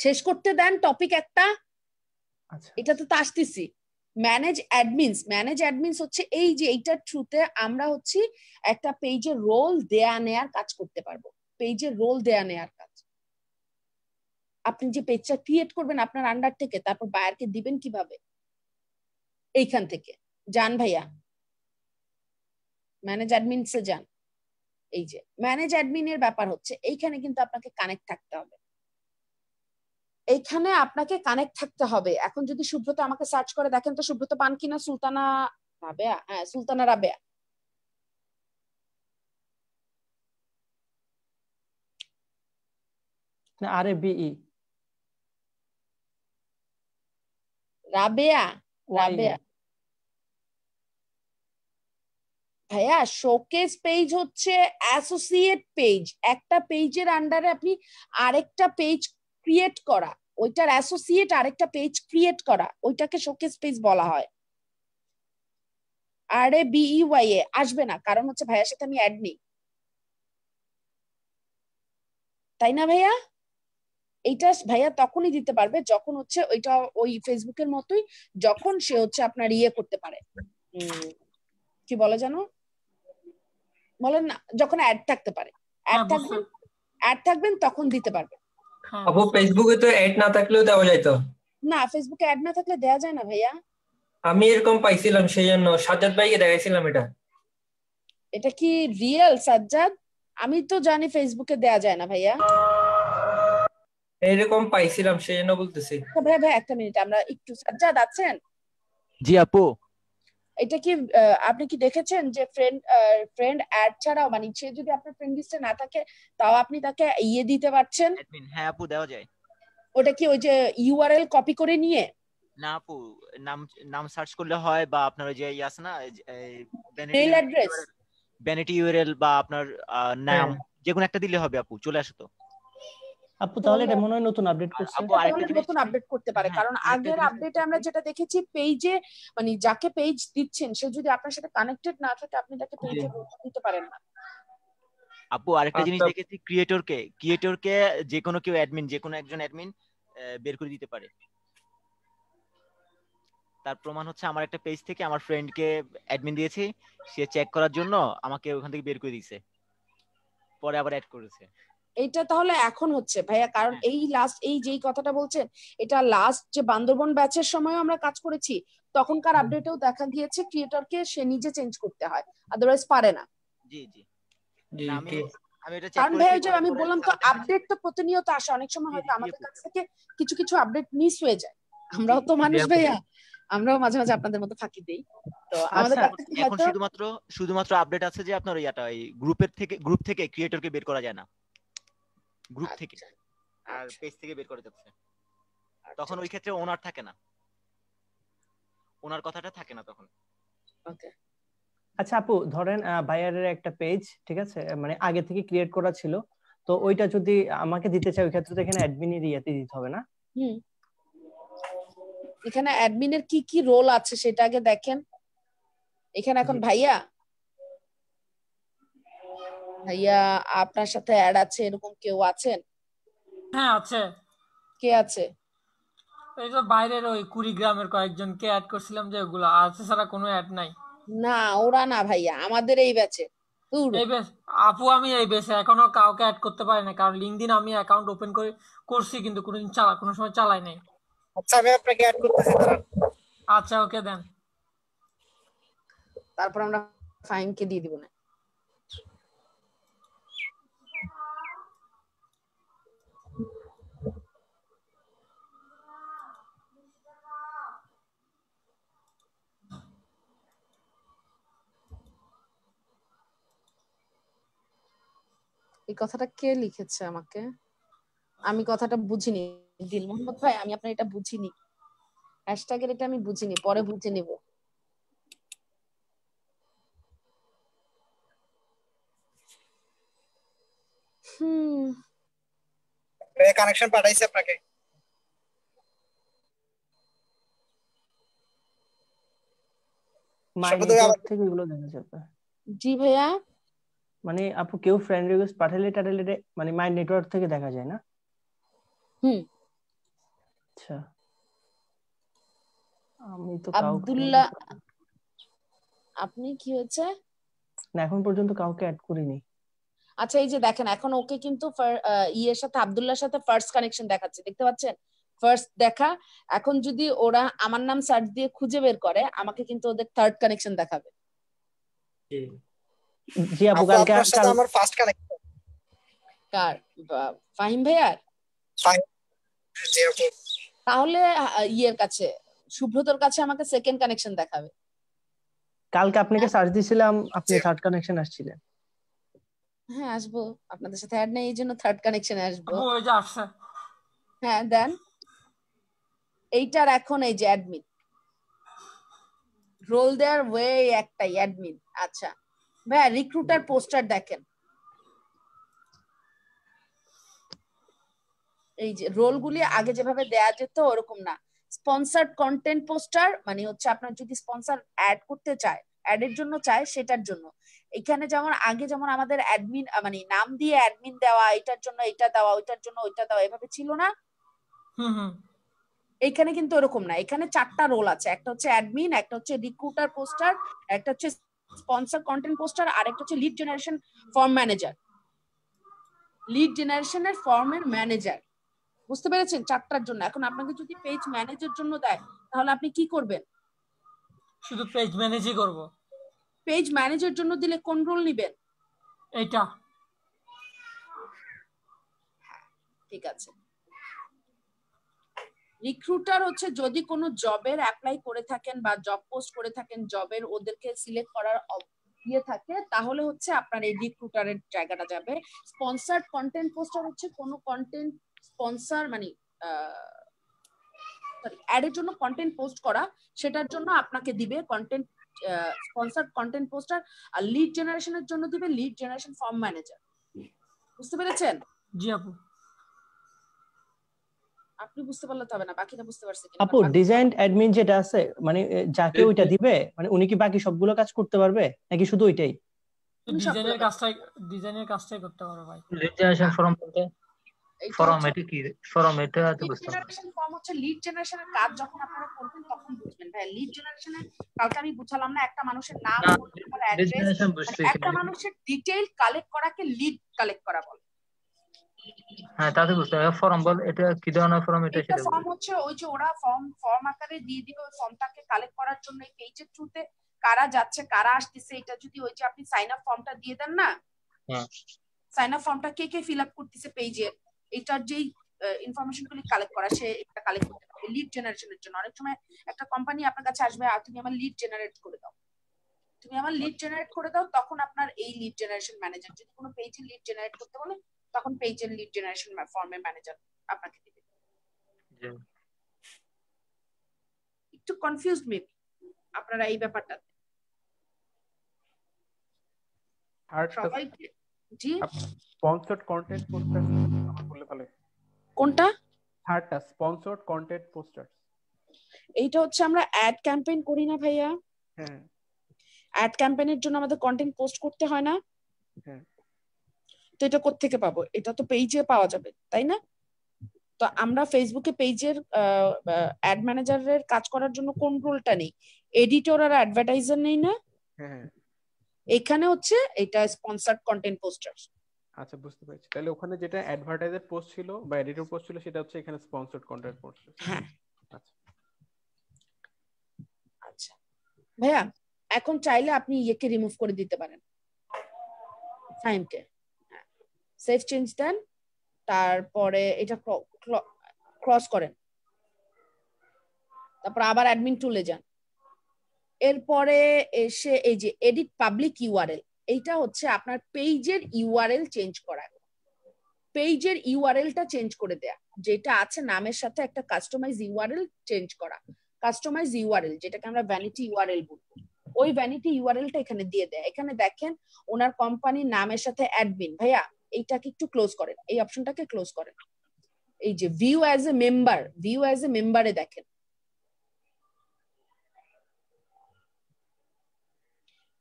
S1: শেষ করতে দেন টপিক একটা।
S4: আচ্ছা।
S1: এটাতে তো আসতেছি। ম্যানেজ অ্যাডমিনস ম্যানেজ অ্যাডমিনস হচ্ছে এই যে এইটার থ্রুতে আমরা হচ্ছে একটা পেজের রোল দেয়া নেয়ার কাজ করতে পারব। পেজের রোল দেয়া নেয়ার কাজ। আপনি যে পেজটা ক্রিয়েট করবেন আপনার আন্ডার থেকে তারপর বায়ারকে দিবেন কীভাবে? এইখান থেকে। যান ভাইয়া। ম্যানেজ অ্যাডমিনসে যান এই যে ম্যানেজ অ্যাডমিনের ব্যাপার হচ্ছে এইখানে কিন্তু আপনাকে কানেক্ট থাকতে হবে। এইখানে আপনাকে কানেক্ট থাকতে হবে। এখন যদি সুব্রত আমাকে সার্চ করে দেখেন তো সুব্রত পান কিনা? সুলতানা রাবেয়া। হ্যাঁ সুলতানা রাবেয়া।
S4: না আরে বিই
S1: রাবেয়া? রাবেয়া ভাইয়া শোকেস পেজ হচ্ছে অ্যাসোসিয়েট পেজ একটা পেজের আন্ডারে আপনি আরেকটা পেজ ক্রিয়েট করা। ওইটার অ্যাসোসিয়েট আরেকটা পেজ ক্রিয়েট করা। ওইটাকে শোকেস পেজ বলা হয়। আর বিই ওয়াই এ আসবে না। কারণ হচ্ছে ভাইয়ার সাথে আমি অ্যাড নেই। তাই না ভাইয়া? এইটা ভাইয়া তখনই দিতে পারবে যখন হচ্ছে ওইটা ওই ফেসবুকের মতোই যখন সে হচ্ছে আপনার ইয়ে করতে পারে। উম, কি বলে জানো? বলেন না যখন অ্যাড থাকতে পারে। অ্যাড থাকবেন অ্যাড থাকবেন তখন দিতে পারবে।
S3: হ্যাঁ
S10: আপু ফেসবুকে তো অ্যাড না থাকলেও দেওয়া যাইতো
S1: না ফেসবুকে অ্যাড না থাকলে দেয়া যায় না ভাইয়া।
S10: আমি এরকম পাইছিলাম সেই জন্য সাজ্জাদ ভাইকে দেখাইছিলাম এটা।
S1: এটা কি রিয়েল সাজ্জাদ? আমি তো জানি ফেসবুকে দেয়া যায় না ভাইয়া।
S10: এরকম পাইছিলাম সেই জন্য বলতেছি।
S1: আচ্ছা ভাই ভাই একটা মিনিট আমরা একটু সাজ্জাদ আছেন?
S2: জি আপু।
S1: এটা কি আহ, আপনি কি দেখেছেন যে ফ্রেন্ড ফ্রেন্ড অ্যাড ছাড়াও মানে সে যদি আপনার ফ্রেন্ড লিস্টে না থাকে তাও আপনি তাকে ইয়ে দিতে পারছেন?
S2: অ্যাডমিন হ্যাঁ আপু দেওয়া যায়।
S1: ওটা কি ওই যে ইউআরএল কপি করে নিয়ে?
S2: না আপু নাম নাম সার্চ করলে হয় বা আপনার ওই যে ইয়ে আছে না
S1: মেইল অ্যাড্রেস
S2: ভ্যানিটি ইউআরএল বা আপনার আহ, নাম যে কোনো একটা দিলে হবে আপু চলে আসে তো।
S4: আপু তাহলে এটা মনে হয় নতুন আপডেট করছে।
S2: আপু আরেকটা
S1: নতুন আপডেট করতে পারে।
S2: হ্যাঁ,
S1: কারণ আগের আপডেটে আমরা যেটা দেখেছি পেজে মানে যাকে পেজ দিচ্ছেন সে যদি আপনার সাথে কানেক্টেড না থাকে আপনি তাকে পেজে দিতে পারেন না।
S2: আপু আরেকটা জিনিস
S10: আচ্ছা।
S2: দেখেছি ক্রিয়েটরকে ক্রিয়েটরকে যে কোনো কেউ অ্যাডমিন যে কোনো একজন অ্যাডমিন বের করে দিতে পারে। তার প্রমাণ হচ্ছে আমার একটা পেজ থেকে আমার ফ্রেন্ডকে অ্যাডমিন দিয়েছি। সে চেক করার জন্য আমাকে ওখান থেকে বের করে দিয়েছে। পরে আবার অ্যাড করেছে।
S1: এইটা তাহলে এখন হচ্ছে ভাইয়া। কারণ
S2: হ্যাঁ।
S1: এই লাস্ট এই যেই কথাটা বলছেন এটা লাস্ট যে বান্দরবন ব্যাচের সময় আমরা কাজ করেছি তখনকার আপডেটেও দেখা গিয়েছে ক্রিয়েটরকে সে নিজে চেঞ্জ করতে হয় আদারওয়াইজ পারে না।
S2: জি জি। আমি এটা
S1: কারণ বললাম তো আপডেট তো প্রতিনিয়ত আসে অনেক সময় হয়তো আমাদের কাছ থেকে কিছু কিছু আপডেট মিস হয়ে যায়। আমরাও তো মানুষ ভাইয়া আমরাও মাঝে মাঝে আপনাদের মতো ফাঁকি দেই। তো আমাদের
S4: আচ্ছা,
S2: এখন শুধুমাত্র শুধুমাত্র আপডেট আছে যে আপনার ইয়াটা এই গ্রুপের থেকে গ্রুপ থেকে ক্রিয়েটরকে বের করা যায় না? গ্রুপ থেকে।
S1: আচ্ছা,
S2: আর
S1: আচ্ছা,
S2: পেজ থেকে বের করা যাচ্ছে
S1: আচ্ছা,
S2: তখন ওই ক্ষেত্রে ওনার থাকে না। ওনার কথাটা থাকে না তখন।
S1: okay.
S4: আচ্ছা আপু ধরেন আহ, ভাইয়ারের একটা পেজ ঠিক আছে? মানে আগে থেকে ক্রিয়েট করা ছিল। তো ওইটা যদি আমাকে দিতে চাই ওই ক্ষেত্রে তো এখানে অ্যাডমিনের ইয়াতে দিতে হবে না?
S1: হুম। এখানে অ্যাডমিনের কি কি রোল আছে সেটা আগে দেখেন। এখানে এখন ভাইয়া ভাইয়া আপনার সাথে অ্যাড আছে এরকম কেউ আছেন?
S3: হ্যাঁ আছে।
S1: কে আছে?
S3: এই যে বাইরের ওই কুড়িগ্রামের কয়েকজনকে অ্যাড করছিলাম যে ওগুলো আছে ছাড়া কোনো অ্যাড নাই।
S1: না ওরা না ভাইয়া আমাদের এই ব্যাচে
S3: এই বেশ আপু আমি এই বেশে এখনও কাউকে অ্যাড করতে পারি না কারণ লিঙ্কডিন আমি অ্যাকাউন্ট ওপেন করে করছি কিন্তু কোনোদিন চালা কোনো সময় চালাই নাই।
S9: আচ্ছা আমি আপনাকে অ্যাড করতেছি
S3: আচ্ছা ওকে দেন।
S1: তারপর আমরা ফাইনকে দিয়ে দিব না। এই কথাটা কে লিখেছে আমাকে? আমি কথাটা বুঝিনি। দিল মোহাম্মদ ভাই আমি আপনার এটা বুঝিনি। হ্যাশট্যাগের এটা আমি বুঝিনি পরে বুঝে নিব। হুম।
S9: কানেকশন পাঠাইছি আপনাকে।
S1: জি ভাইয়া?
S4: মানে আপু কেউ ফ্রেন্ড রিকোয়েস্ট পাঠালে টাঠালে মানে মাই নেটওয়ার্ক থেকে দেখা যায় না?
S1: হুম।
S4: আচ্ছা। আমি তো কাউকে
S1: আব্দুল্লাহ আপনি কি হয়েছে?
S4: না এখন পর্যন্ত কাউকে অ্যাড করিনি।
S1: আচ্ছা এই যে দেখেন এখন ওকে কিন্তু ইয়ের সাথে আব্দুল্লাহর সাথে ফার্স্ট কানেকশন দেখাচ্ছে দেখতে পাচ্ছেন? ফার্স্ট দেখা এখন যদি ওরা আমার নাম সার্চ দিয়ে খুঁজে বের করে আমাকে কিন্তু ওদের থার্ড কানেকশন দেখাবে।
S10: জি।
S4: জি আপু
S9: আপু
S4: কালকে
S9: আপনার সাথে আমার ফার্স্ট কানেকশন
S1: কার? ফাহিম ভাইয়ার? তাহলে ইয়ের কাছে শুভ্রতর কাছে আমাকে সেকেন্ড কানেকশন দেখাবে।
S4: কালকে আপনাকে সার্চ দিছিলাম আপনি থার্ড কানেকশন আসছিলেন।
S1: হ্যাঁ আসব। আপনাদের সাথে অ্যাড নেই এই জন্য থার্ড কানেকশনে আসব।
S3: ওই যে আসছে।
S1: হ্যাঁ দেন। এইটার এখন এই যে অ্যাডমিন রোল দেয়ার ওয়ে একটাই অ্যাডমিন আচ্ছা। ভাইয়া রিক্রুটার পোস্টার দেখেন। এই যে রোলগুলি আগে যেভাবে দেয়া যেত ওরকম না। স্পন্সার্ড কন্টেন্ট পোস্টার মানে হচ্ছে আপনার যদি স্পন্সর অ্যাড করতে চায় অ্যাড এর জন্য চায় সেটার জন্য। এখানে যেমন আগে যেমন আমাদের অ্যাডমিন মানে নাম দিয়ে অ্যাডমিন দেওয়া এটার জন্য এটা দেওয়া ওইটার জন্য ওইটা দেওয়া এভাবে ছিল না।
S3: হুম হুম।
S1: এইখানে কিন্তু এরকম না। এখানে চারটা রোল আছে। একটা হচ্ছে অ্যাডমিন একটা হচ্ছে রিক্রুটার পোস্টার একটা হচ্ছে স্পন্সর কন্টেন্ট পোস্টার আর একটা হচ্ছে lead generation form manager lead জেনারেশনের ফর্মের ম্যানেজার বুঝতে পেরেছেন? চারটার জন্য। এখন আপনাকে যদি পেজ ম্যানেজার জন্য দেয় তাহলে আপনি কি করবেন?
S3: শুধু পেজ ম্যানেজই করব।
S1: পেজ ম্যানেজার জন্য দিলে কোন রোল নিবেন?
S3: এটা
S1: ঠিক আছে। রিক্রুটার হচ্ছে যদি কোনো জবের অ্যাপ্লাই করে থাকেন বা জব পোস্ট করে থাকেন জবের ওদেরকে সিলেক্ট করার ইয়ে থাকে, তাহলে হচ্ছে আপনার এই রিক্রুটারের জায়গাটা যাবে। স্পন্সার্ড কন্টেন্ট পোস্টার হচ্ছে কোনো কন্টেন্ট স্পন্সর মানে অ্যাডের জন্য কন্টেন্ট পোস্ট করা, সেটার জন্য আপনাকে দিবে কন্টেন্ট স্পন্সার্ড কন্টেন্ট পোস্টার আর লিড জেনারেশনের জন্য দিবে লিড জেনারেশন ফর্ম ম্যানেজার বুঝতে পেরেছেন?
S3: জি আপু।
S1: আপনি বুঝতে পারলে তো হবে না বাকিটা বুঝতে পারছে কিনা
S4: আপু ডিজাইন অ্যাডমিন যেটা আছে মানে যাকে ওইটা দিবে মানে উনি কি বাকি সবগুলো কাজ করতে পারবে? নাকি শুধু ওইটাই?
S3: ডিজাইনের কাজটাই ডিজাইনের কাজটাই করতে পারো ভাই।
S8: লিড জেনারেশন ফর্ম বলতে ফর্ম এটা কি? ফর্ম এটা তো
S1: লিড
S8: বুঝতাম
S1: জেনারেশন ফর্ম হচ্ছে লিড জেনারেশনের কাজ যখন আপনারা করবেন তখন বুঝবেন। ভাই লিড জেনারেশনে কালকে আমি বুঝালাম না একটা মানুষের নাম অ্যাড্রেস একটা মানুষের ডিটেইল কালেক্ট করাকে লিড কালেক্ট করা বলে।
S8: হ্যাঁ তাতে বুঝতে হবে ফর্ম বল এটা কি ধরনের ফর্ম এটা সেটা
S1: ফর্ম হচ্ছে ওই যে ওরা ফর্ম ফর্ম আকারে দিয়ে দিবে ওই ফর্মটাকে কালেক্ট করার জন্য এই পেজের থ্রুতে কারা যাচ্ছে কারা আসতেছে এটা যদি ওই যে আপনি সাইন আপ ফর্মটা দিয়ে দেন না
S8: হ্যাঁ।
S1: সাইন আপ ফর্মটা কে কে ফিল আপ করতেছে পেজে এটার যেই ইনফরমেশন গুলি কালেক্ট করা সে এটা কালেক্ট করতে পারবে লিড জেনারেশনের জন্য। অনেক সময় একটা কোম্পানি আপনার কাছে আসবে আর তুমি আমার লিড জেনারেট করে দাও। তুমি আমার লিড জেনারেট করে দাও তখন আপনার এই লিড জেনারেশন ম্যানেজার যদি কোনো পেজে লিড জেনারেট করতে বলে তখন পেজের লিড জেনারেশন ফর্মের ম্যানেজার আপনাকে দিবে।
S8: জি।
S1: একটু কনফিউজড মেবি আপনারা এই ব্যাপারটা।
S7: আরেকটা
S1: সবাই জি?
S7: স্পন্সর্ড কন্টেন্ট পোস্টার আমার বললে ভালো।
S1: কোনটা?
S7: থার্ডটা স্পন্সর্ড কন্টেন্ট পোস্টার
S1: এইটা হচ্ছে আমরা অ্যাড ক্যাম্পেইন করি না ভাইয়া।
S7: হ্যাঁ।
S1: অ্যাড ক্যাম্পেইনের জন্য আমাদের কন্টেন্ট পোস্ট করতে হয় না।
S7: হ্যাঁ।
S1: তো এটা কোত্থেকে পাবো? এটা তো পেজে পাওয়া যাবে তাই না? তো আমরা ফেসবুকে পেজের অ্যাড ম্যানেজারের কাজ করার জন্য কোন রোলটা নেই? এডিটর আর অ্যাডভার্টাইজার নেই না?
S7: হ্যাঁ হ্যাঁ।
S1: এখানে হচ্ছে এটা স্পন্সার্ড কন্টেন্ট পোস্টার
S7: আচ্ছা বুঝতে পেরেছি। তাহলে ওখানে যেটা অ্যাডভার্টাইজার পোস্ট ছিল বা এডিটর পোস্ট ছিল সেটা হচ্ছে এখানে স্পন্সর্ড কন্টেন্ট পোস্ট
S1: হ্যাঁ।
S7: আচ্ছা।
S1: আচ্ছা। ভাইয়া এখন চাইলে আপনি ইয়েকে রিমুভ করে দিতে পারেন। ফাইমকে সেফ চেঞ্জ দেন, তারপরে এটা ক্রস করেন। তারপর আবার অ্যাডমিন টুলে যান। এরপরে এসে এই যে এডিট পাবলিক ইউআরএল এইটা হচ্ছে আপনার পেজের ইউআরএল চেঞ্জ করা। পেজের ইউআরএলটা চেঞ্জ করে দেয়া, যেটা আছে নামের সাথে একটা কাস্টমাইজ ইউআরএল চেঞ্জ করা। কাস্টমাইজ ইউআরএল যেটাকে আমরা ভ্যানিটি ইউআরএল বলব ওই ভ্যানিটি ইউআরএলটা এখানে দিয়ে দেয়। এখানে দেখেন, ওনার কোম্পানির নামের সাথে অ্যাডমিন ভাইয়া এইটাকে একটু ক্লোজ করেন। এই অপশনটাকে ক্লোজ করেন। এই যে view as a member view as a মেম্বারে দেখেন।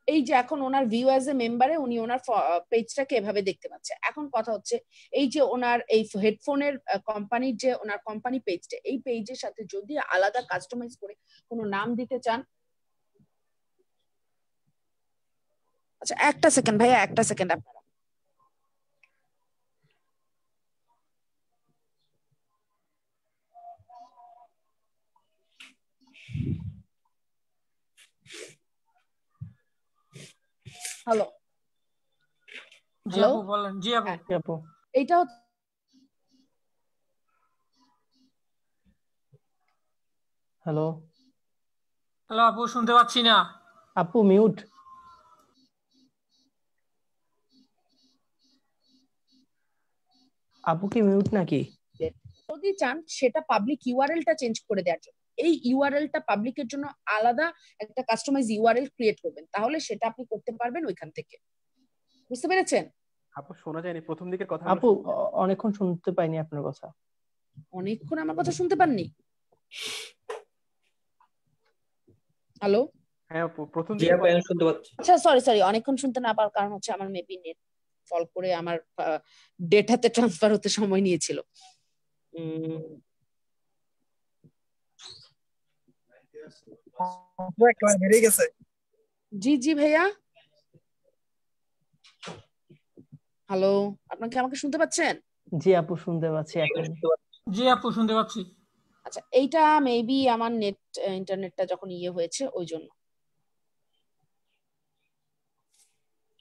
S1: এই যে এখন ওনার ভিউ অ্যাজ এ মেম্বারে উনি ওনার পেজটাকে এভাবে দেখতে পাচ্ছে। এখন কথা হচ্ছে, এই যে ওনার এই হেডফোনের কোম্পানির যে ওনার কোম্পানি পেজটা এই পেজের সাথে যদি আলাদা কাস্টমাইজ করে কোনো নাম দিতে চান। আচ্ছা একটা সেকেন্ড ভাইয়া, একটা সেকেন্ড আপনারা। হ্যালো
S3: জি
S1: হ্যালো
S3: আপু বলেন। জি আপু।
S4: জি আপু।
S1: এইটা
S4: হ্যালো
S3: হ্যালো আপু শুনতে পাচ্ছি না।
S4: আপু মিউট আপু কি মিউট নাকি?
S1: যদি চান সেটা পাবলিক ইউআরএলটা চেঞ্জ করে দেওয়ার জন্য। এই ইউআরএলটা পাবলিকের জন্য আলাদা একটা কাস্টমাইজ ইউআরএল ক্রিয়েট করবেন। তাহলে সেটা আপনি করতে পারবেন ওইখান থেকে। বুঝতে পেরেছেন?
S7: আপু শোনা যায়নি। প্রথম দিকের কথা
S4: আপু অনেকক্ষণ শুনতে পাইনি আপনার কথা।
S1: অনেকক্ষণ আমার কথা শুনতে পাননি? হ্যালো
S7: হ্যাঁ আপু প্রথম
S10: আপু শুনতে পাচ্ছি।
S1: আচ্ছা সরি সরি অনেকক্ষণ শুনতে না পাওয়ার কারণ হচ্ছে আমার মেবি নেট ফল করে আমার ডেটাতে ট্রান্সফার হতে সময় নিয়েছিল।
S9: গেছে
S1: জি জি ভাইয়া। হ্যালো আপনাকে আমাকে শুনতে পাচ্ছেন?
S4: জি আপু শুনতে পাচ্ছি এখন।
S3: জি আপু শুনতে পাচ্ছি।
S1: আচ্ছা এইটা মেবি আমার নেট ইন্টারনেটটা যখন ইয়ে হয়েছে ওই জন্য।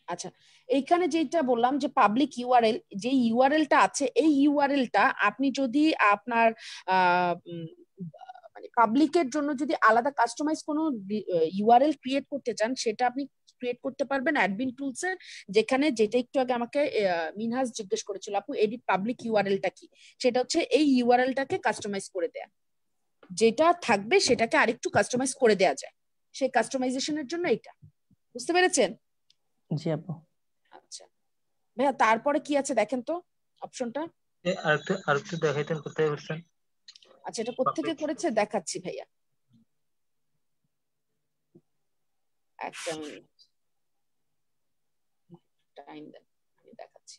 S1: আচ্ছা এইখানে যেটা বললাম যে পাবলিক ইউআরএল যে ইউআরএলটা আছে এই ইউআরএলটা আপনি যদি আপনার পাবলিকের জন্য যদি আলাদা কাস্টমাইজ কোনো ইউআরএল ক্রিয়েট করতে চান সেটা আপনি ক্রিয়েট করতে পারবেন অ্যাডমিন টুলস এর যেখানে যেটা একটু আগে আমাকে আহ, মিনহাজ জিজ্ঞেস করেছিল আপু এডিট পাবলিক ইউআরএলটা কি? সেটা হচ্ছে এই ইউআরএলটাকে কাস্টমাইজ করে দেয়া। যেটা থাকবে সেটাকে আরেকটু কাস্টমাইজ করে দেয়া যায়। সেই কাস্টমাইজেশনের জন্য এটা বুঝতে পেরেছেন?
S4: জি আপু।
S1: আচ্ছা। ভাইয়া তারপরে কি আছে দেখেন তো অপশনটা
S8: এ, আরেকটু আরেকটু দেখাইতেন কোথায় করছেন
S1: আচ্ছা এটা কোত্থেকে করেছে দেখাচ্ছি ভাইয়া। একটা মিনিট টাইম দেন আমি দেখাচ্ছি।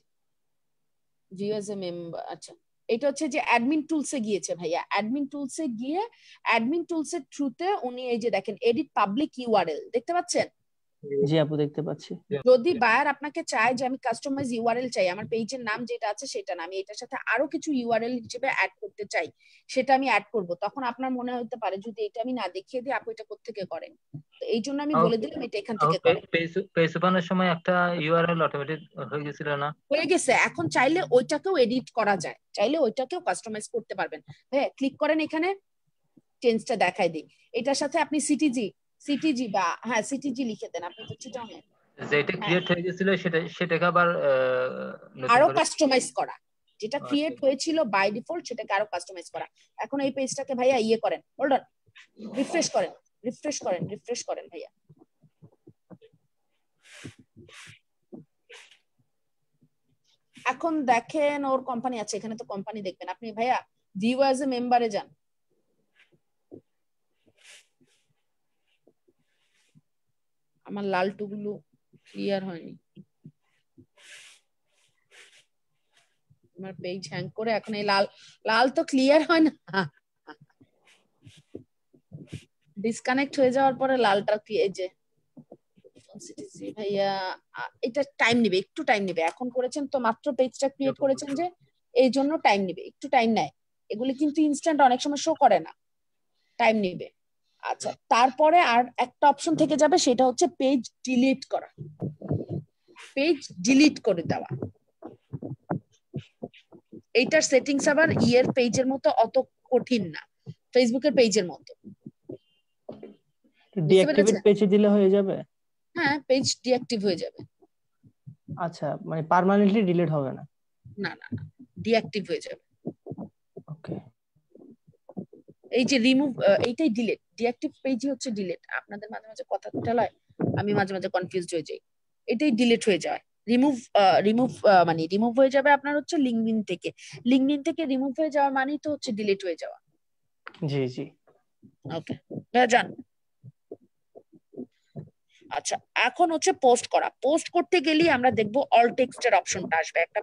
S1: ভিউ এজ এ মেম্বার আচ্ছা। এটা হচ্ছে যে অ্যাডমিন টুলসে গিয়েছে ভাইয়া। অ্যাডমিন টুলসে গিয়ে অ্যাডমিন টুলসের থ্রুতে উনি এই যে দেখেন এডিট পাবলিক ইউআরএল দেখতে পাচ্ছেন?
S4: জি আপু দেখতে পাচ্ছি।
S1: যদি বায়ার আপনাকে চায় যে আমি কাস্টমাইজ ইউআরএল চাই আমার পেজের নাম যেটা আছে সেটা না আমি এটার সাথে আরও কিছু ইউআরএল হিসেবে অ্যাড করতে চাই সেটা আমি অ্যাড করব। তখন আপনার মনে হতে পারে যদি এটা আমি না দেখিয়ে দিই আপু এটা কোত্থেকে করেন? তো এই জন্য আমি বলে দিলাম এটা এখান থেকে করেন।
S8: পেজ ওপেনের সময় একটা ইউআরএল অটোমেটিক হয়ে গেছিল না?
S1: হয়ে গেছে। এখন চাইলে ওইটাকেও এডিট করা যায়। চাইলে ওইটাকেও কাস্টমাইজ করতে পারবেন। হ্যাঁ ক্লিক করেন এখানে চেঞ্জটা দেখাই দিই। এটার সাথে আপনি সিটিজি সিটিজি বা হ্যাঁ সিটিজি লিখে দেন আপনি তো চিটাং
S8: যেটা ক্রিয়েট হয়ে। গেছিল সেটা সেটাকে আবার আরও
S1: কাস্টমাইজ করা। যেটা ক্রিয়েট হয়েছিল বাই ডিফল্ট সেটাকে আরও কাস্টমাইজ করা। এখন এই পেজটাকে ভাইয়া ইয়ে করেন। হোল্ড অন রিফ্রেশ করেন। রিফ্রেশ করেন রিফ্রেশ করেন ভাইয়া। এখন দেখেন ওর কোম্পানি আছে এখানে তো কোম্পানি দেখবেন। আপনি ভাইয়া ভিউ অ্যাজ এ মেম্বারে যান। আমার লাল টুগুলো ক্লিয়ার হয়নি। আমার পেজ হ্যাং করে এখন এই লাল লাল তো ক্লিয়ার হয় না। ডিসকানেক্ট হয়ে যাওয়ার পরে লালটা কি এই যে ভাইয়া এটা টাইম নেবে একটু টাইম নেবে। এখন করেছেন তো মাত্র পেজটা ক্রিয়েট করেছেন যে এই জন্য টাইম নেবে একটু টাইম নেয়। এগুলি কিন্তু ইনস্ট্যান্ট অনেক সময় শো করে না। টাইম নেবে। আচ্ছা তারপরে আর একটা অপশন থেকে যাবে সেটা হচ্ছে পেজ ডিলিট করা। পেজ ডিলিট করে দেওয়া। এইটার সেটিংস আবার ইয়ের পেজের মতো অত কঠিন না ফেসবুকের পেজের মতো।
S4: ডিঅ্যাক্টিভেট? পেজে দিলে হয়ে যাবে?
S1: হ্যাঁ পেজ ডিঅ্যাক্টিভ হয়ে যাবে।
S4: আচ্ছা মানে পার্মানেন্টলি ডিলিট হবে না?
S1: না না ডিঅ্যাক্টিভ হয়ে যাবে
S4: ওকে
S1: এই যে রিমুভ এইটাই ডিলিট ডিঅ্যাক্টিভ পেজই হচ্ছে ডিলেট আপনাদের মাঝে মাঝে কথা ঠেলায় আমি মাঝে মাঝে কনফিউজড হয়ে যাই। এটাই ডিলিট হয়ে যায়। রিমুভ রিমুভ মানে রিমুভ হয়ে যাবে আপনার হচ্ছে লিঙ্কডিন থেকে। লিঙ্কডিন থেকে রিমুভ হয়ে যাওয়া মানেই তো হচ্ছে ডিলিট হয়ে যাওয়া।
S4: জি জি।
S1: ওকে ভাইয়া যান। আচ্ছা এখন হচ্ছে পোস্ট করা। পোস্ট করতে গেলেই আমরা দেখব অল টেক্সটের অপশনটা আসবে। একটা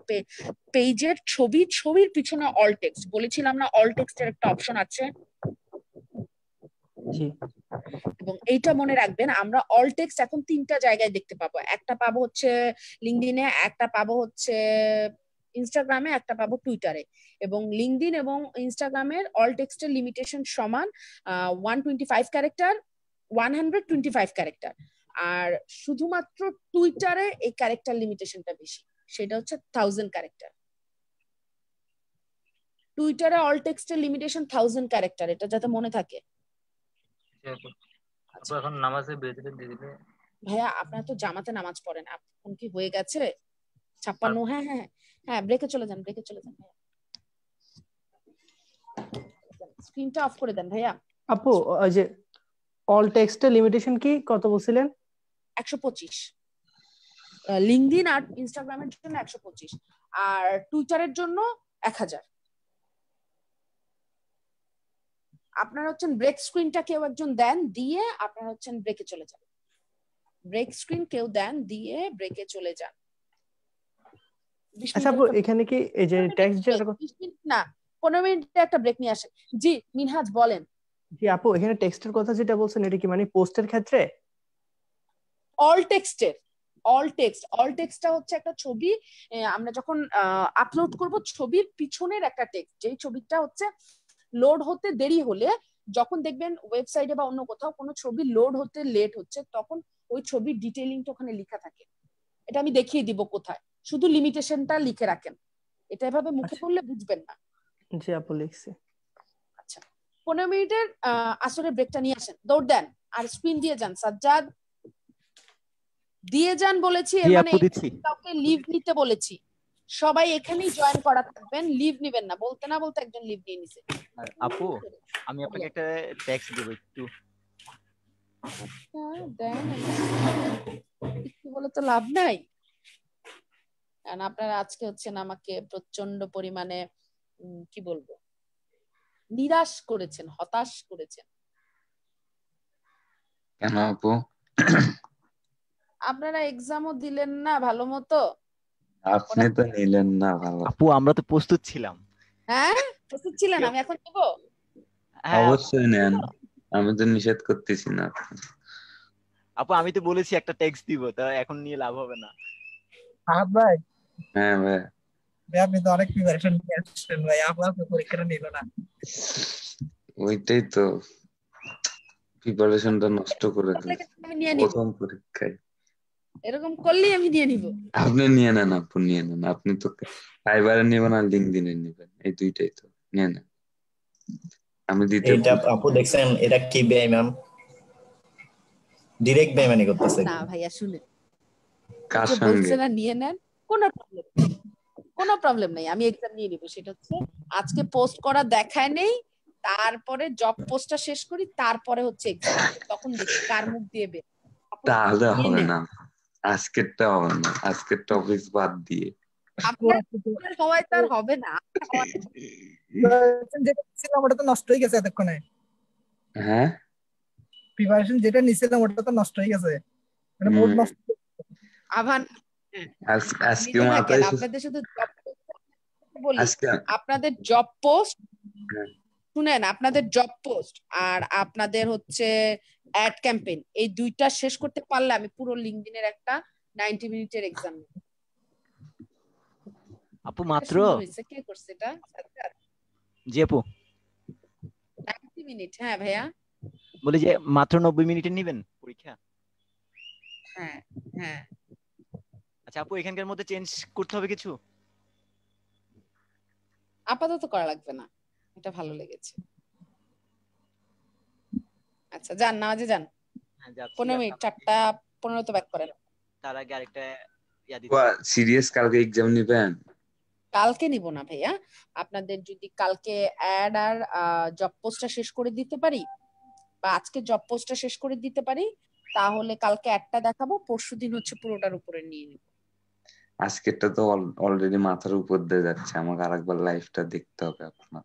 S1: পেজের ছবি ছবির পিছনে অল টেক্সট বলেছিলাম না অল টেক্সটের একটা অপশন আছে। এবং এইটা মনে রাখবেন, আমরা অল টেক্সট এখন তিনটা জায়গায় দেখতে পাবো। একটা পাবো হচ্ছে লিঙ্কডিনে একটা পাবো হচ্ছে ইনস্টাগ্রামে একটা পাবো টুইটারে এবং লিঙ্কডিন এবং ইনস্টাগ্রামের অল টেক্সটের লিমিটেশন সমান one twenty five character one hundred twenty five character আর শুধুমাত্র টুইটারে এই ক্যারেক্টার লিমিটেশনটা বেশি। সেটা হচ্ছে থাউজেন্ড ক্যারেক্টার টুইটারে অল টেক্সটের লিমিটেশন থাউজেন্ড ক্যারেক্টার এটা যাতে মনে থাকে।
S8: এখন নামাজে বিরতিতে দিয়ে
S1: ভাইয়া আপনারা তো জামাতে নামাজ পড়েন। এখন কি হয়ে গেছে? ছাপ্পান্ন হ্যাঁ হ্যাঁ হ্যাঁ ব্রেকে চলে যান ব্রেকে চলে যান স্ক্রিনটা অফ করে দেন ভাইয়া।
S4: আপু ওই যে অল টেক্সটের লিমিটেশন কি? কত বলছিলেন?
S1: 125 লিংকডইন আর ইনস্টাগ্রামের জন্য 125 আর টুইটারের জন্য 1000 আপনারা হচ্ছেন ব্রেক স্ক্রিনটা কেউ একজন দেন দিয়ে আপনারা হচ্ছেন ব্রেকে চলে যান। ব্রেক স্ক্রিন কেউ দেন দিয়ে ব্রেকে চলে যান।
S4: আচ্ছা আপু এখানে কি এই যে
S1: মিনিট না পনেরো মিনিটে একটা ব্রেক নিয়ে আসেন। জি মিনহাজ বলেন।
S4: জি আপু এখানে টেক্সটের কথা যেটা বলছেন এটা কি মানে পোস্টের ক্ষেত্রে?
S1: অল টেক্সটের অল টেক্সট অল টেক্সটটা হচ্ছে একটা ছবি আমরা যখন আপলোড করব ছবির পিছনের একটা টেক্সট যেই ছবিটা হচ্ছে লোড হতে দেরি হলে যখন দেখবেন ওয়েবসাইটে বা অন্য কোথাও কোনো ছবি লোড হতে লেট হচ্ছে তখন ওই ছবির ডিটেইলিংটা ওখানে লেখা থাকে। এটা আমি দেখিয়ে দিব কোথায়। শুধু লিমিটেশনটা লিখে রাখেন। এটা এভাবে মুখে
S4: আচ্ছা।
S1: পড়লে বুঝবেন না।
S4: জি আপু লিখছি।
S1: আচ্ছা। পনেরো মিনিটের আহ, আসরের ব্রেকটা নিয়ে আসেন। দৌড় দেন। আর স্পিন দিয়ে যান। সাজ্জাদ দিয়ে যান বলেছি। এর মানে কাউকে লিভ নিতে বলেছি। সবাই এখানেই জয়েন করা থাকবেন লিভ নিবেন না। বলতে না বলতে একজন লিভ নিয়ে নিছে।
S2: আপু আমি আপনাকে একটা ট্যাক্স দেবো একটু।
S1: হ্যাঁ, দেন একটু বলে তো লাভ নাই। কারণ আপনারা আজকে হচ্ছেন আমাকে প্রচণ্ড পরিমাণে উম, কি বলব? নিরাশ করেছেন হতাশ করেছেন।
S11: কেন আপু?
S1: আপনারা এক্সামও দিলেন না ভালো মতো।
S11: আপনি তো নিলেন না ভালো।
S2: আপু আমরা তো প্রস্তুত ছিলাম।
S1: হ্যাঁ প্রস্তুত ছিলেন আমি এখন দিব
S2: হ্যাঁ
S11: অবশ্যই নেন আমি তো নিষেধ করতেছি না।
S2: আপু আমি তো বলেছি একটা ট্যাক্স দিব তা এখন নিয়ে লাভ হবে না।
S9: আহাদ ভাই।
S11: হ্যাঁ ভাই।
S9: ভাই আপনি তো অনেক প্রিপারেশন নিয়ে আসছেন ভাই আপনার তো পরীক্ষাটা নিল না।
S11: ওইটাই তো প্রিপারেশনটা নষ্ট করে দিল
S1: নিব
S11: প্রথম পরীক্ষায়।
S1: এরকম করলেই আমি নিয়ে নিব।
S11: আপনি নিয়ে নেন আপু নিয়ে নেন। আপনি তো ফাইবারে নেবেন আর লিঙ্কডিনে নেবেন। এই দুইটাই তো নিয়ে নেন। আমি দিতে
S12: এটা আপু দেখছেন এটা কি বেআই ম্যাম? ডিরেক্ট বেমানি করতেছে।
S1: না ভাইয়া শুনে
S11: কার
S1: যে
S11: সঙ্গে?
S1: বলছে না নিয়ে নেন কোনো প্রবলেম কোনো প্রবলেম নেই। আমি এক্সাম নিয়ে নিব। সেটা হচ্ছে আজকে পোস্ট করা দেখায় নেই তারপরে জব পোস্টটা শেষ করি তারপরে হচ্ছে এক্সাম তখন দেখি কার মুখ দিয়ে বের।
S11: তাহলে
S1: নিয়ে
S11: হবে
S1: নেন।
S11: না। আজকেরটা হবে না আজকের টপিক বাদ দিয়ে।
S1: আপনার হওয়ায় তার হবে না।
S9: যেটা নিছিলাম ওটা তো নষ্ট হয়ে গেছে এতক্ষণে।
S11: হ্যাঁ?
S9: প্রিপারেশন যেটা নিছিলাম ওটা তো নষ্ট হয়ে গেছে। মানে মোড নষ্ট
S1: আভান
S11: আজ- আজকে মাথায়
S1: আপনাদের শুধু জব আপনাদের জব পোস্ট
S11: হ্যাঁ।
S1: শুনেন আপনাদের জব পোস্ট আর আপনাদের হচ্ছে অ্যাড ক্যাম্পেইন এই দুইটা শেষ করতে পারলে আমি পুরো লিঙ্কডিনের একটা 90 মিনিটের এক্সাম নেব।
S2: আপু মাত্র?
S1: কে করছে এটা?
S2: জি আপু।
S1: 90 মিনিট হ্যাঁ ভাইয়া।
S2: বলি যে মাত্র নব্বই মিনিটে নিবেন পরীক্ষা?
S1: হ্যাঁ হ্যাঁ।
S2: আচ্ছা আপু এখানকার মধ্যে চেঞ্জ করতে হবে কিছু?
S1: আপাতত করা লাগবে না। এটা ভালো লেগেছে। আচ্ছা যান নামাজে যান।
S2: হ্যাঁ, যাচ্ছি।
S1: পনেরো মিনিট চারটা পনেরো তো ব্যাক করেন।
S2: তার আগে আরেকটা ইয়া
S11: সিরিয়াস কালকে এক্সাম নিবেন?
S1: কালকে নিব না ভাইয়া। আপনাদের যদি কালকে অ্যাড আর জব পোস্টটা শেষ করে দিতে পারি বা আজকে জব পোস্টটা শেষ করে দিতে পারি তাহলে কালকে একটা দেখাবো পরশু দিন হচ্ছে পুরোটার উপরে নিয়ে নিব।
S11: আজকেরটা তো অলরেডি মাথার উপর দিয়ে যাচ্ছে আমাকে আরেকবার লাইফটা দেখতে হবে আপনার।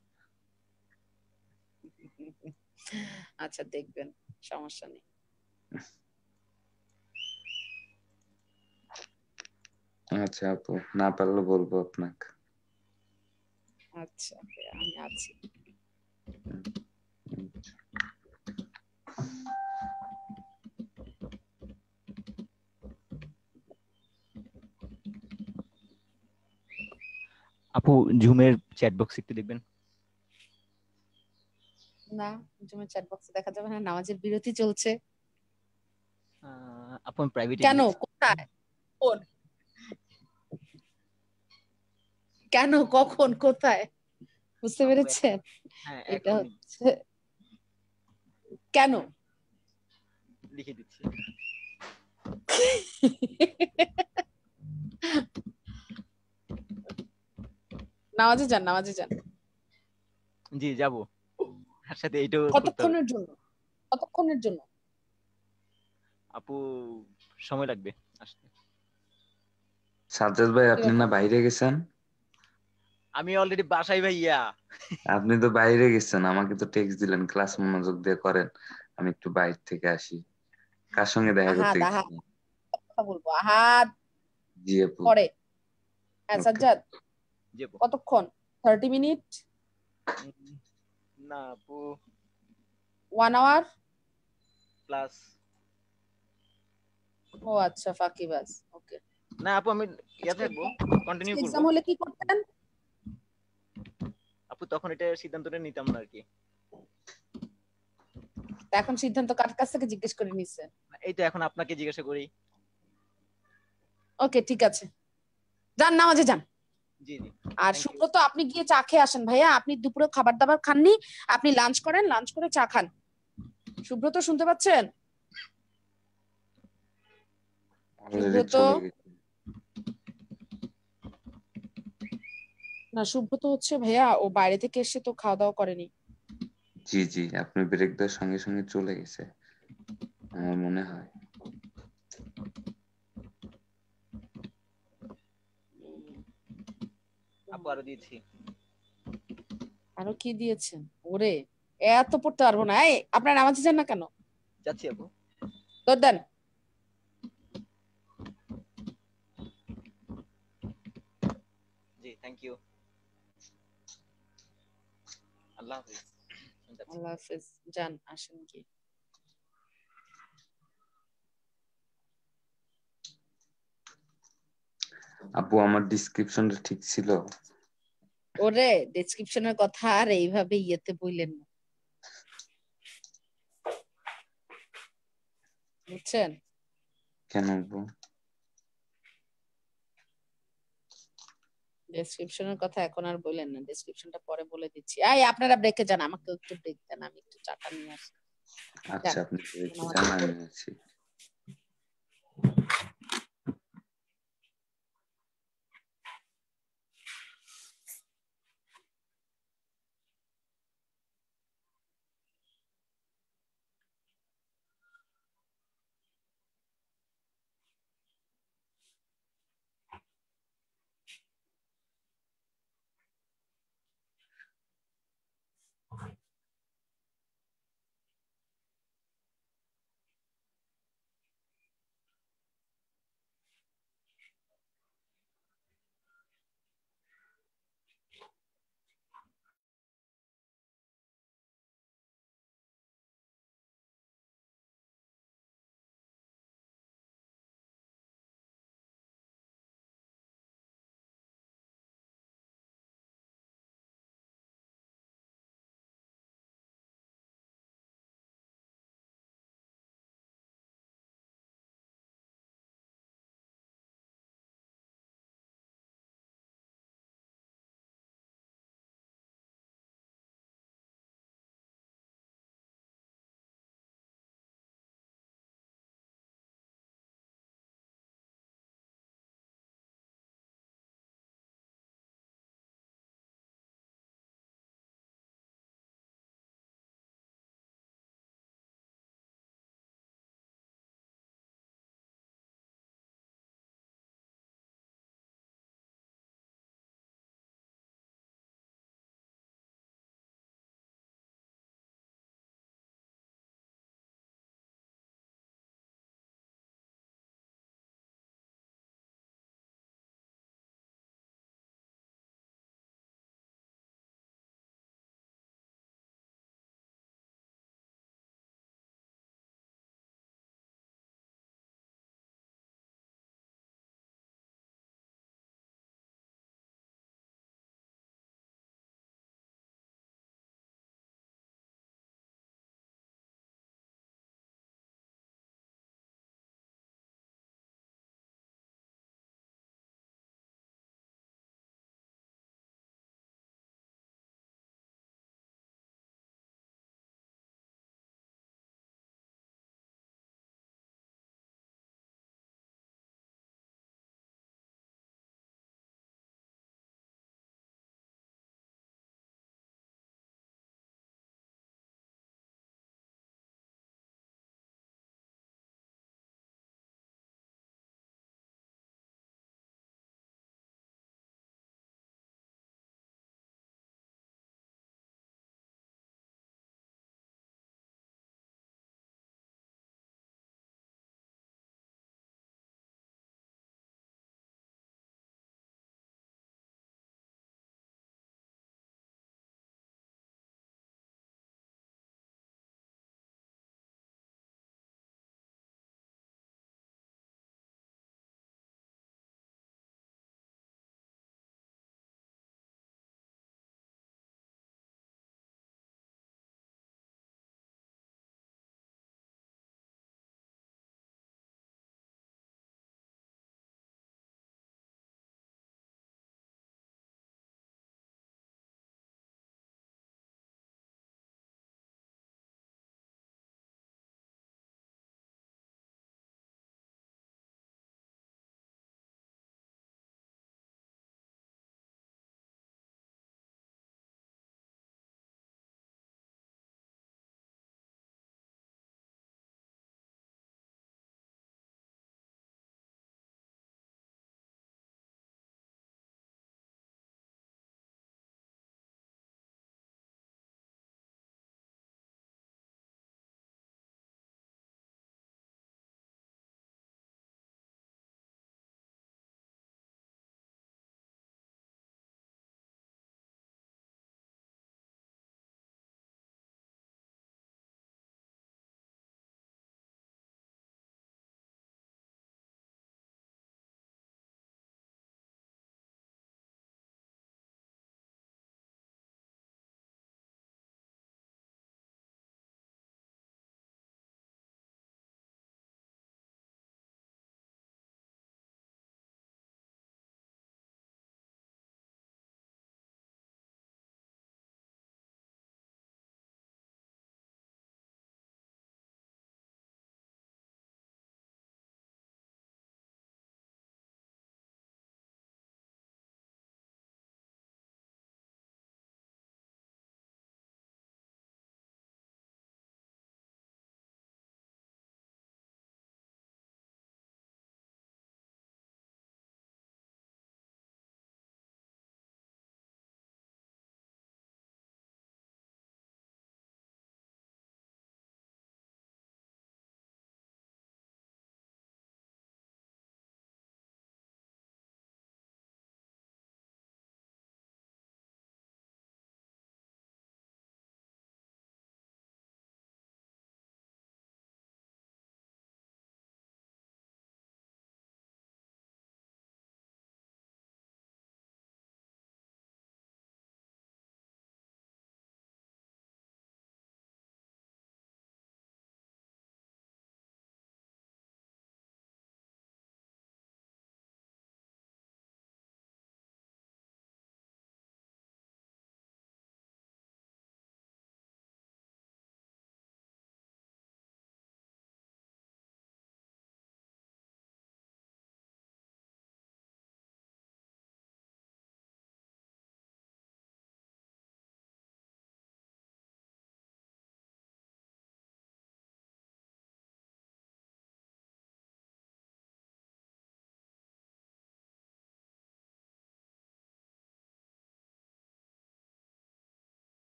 S1: আচ্ছা দেখবেন সমস্যা নেই।
S11: আচ্ছা আপু না পারলে বলব আপনাকে।
S1: আচ্ছা আমি আছি।
S2: আপু জুমের চ্যাট বক্স একটু দেখবেন।
S1: না জুমের চ্যাট বক্সে দেখা যাবে না নামাজের বিরতি চলছে।
S2: আহ, আপু আমি প্রাইভেটে
S1: কেন? কোথায়? কোন? কেন? কখন? কোথায়? বুঝতে পেরেছেন?
S2: হ্যাঁ
S1: এটা হচ্ছে কেন?
S2: লিখে দিচ্ছি।
S1: নামাজে যান নামাজে যান।
S2: জি যাব। সাথে
S1: কতক্ষণের জন্য? কতক্ষণের জন্য?
S2: আপু সময় লাগবে আসতে।
S11: সাজ্জাদ ভাই আপনি না বাইরে গেছেন?
S2: আমি অলরেডি বাসায় ভাইয়া।
S11: আপনি তো বাইরে গেছেন আমাকে তো টেক্সট দিলেন ক্লাস মনোযোগ দিয়ে করেন। আমি একটু বাইরে থেকে আসি। কার সঙ্গে দেখা করতে গেছেন
S1: কথা বলব। আহাদ
S11: জি আপু।
S1: পরে। হ্যাঁ সাজ্জাদ
S2: জি আপু।
S1: কতক্ষণ? থার্টি মিনিট
S2: উম, না আপু
S1: ওয়ান আওয়ার
S2: প্লাস
S1: ও আচ্ছা ফাঁকিবাজ ওকে।
S2: না আপু আমি ইয়া থাকব কন্টিনিউ
S1: এক্সাম হলে কি করতেন?
S2: আপু তখন এটা সিদ্ধান্তটা নিতাম না আর কি।
S1: এখন সিদ্ধান্ত কার কাছ থেকে জিজ্ঞেস করে নিচ্ছে
S2: এই তো এখন আপনাকে জিজ্ঞাসা করি।
S1: ওকে ঠিক আছে। যান নামাজে যান। আর সুব্রত আপনি গিয়ে চা খেয়ে আসেন ভাইয়া। আপনি দুপুরে খাবার দাবার খাননি আপনি লাঞ্চ করেন লাঞ্চ করে চা খান। সুব্রত শুনতে পাচ্ছেন? সুব্রত? না সুব্রত হচ্ছে ভাইয়া ও বাইরে থেকে এসে তো খাওয়া দাওয়া করেনি।
S11: জি জি আপনি ব্রেক দেওয়ার সঙ্গে সঙ্গে চলে গেছে আমার মনে হয়।
S2: আপু আরও দিয়েছি।
S1: আরও কি দিয়েছেন? ওরে এত পড়তে পারব না। এই আপনার নামাজে যান না কেন?
S2: যাচ্ছি আপু
S1: দৌড় দেন
S2: জি থ্যাংক ইউ আল্লাহ হাফিজ।
S1: আল্লাহ হাফেজ। যান আসেন কি
S11: আপু আমার ডিসক্রিপশনটা ঠিক ছিল।
S1: ওরে ডেসক্রিপশনের কথা আর এইভাবে ইয়েতে বললেন না। বুঝছেন?
S11: কেন আপু?
S1: ডেসক্রিপশনের কথা এখন আর বললেন না। ডেসক্রিপশনটা পরে বলে দিচ্ছি। এই আপনারা ব্রেকে যান আমাকে একটু ব্রেক দেন আমি একটু চাটা নিয়ে আসি।
S11: আচ্ছা আপনি ব্রেকে যান আমি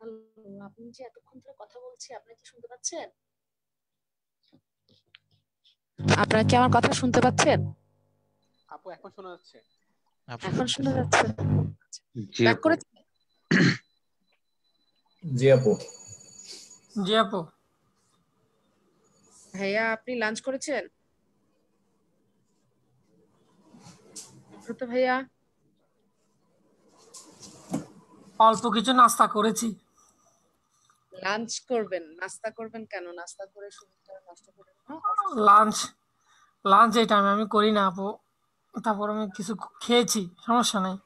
S1: হ্যালো আপনি যে এতক্ষণ ধরে কথা বলছি আপনি কি শুনতে পাচ্ছেন? আপনারা কি আমার কথা শুনতে পাচ্ছেন?
S7: আপু এখন শোনা যাচ্ছে।
S1: এখন শোনা যাচ্ছে।
S11: জি
S1: ব্যাক
S11: আপু।
S12: জি আপু।
S3: জি আপু।
S1: ভাইয়া আপনি লাঞ্চ করেছেন? তো ভাইয়া।
S3: অল্প কিছু নাস্তা করেছি।
S1: লাঞ্চ করবেন? নাস্তা করবেন কেন? নাস্তা করে শরীরটা নষ্ট না
S3: লাঞ্চ লাঞ্চ এই টাইমে আমি করি না আপু। তারপর আমি কিছু খেয়েছি সমস্যা নাই।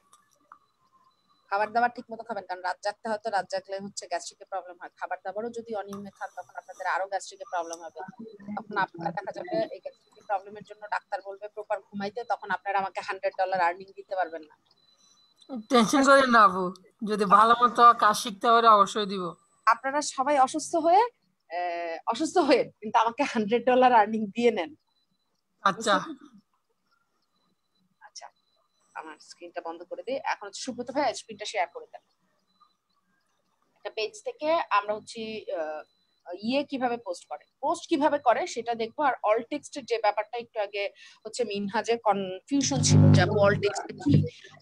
S1: খাবার দাবার ঠিক মতো খাবেন কারণ রাত জাগতে হয়তো রাত জাগলে হচ্ছে গ্যাস্ট্রিকের প্রবলেম হয়। খাবার দাবারও যদি অনিয়মিত খান তখন আপনাদের আরও গ্যাস্ট্রিকের প্রবলেম হবে। তখন আপনার দেখা যাবে এই গ্যাস্ট্রিকের প্রবলেমের জন্য ডাক্তার বলবে প্রপার ঘুমাইতে তখন আপনারা আমাকে হান্ড্রেড ডলার আর্নিং দিতে পারবেন না।
S3: টেনশন করেন না আপু। যদি ভালো মতো কাজ শিখতে পারে অবশ্যই দিব।
S1: আপনারা সবাই অসুস্থ হয়ে অসুস্থ হয়ে কিন্তু আমাকে হান্ড্রেড ডলার আর্নিং দিয়ে নেন।
S3: আচ্ছা।
S1: আচ্ছা আমার স্ক্রিনটা বন্ধ করে দিই। এখন হচ্ছে সুব্রত ভাই স্ক্রিনটা শেয়ার করে দেন। একটা পেজ থেকে আমরা হচ্ছে ইয়ে কীভাবে পোস্ট করে পোস্ট কীভাবে করে সেটা দেখব। আর অল টেক্সটের যে ব্যাপারটা একটু আগে হচ্ছে মিনহাজের কনফিউশন ছিল যে অল টেক্সট কি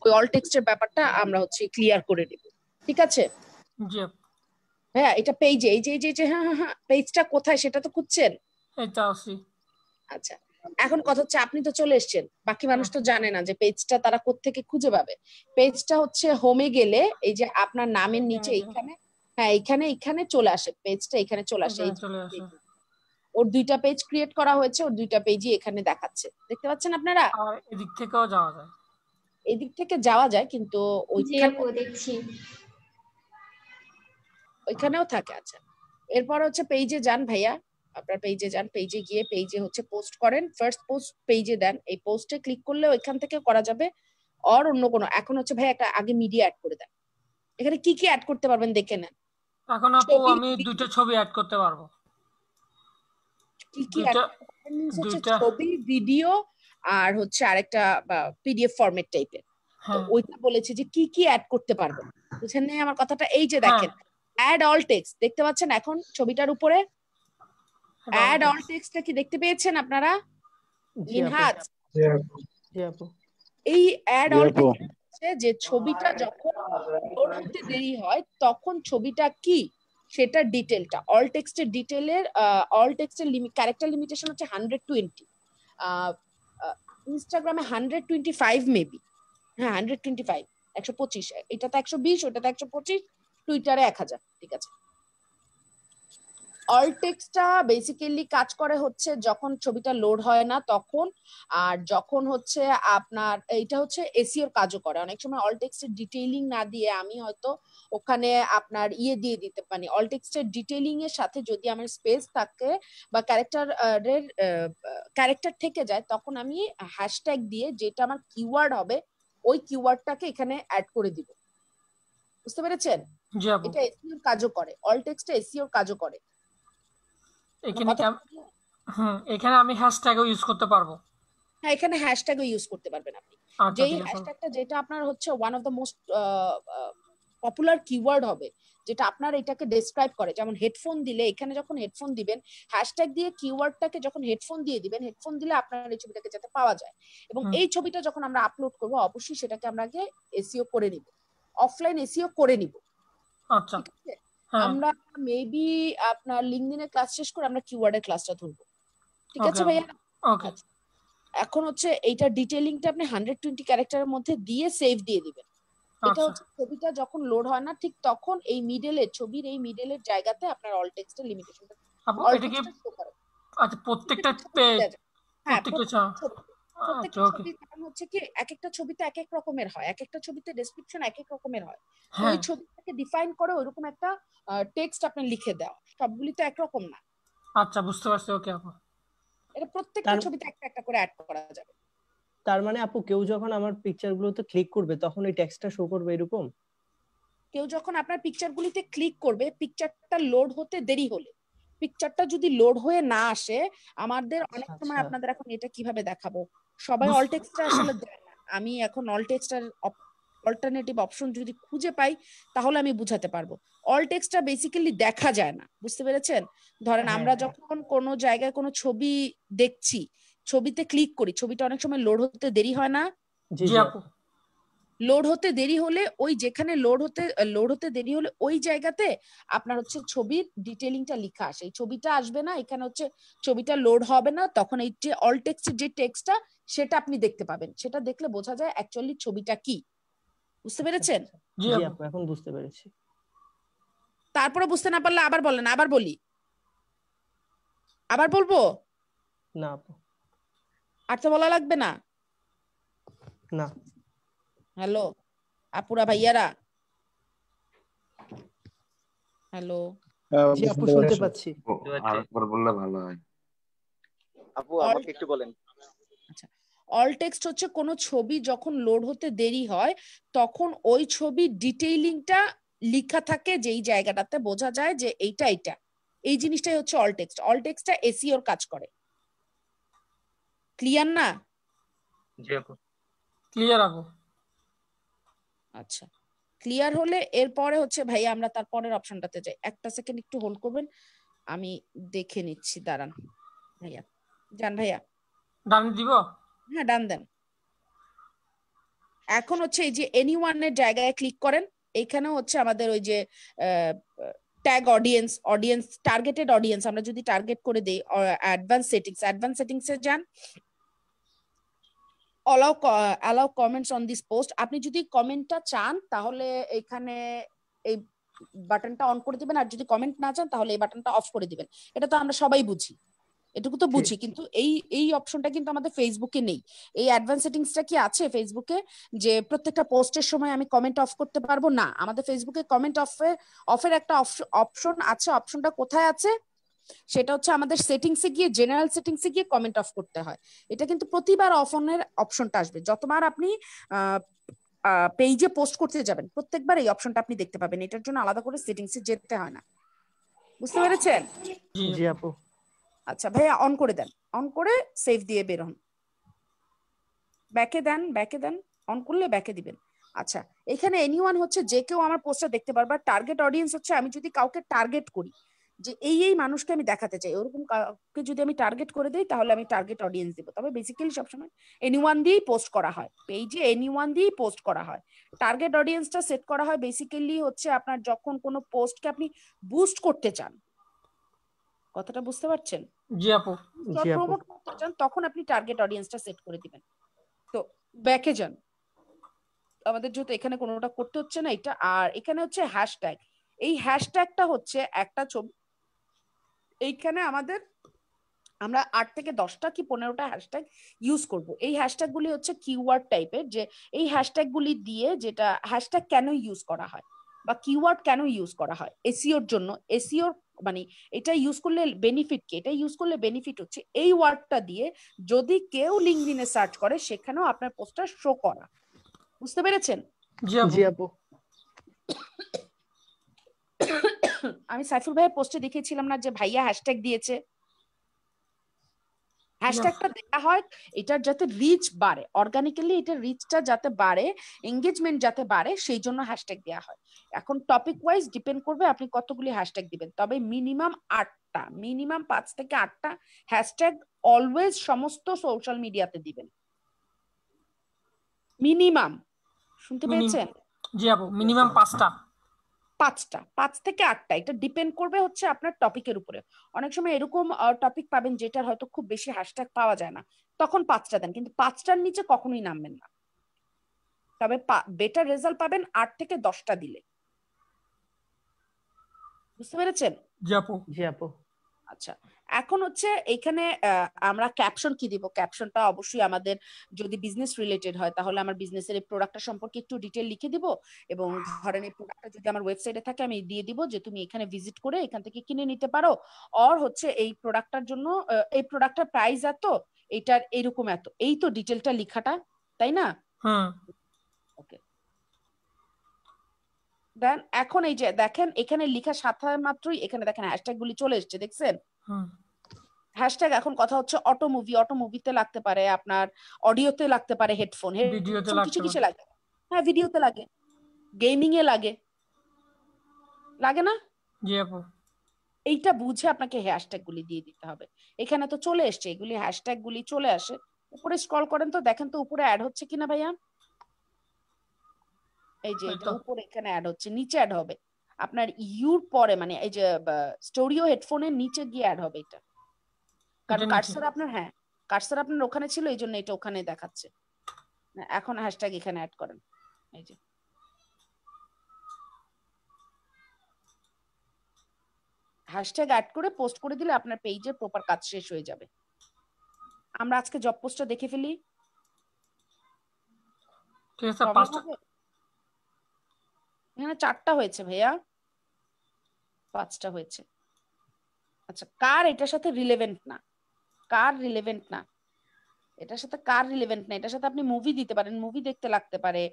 S1: ওই অল টেক্সটের ব্যাপারটা আমরা হচ্ছে ক্লিয়ার করে নেব। ঠিক আছে?
S3: জি।
S1: হ্যাঁ এটা পেজে এই যে এই যে এই যে হ্যাঁ হ্যাঁ হ্যাঁ পেজটা কোথায় সেটা তো খুঁজছেন?
S3: এটা আসি।
S1: আচ্ছা এখন কথা হচ্ছে আপনি তো চলে এসেছেন বাকি মানুষ তো জানে না যে পেজটা তারা কোত্থেকে খুঁজে পাবে। পেজটা হচ্ছে হোমে গেলে এই যে আপনার নামের নিচে এইখানে হ্যাঁ এখানে এখানে চলে আসে পেজটা এখানে চলে আসে এই
S3: চলে আসে।
S1: ওর দুইটা পেজ ক্রিয়েট করা হয়েছে ওর দুইটা পেজই এখানে দেখাচ্ছে। দেখতে পাচ্ছেন আপনারা?
S3: এদিক থেকেও যাওয়া যায়।
S1: এদিক থেকে যাওয়া যায় কিন্তু ওইখানে
S5: দেখছি।
S1: ওইখানেও থাকে আচ্ছা। এরপর হচ্ছে পেজে যান ভাইয়া। আপনার পেজে যান পেজে গিয়ে পেজে হচ্ছে পোস্ট করেন। ফার্স্ট পোস্ট পেজে দেন। এই পোস্টে ক্লিক করলে ওইখান থেকে করা যাবে। আর অন্য কোনো। এখন হচ্ছে ভাই একটা আগে মিডিয়া অ্যাড করে দেন। এখানে কি কি অ্যাড করতে পারবেন দেখে নেন।
S3: এখন আপু
S1: ছবি,
S3: আমি দুইটা ছবি অ্যাড করতে পারব।
S1: কি কি ছবি ভিডিও আর হচ্ছে আরেকটা পিডিএফ ফরম্যাট টাইপের ওইটা বলেছে যে কি কি অ্যাড করতে পারবেন। বুঝছেন না আমার কথাটা? এই যে
S3: হ্যাঁ।
S1: দেখেন। অ্যাড অল টেক্সট দেখতে পাচ্ছেন এখন ছবিটার উপরে? অ্যাড অল টেক্সটটা কি দেখতে পেয়েছেন আপনারা? মিনহাজ
S4: জি আপু।
S1: এই অ্যাড অল হচ্ছে যে ছবিটা যখন লোড হতে দেরি হয় তখন ছবিটা কি? সেটা ডিটেলটা অল টেক্সটের ডিটেলের অল টেক্সটের লিমিট ক্যারেক্টার লিমিটেশন হচ্ছে হান্ড্রেড টোয়েন্টি ইনস্টাগ্রামে হান্ড্রেড টোয়েন্টি ফাইভ মেবি হ্যাঁ হান্ড্রেড টোয়েন্টি ফাইভ একশো পঁচিশ। এটাতে একশো বিশ ওটাতে একশো পঁচিশ। টুইটারে এক হাজার, ঠিক আছে? অল টেক্সটটা বেসিক্যালি কাজ করে হচ্ছে যখন ছবিটা লোড হয় না তখন, আর যখন হচ্ছে আপনার, এইটা হচ্ছে এসিওর কাজও করে। অনেক সময় অল টেক্সটের ডিটেইলিং না দিয়ে আমি হয়তো ওখানে আপনার ইয়ে দিয়ে দিতে মানে অল টেক্সটের ডিটেইলিং এর সাথে যদি আমার স্পেস থাকে বা ক্যারেক্টার এর ক্যারেক্টার থেকে যায়, তখন আমি হ্যাশট্যাগ দিয়ে যেটা আমার কিওয়ার্ড হবে, ওই কিওয়ার্ডটাকে এখানে অ্যাড করে দিব। বুঝতে পেরেছেন? এটা এসিওর কাজও করে অল টেক্সটে এসিওর কাজও করে।
S3: এখানে হুম এখানে আমি হ্যাশট্যাগও ইউজ করতে পারব।
S1: হ্যাঁ এখানে হ্যাশট্যাগও ইউজ করতে পারবেন আপনি।
S3: আচ্ছা
S1: যেই হ্যাশট্যাগটা যেটা আপনার হচ্ছে one of the most popular keyword হবে যেটা আপনার এটাকে ডেসক্রাইব করে যেমন হেডফোন দিলে এখানে যখন হেডফোন দিবেন হ্যাশট্যাগ দিয়ে কিওয়ার্ডটাকে যখন হেডফোন দিয়ে দিবেন হেডফোন দিলে আপনার এই ছবিটাকে যাতে পাওয়া যায়। এবং এই ছবিটা যখন আমরা আপলোড করব অবশ্যই সেটাকে আমরা আগে এসিও করে নিব। অফলাইন এসিও করে নিব।
S3: আচ্ছা। হ্যাঁ।
S1: আমরা মেবি আপনার লিঙ্কডিনের ক্লাস শেষ করে আমরা কিওয়ার্ডের ক্লাসটা ধরবো। ঠিক আছে ভাইয়া? আচ্ছা। এখন হচ্ছে এইটা ডিটেইলিংটা আপনি হান্ড্রেড টোয়েন্টি ক্যারেক্টারের মধ্যে দিয়ে সেভ দিয়ে দিবেন। এটা
S3: আচ্ছা।
S1: হচ্ছে ছবিটা যখন লোড হয় না ঠিক তখন এই মিডলের ছবির এই মিডলের জায়গাতে আপনার অল টেক্সটের লিমিটেশনটা
S3: আচ্ছা প্রত্যেকটা প্রত্যেকটা
S1: প্রত্যেকটা
S3: আচ্ছা
S1: ছবির কারণ হচ্ছে কি এক একটা ছবিতে এক এক রকমের হয় এক একটা ছবিতে ডেসক্রিপশন এক এক রকমের হয়।
S3: হ্যাঁ।
S1: ওই ছবিটাকে ডিফাইন করে ওইরকম একটা টেক্সট আপনি লিখে দেওয়া। সবগুলি তো একরকম না।
S3: আচ্ছা বুঝতে পারছি ওকে আপু
S1: এটা প্রত্যেকটা ছবিতে একটা একটা করে অ্যাড করা যাবে।
S4: তার মানে আপু কেউ যখন আমার পিকচার গুলোতে ক্লিক করবে তখন ওই টেক্সটটা শো করবে এরকম?
S1: কেউ যখন আপনার পিকচারগুলিতে ক্লিক করবে পিকচারটা লোড হতে দেরি হলে। পিকচারটা যদি লোড হয়ে না আসে আমাদের অনেক সময়
S4: আচ্ছা।
S1: আপনাদের এখন এটা কীভাবে দেখাবো? সবাই অল টেক্সটটা আসলে দেয় না। আমি এখন অল টেক্সটার অল্টারনেটিভ অপশন যদি খুঁজে পাই তাহলে আমি বুঝাতে পারব। অল টেক্সটটা বেসিক্যালি দেখা যায় না। বুঝতে পেরেছেন? ধরেন
S4: হ্যাঁ,
S1: আমরা
S4: হ্যাঁ।
S1: যখন কোনো জায়গায় কোনো ছবি দেখছি ছবিতে ক্লিক করি ছবিটা অনেক সময় লোড হতে দেরি হয় না?
S4: জি
S3: আপু।
S1: লোড হতে দেরি হলে ওই যেখানে লোড হতে লোড হতে দেরি হলে ওই জায়গাতে আপনার হচ্ছে ছবির ডিটেলিংটা লেখা আসে। এই ছবিটা আসবে না এখানে হচ্ছে ছবিটা লোড হবে না তখন এই যে অল টেক্সটের যে টেক্সটটা সেটা আপনি দেখতে পাবেন। সেটা দেখলে বোঝা যায় অ্যাকচুয়ালি ছবিটা কি। বুঝতে পেরেছেন?
S3: জি
S4: জি
S3: আপু
S4: আপু এখন বুঝতে পেরেছি।
S1: তারপরে বুঝতে না পারলে আবার বলেন আবার বলি। আবার বলব?
S4: না আপু।
S1: আর তো বলা লাগবে না?
S4: না।
S1: হ্যালো আপুরা ভাইয়ারা। হ্যালো।
S4: জি আপু শুনতে পাচ্ছি।
S11: আরেকবার বললে ভালো হয়।
S13: আপু আমাকে একটু বলেন।
S1: অল টেক্সট হচ্ছে কোনো ছবি যখন লোড হতে দেরি হয় তখন ওই ছবির ডিটেইলিংটা লেখা থাকে যেই জায়গাটাতে বোঝা যায় যে এইটা এইটা। এই জিনিসটাই হচ্ছে অল টেক্সট অল টেক্সটটা এসিওর কাজ করে। ক্লিয়ার না?
S8: জি আপু।
S3: ক্লিয়ার আপু।
S1: আচ্ছা। ক্লিয়ার হলে এরপরে হচ্ছে ভাইয়া আমরা তার পরের অপশনটাতে যাই। একটা সেকেন্ড একটু হোল্ড করবেন। আমি দেখে নিচ্ছি দাঁড়ান। ভাইয়া যান ভাইয়া।
S3: ডান দিব?
S1: হ্যাঁ ডান দেন। এখন হচ্ছে এই যে এনি এর জায়গায় ক্লিক করেন এইখানে হচ্ছে আমাদের ওই যে tag audience audience targeted audience আমরা যদি টার্গেট করে দেই অ্যাডভান্স সেটিংস অ্যাডভান্স সেটিংস এ যান allow allow comments on this post আপনি যদি কমেন্টটা চান তাহলে এখানে এই বাটনটা অন করে দিবেন আর যদি কমেন্ট না চান তাহলে এই বাটনটা অফ করে দিবেন। এটা তো আমরা সবাই বুঝি। এটুকু তো বুঝি কিন্তু এই এই অপশনটা কিন্তু আমাদের ফেসবুকে নেই। এই অ্যাডভান্স সেটিংসটা কি আছে ফেসবুকে যে প্রত্যেকটা পোস্টের সময় আমি কমেন্ট অফ করতে পারব? না। আমাদের ফেসবুকে কমেন্ট অফে অফের একটা অপশন আছে। অপশনটা কোথায় আছে? সেটা হচ্ছে আমাদের সেটিংসে গিয়ে জেনারেল সেটিংসে গিয়ে কমেন্ট অফ করতে হয়। এটা কিন্তু প্রতিবার অফ অনের অপশনটা আসবে। যতবার আপনি পেজে পোস্ট করতে যাবেন প্রত্যেকবার এই অপশনটা আপনি দেখতে পাবেন। এটার জন্য আলাদা করে সেটিংসে যেতে হয় না। বুঝতে পেরেছেন?
S4: জি আপু।
S1: আচ্ছা ভাইয়া অন করে দেন। অন করে সেভ দিয়ে বের হন। ব্যাকে দেন ব্যাকে দেন। অন করলে ব্যাকে দিবেন। আচ্ছা এখানে এনিওয়ান হচ্ছে যে কেউ আমার পোস্টটা দেখতে পারবে। টার্গেট অডিয়েন্স হচ্ছে আমি যদি কাউকে টার্গেট করি যে এই এই মানুষকে আমি দেখাতে চাই। ওরকম কাউকে যদি আমি টার্গেট করে দিই তাহলে আমি টার্গেট অডিয়েন্স দিব। তবে বেসিক্যালি সবসময় এনিওয়ান দিয়েই পোস্ট করা হয়। পেজে এনিওয়ান দিয়েই পোস্ট করা হয়। টার্গেট অডিয়েন্সটা সেট করা হয় বেসিক্যালি হচ্ছে আপনার যখন কোনো পোস্টকে আপনি বুস্ট করতে চান। কথাটা বুঝতে পারছেন?
S3: জি আপু।
S4: জি আপু।
S1: প্রমোট করতে চান তখন আপনি টার্গেট অডিয়েন্সটা সেট করে দিবেন। তো ব্যাকে যান। আমাদের যেহেতু এখানে কোনোটা করতে হচ্ছে না এটা। আর এখানে হচ্ছে হ্যাশট্যাগ এই হ্যাশট্যাগটা হচ্ছে একটা ছবি এইখানে আমাদের আমরা আট থেকে দশটা কি পনেরোটা হ্যাশট্যাগ ইউজ করব। এই হ্যাশট্যাগ গুলি হচ্ছে কিওয়ার্ড টাইপের যে এই হ্যাশট্যাগ গুলি দিয়ে যেটা হ্যাশট্যাগ কেন ইউজ করা হয় বা কিওয়ার্ড কেন ইউজ করা হয় এসিওর জন্য এসিওর মানে এটা ইউজ করলে বেনিফিট কি? এটা ইউজ করলে বেনিফিট হচ্ছে এই ওয়ার্ডটা দিয়ে যদি কেউ লিঙ্কডিনে সার্চ করে সেখানেও আপনার পোস্টটা শো করা। বুঝতে পেরেছেন?
S3: জি আপু।
S4: জি আপু।
S1: আমি সাইফুল ভাইয়ের পোস্টে দেখেছিলাম না যে ভাইয়া হ্যাশট্যাগ দিয়েছে। হ্যাশট্যাগটা দেওয়া হয় এটার যাতে রিচ বাড়ে। অর্গানিক্যালি এটার রিচটা যাতে বাড়ে এঙ্গেজমেন্ট যাতে বাড়ে সেই জন্য হ্যাশট্যাগ দেওয়া হয়। এখন টপিক ওয়াইজ ডিপেন্ড করবে আপনি কতগুলি হ্যাশট্যাগ দিবেন। তবে মিনিমাম আটটা মিনিমাম পাঁচ থেকে আটটা হ্যাশট্যাগ অলওয়েজ সমস্ত সোশ্যাল মিডিয়াতে দিবেন। মিনিমাম শুনতে পেয়েছেন?
S3: জি আপু মিনিমাম পাঁচটা।
S1: পাঁচটা পাঁচ থেকে আটটা। এটা ডিপেন্ড করবে হচ্ছে আপনার টপিকের উপরে। অনেক সময় এরকম টপিক পাবেন যেটার হয়তো খুব বেশি হ্যাশট্যাগ পাওয়া যায় না। তখন পাঁচটা দেন কিন্তু পাঁচটার নিচে কখনোই নামবেন না। তবে বেটার রেজাল্ট পাবেন আট থেকে দশটা দিলে। বুঝতে পেরেছেন?
S3: জি আপু।
S4: জি আপু।
S1: আচ্ছা এখন হচ্ছে আহ, আমরা ক্যাপশন কি দিব? ক্যাপশনটা অবশ্যই আমাদের যদি বিজনেস রিলেটেড হয় তাহলে আমার বিজনেসের এই প্রোডাক্টটা সম্পর্কে একটু ডিটেল লিখে দিব এবং ধরেন এই প্রোডাক্টটা যদি আমার ওয়েবসাইটে থাকে আমি দিয়ে দিব যে তুমি এখানে ভিজিট করে এখান থেকে কিনে নিতে পারো। অর হচ্ছে এই প্রোডাক্টটার জন্য এই প্রোডাক্টটার প্রাইস এত এটার এরকম এত। এই তো ডিটেলটা লেখাটা তাই না
S3: হুম
S1: ওকে দেন এখন এই যে দেখেন এখানে লেখা সাথে মাত্রই এখানে দেখেন হ্যাশট্যাগ গুলি চলে এসেছে দেখছেন? হ্যাশট্যাগ এখন কথা হচ্ছে অটো মুভি অটো মুভিতে লাগতে পারে আপনার অডিওতে লাগতে পারে হেডফোন
S3: ভিডিওতে
S1: কিছু কিছু। লাগে। হ্যাঁ ভিডিওতে লাগে। গেমিং এ লাগে। লাগে না?
S3: জি আপু।
S1: এইটা বুঝে আপনাকে হ্যাশট্যাগ গুলি দিয়ে দিতে হবে। এখানে তো চলে এসছে এগুলি হ্যাশট্যাগ গুলি চলে আসে। উপরে স্ক্রল করেন তো দেখেন তো উপরে অ্যাড হচ্ছে কিনা ভাইয়া? এই যে এটা উপরে এখানে অ্যাড হচ্ছে নিচে অ্যাড হবে। আপনার ইউর পরে মানে এই যে স্টোরিও হেডফোনের নিচে গিয়ে অ্যাড হবে এটা। কারণ কার্সার আপনার হ্যাঁ কার্সার আপনার ওখানে ছিল এই জন্য এটা ওখানে দেখাচ্ছে। এখন হ্যাশট্যাগ এখানে অ্যাড করেন। এই যে। হ্যাশট্যাগ অ্যাড করে পোস্ট করে দিলে আপনার পেজের প্রপার কাজ শেষ হয়ে যাবে। আমরা আজকে জব পোস্টটা দেখে ফেলি।
S3: ঠিক আছে পাঁচটা?
S1: এখানে চারটা হয়েছে ভাইয়া। পাঁচটা হয়েছে। আচ্ছা কার এটার সাথে রিলেভেন্ট না? কার রিলেভেন্ট না? এটার সাথে কার রিলেভেন্ট না? এটার সাথে আপনি মুভি দিতে পারেন মুভি দেখতে লাগতে পারে।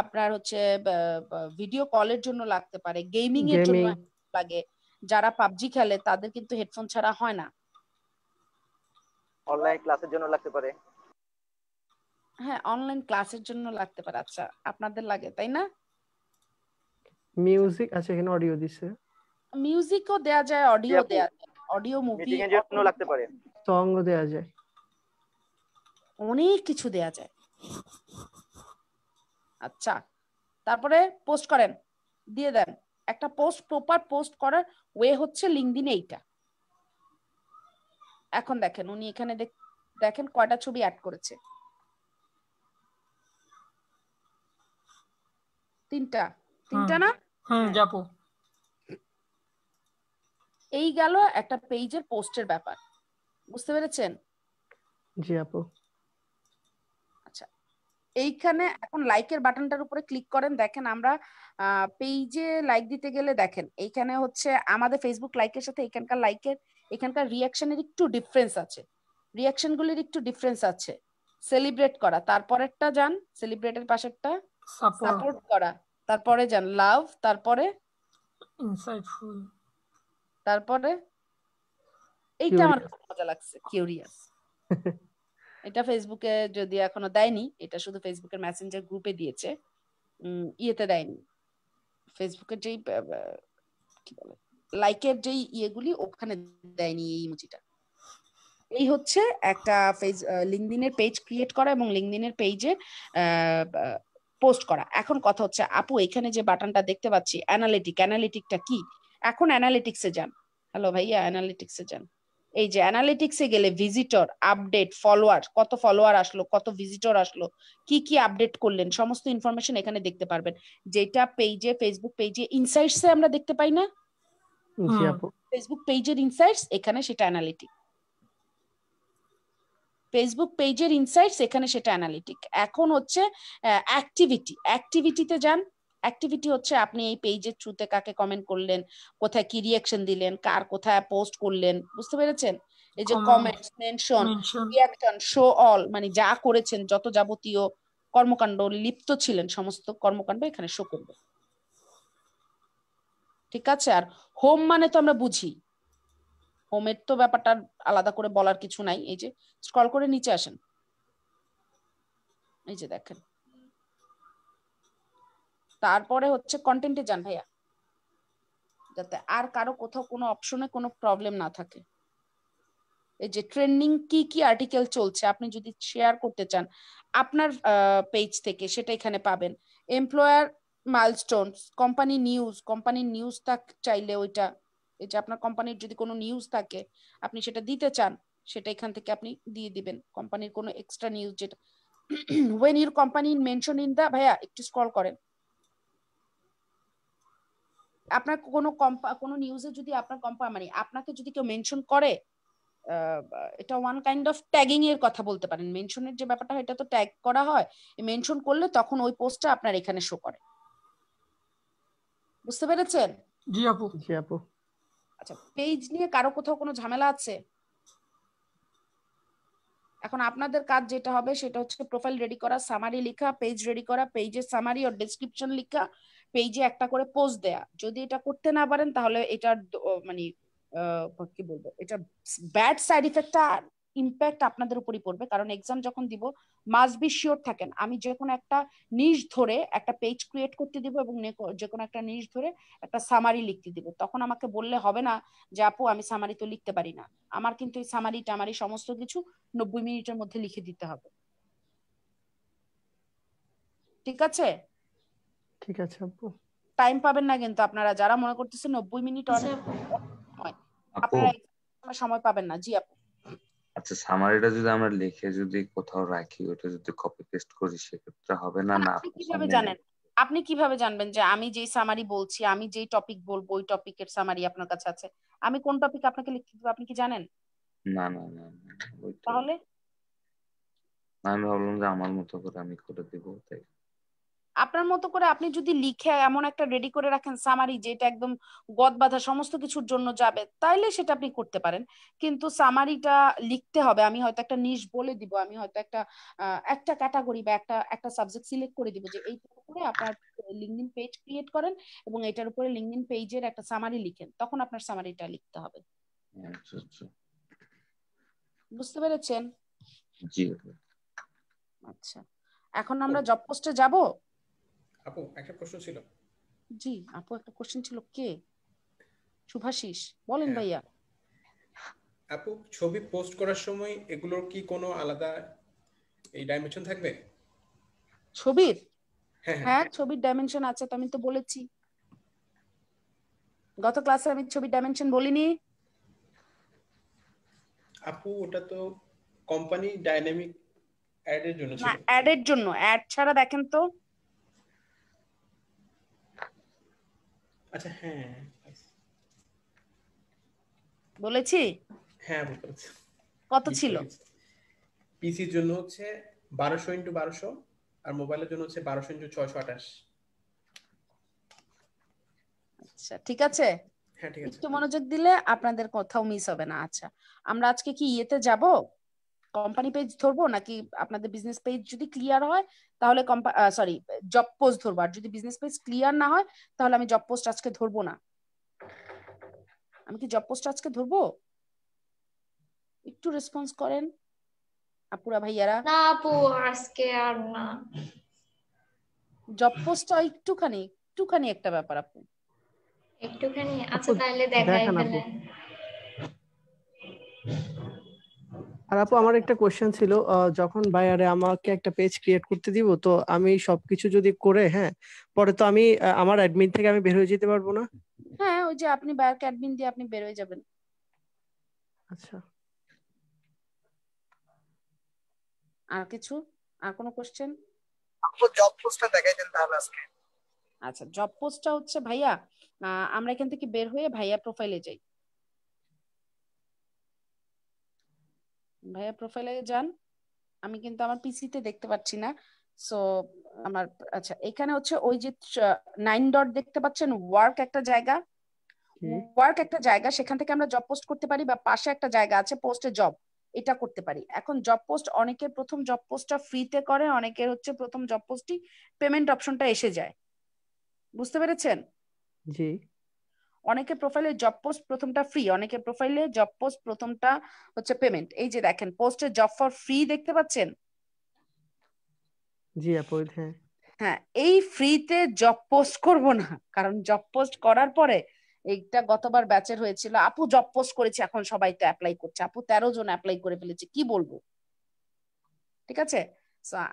S1: আপনার হচ্ছে ভিডিও কলের জন্য লাগতে পারে। গেমিং এর জন্য লাগে। যারা পাবজি খেলে তাদের কিন্তু হেডফোন ছাড়া হয় না।
S13: অনলাইন ক্লাসের জন্য লাগতে পারে।
S1: হ্যাঁ অনলাইন ক্লাসের জন্য লাগতে পারে। আচ্ছা আপনাদের লাগে তাই না?
S4: মিউজিক আচ্ছা এখানে অডিও দিছে।
S1: মিউজিকও দেয়া যায় অডিও দেয়া যায়। অডিও মুভি
S13: মিটিং এর জন্য লাগতে পারে।
S4: সঙ্গও দেওয়া যায়।
S1: অনেক কিছু দেয়া যায়। আচ্ছা তারপরে পোস্ট করেন। দিয়ে দেন। একটা পোস্ট প্রপার পোস্ট করার ওয়ে হচ্ছে লিঙ্কডিন এইটা। এখন দেখেন উনি এখানে দেখ- দেখেন কয়টা ছবি অ্যাড করেছে। তিনটা। তিনটা না? হ্যাঁ। এই গেল একটা পেজের পোস্টের ব্যাপার। বুঝতে পেরেছেন?
S4: জি আপু।
S1: এইখানে এখন লাইকের বাটনটার উপরে ক্লিক করেন। দেখেন আমরা পেজে লাইক দিতে গেলে দেখেন এইখানে হচ্ছে আমাদের ফেসবুক লাইকের সাথে এখানকার লাইকের এখানকার রিয়াকশনের একটু ডিফারেন্স আছে। রিয়াকশন গুলির একটু ডিফারেন্স আছে। সেলিব্রেট করা। তারপরেরটা যান সেলিব্রেটের পাশেরটা
S3: সাপোর্ট
S1: সাপোর্ট করা। তারপরে যান লাভ তারপরে?
S3: ইনসাইটফুল
S1: তারপরে? এইটা আমার খুব মজা লাগছে কিউরিয়াস এটা ফেসবুকে যদি এখনও দেয়নি এটা শুধু ফেসবুকের মেসেঞ্জার গ্রুপে দিয়েছে ইয়েতে দেয়নি। ফেসবুকের যেই কি বলে লাইকের যেই ইয়েগুলি ওখানে দেয়নি এই ইমোজিটা। এই হচ্ছে একটা ফেস লিঙ্কডিনের পেজ ক্রিয়েট করা এবং লিঙ্কডিনের পেজে পোস্ট করা। এখন কথা হচ্ছে আপু এখানে যে বাটনটা দেখতে পাচ্ছি অ্যানালিটিক অ্যানালিটিকটা কি? এখন অ্যানালিটিক্সে যান। হ্যালো ভাইয়া অ্যানালিটিক্সে যান। এই যে অ্যানালিটিক্সে গেলে ভিজিটর আপডেট ফলোয়ার কত ফলোয়ার আসলো কত ভিজিটর আসলো কি কি আপডেট করলেন সমস্ত ইনফরমেশন এখানে দেখতে পারবেন। যেটা পেজে ফেসবুক পেজে ইনসাইটসে আমরা দেখতে পাই না?
S4: জি আপু।
S1: ফেসবুক পেজের ইনসাইটস এখানে সেটা অ্যানালিটিক ফেসবুক পেজের ইনসাইটস এখানে সেটা অ্যানালিটিক এখন হচ্ছে অ্যাক্টিভিটি অ্যাক্টিভিটিতে যান। অ্যাক্টিভিটি হচ্ছে আপনি এই পেজের থ্রুতে কাকে কমেন্ট করলেন কোথায় কি রিয়াকশন দিলেন কার কোথায় পোস্ট করলেন বুঝতে পেরেছেন? এই যে comments mention
S3: mention
S1: reaction show all মানে যা করেছেন যত যাবতীয় কর্মকাণ্ড লিপ্ত ছিলেন সমস্ত কর্মকাণ্ড এখানে শো করবে ঠিক আছে? আর হোম মানে তো আমরা বুঝি। হোমের তো ব্যাপারটা আলাদা করে বলার কিছু নাই। এই যে স্ক্রল করে নিচে আসেন। এই যে দেখেন। তারপরে হচ্ছে কন্টেন্টে যান ভাইয়া। যাতে আর কারও কোথাও কোনো অপশনে কোনো প্রবলেম না থাকে। এই যে ট্রেন্ডিং কি কি আর্টিকেল চলছে, আপনি যদি শেয়ার করতে চান, আপনার পেজ থেকে সেটা এখানে পাবেন। এমপ্লয়ার মাইলস্টোনস কোম্পানি নিউজ কোম্পানির নিউজ থাক চাইলে ওইটা এই যে আপনার কোম্পানির যদি কোনো নিউজ থাকে আপনি সেটা দিতে চান সেটা এখান থেকে আপনি দিয়ে দিবেন। কোম্পানির কোনো এক্সট্রা নিউজ যেটা when your company mention in the ভাইয়া একটু স্ক্রল করেন। আপনার কোনো কম্পা কোনো নিউজে যদি আপনার কোম্পানি মানে আপনাকে যদি কেউ মেনশন করে আহ, এটা ওয়ান কাইন্ড অফ ট্যাগিং এর কথা বলতে পারেন। মেনশনের যে ব্যাপারটা হয় এটা তো ট্যাগ করা হয়। মেনশন করলে তখন ওই পোস্টটা আপনার এখানে শো করে। বুঝতে পেরেছেন?
S3: জি আপু।
S4: জি আপু।
S1: আচ্ছা পেজ নিয়ে কারও কোথাও কোনো ঝামেলা আছে? এখন আপনাদের কাজ যেটা হবে সেটা হচ্ছে প্রোফাইল রেডি করা সামারি লেখা পেজ রেডি করা পেজের সামারি ও ডেসক্রিপশন লেখা পেজে একটা করে পোস্ট দেয়া। যদি এটা করতে না পারেন তাহলে এটার মানে কি বলব এটা ব্যাড সাইড ইফেক্টটা ইম্প্যাক্ট আপনাদের উপরই পড়বে। কারণ এক্সাম যখন দিব মাস্ট বি শিওর থাকেন। আমি যে কোনো একটা নিশ ধরে একটা পেজ ক্রিয়েট করতে দিব এবং যে কোনো একটা নিশ ধরে একটা সামারি লিখতে দিব। তখন আমাকে বললে হবে না যে আপু আমি সামারি তো লিখতে পারি না। আমার কিন্তু এই সামারি টামারি সমস্ত কিছু নব্বই মিনিটের মধ্যে লিখে দিতে হবে। ঠিক আছে?
S4: ঠিক আছে আপু।
S1: টাইম পাবেন না কিন্তু আপনারা। যারা মনে করতেছেন নব্বই মিনিট অনেক আপনারা সময় পাবেন না। জি আপু।
S11: আচ্ছা সামারিটা যদি আমরা লিখে যদি কোথাও রাখি ওটা যদি কপি পেস্ট করি সেক্ষেত্রে হবে না? না
S1: আপনি কীভাবে জানেন? আপনি কীভাবে জানবেন যে আমি যেই সামারি বলছি আমি যেই টপিক বলব ওই টপিকের সামারি আপনার কাছে আছে? আমি কোন টপিক আপনাকে লিখতে দিব আপনি কি জানেন?
S11: না না না না
S1: তাহলে?
S11: আমি ভাবলাম যে আমার মতো করে আমি করে দেবো তাই।
S1: আপনার মতো করে আপনি যদি লিখে এমন একটা রেডি করে রাখেন সামারি যেটা একদম গদ বাঁধা সমস্ত কিছুর জন্য যাবে তাইলে সেটা আপনি করতে পারেন। কিন্তু সামারিটা লিখতে হবে। আমি হয়তো একটা নিশ বলে দিব আমি হয়তো একটা একটা ক্যাটাগরি বা একটা একটা সাবজেক্ট সিলেক্ট করে দিব যে এইটার উপরে আপনার লিঙ্কডিন পেজ ক্রিয়েট করেন এবং এটার উপরে লিঙ্কডিন পেজের একটা সামারি লিখেন। তখন আপনার সামারিটা লিখতে হবে।
S11: আচ্ছা আচ্ছা।
S1: বুঝতে পেরেছেন?
S11: জি
S1: আচ্ছা। এখন আমরা জব পোস্টে যাব?
S14: আপু একটা প্রশ্ন ছিল।
S1: জি আপু একটা কোশ্চেন ছিল কে? শুভাশিস বলেন
S14: হ্যাঁ।
S1: ভাইয়া।
S14: আপু ছবি পোস্ট করার সময় এগুলোর কি কোনো আলাদা এই ডাইমেনশন থাকবে?
S1: ছবির?
S14: হ্যাঁ হ্যাঁ।
S1: হ্যাঁ ছবির ডাইমেনশন আছে তো আমি তো বলেছি। গত ক্লাসে আমি ছবির ডাইমেনশন বলিনি।
S14: আপু ওটা তো কোম্পানি ডাইনামিক অ্যাডের জন্য
S1: না
S14: ছিল
S1: অ্যাডের জন্য। অ্যাড ছাড়া দেখেন তো
S14: আচ্ছা হ্যাঁ
S1: বলেছি?
S14: হ্যাঁ পারছি
S1: কত ছিল?
S14: পিসির জন্য হচ্ছে বারোশো ইন্টু বারোশো আর মোবাইলের জন্য হচ্ছে বারোশো ইন্টু ছয়শো আঠাশ।
S1: আচ্ছা ঠিক আছে?
S14: হ্যাঁ ঠিক আছে।
S1: একটু মনোযোগ দিলে আপনাদের কোথাও মিস হবে না। আচ্ছা আমরা আজকে কি ইয়েতে যাব? কোম্পানি পেজ ধরবো নাকি আপনাদের বিজনেস পেজ যদি ক্লিয়ার হয় তাহলে সরি জব পোস্ট ধরবো। আর যদি বিজনেস পেজ ক্লিয়ার না হয় তাহলে আমি জব পোস্ট আজকে ধরবো না। আমি কি জব পোস্ট আজকে ধরবো? একটু রেসপন্স করেন। আপুরা ভাইয়ারা।
S5: না আপু আজকে আর না।
S1: জব পোস্টটা একটুখানি একটুখানি একটা ব্যাপার আপু।
S5: একটুখানি? আচ্ছা তাহলে দেখাই
S4: দেখান
S5: ফেলেন
S4: আর আপু আমার একটা কোশ্চেন ছিল যখন বায়ারে আমাকে একটা পেজ ক্রিয়েট করতে দিব তো আমি সবকিছু যদি করে হ্যাঁ পরে তো আমি আমার অ্যাডমিন থেকে আমি বের হয়ে যেতে পারব না?
S1: হ্যাঁ ওই যে আপনি বায়ারকে অ্যাডমিন দিয়ে আপনি বের হয়ে যাবেন।
S4: আচ্ছা।
S1: আর কিছু? আর কোনো কোশ্চেন
S9: আপু জব পোস্টটা দেখাই দেন তাহলে আজকে।
S1: আচ্ছা জব পোস্টটা হচ্ছে ভাইয়া আহ, আমরা এখান থেকে বের হয়ে ভাইয়া প্রোফাইলে যাই। ভাইয়া প্রোফাইলে যান। আমি কিন্তু আমার পিসিতে দেখতে পাচ্ছি না। সো আমার আচ্ছা এখানে হচ্ছে ওই যে নাইন ডট দেখতে পাচ্ছেন ওয়ার্ক একটা জায়গা। ওয়ার্ক একটা জায়গা সেখান থেকে আমরা জব পোস্ট করতে পারি বা পাশে একটা জায়গা আছে পোস্টে জব এটা করতে পারি। এখন জব পোস্ট অনেকের প্রথম জব পোস্টটা ফ্রিতে করে অনেকের হচ্ছে প্রথম জব পোস্টই পেমেন্ট অপশনটা এসে যায়। বুঝতে পেরেছেন?
S4: জি।
S1: অনেকের প্রোফাইলে জব পোস্ট প্রথমটা ফ্রি অনেকে প্রোফাইলে জব পোস্ট প্রথমটা হচ্ছে পেমেন্ট এই যে দেখেন পোস্টে জব ফর ফ্রি দেখতে পাচ্ছেন?
S4: জি আপু হ্যাঁ
S1: হ্যাঁ এই ফ্রিতে জব পোস্ট করব না কারণ জব পোস্ট করার পরে এইটা গতবার ব্যাচের হয়েছিল। আপু জব পোস্ট করেছে এখন সবাই তো অ্যাপ্লাই করছে। আপু তেরো জন অ্যাপ্লাই করে ফেলেছে কি বলব? ঠিক আছে?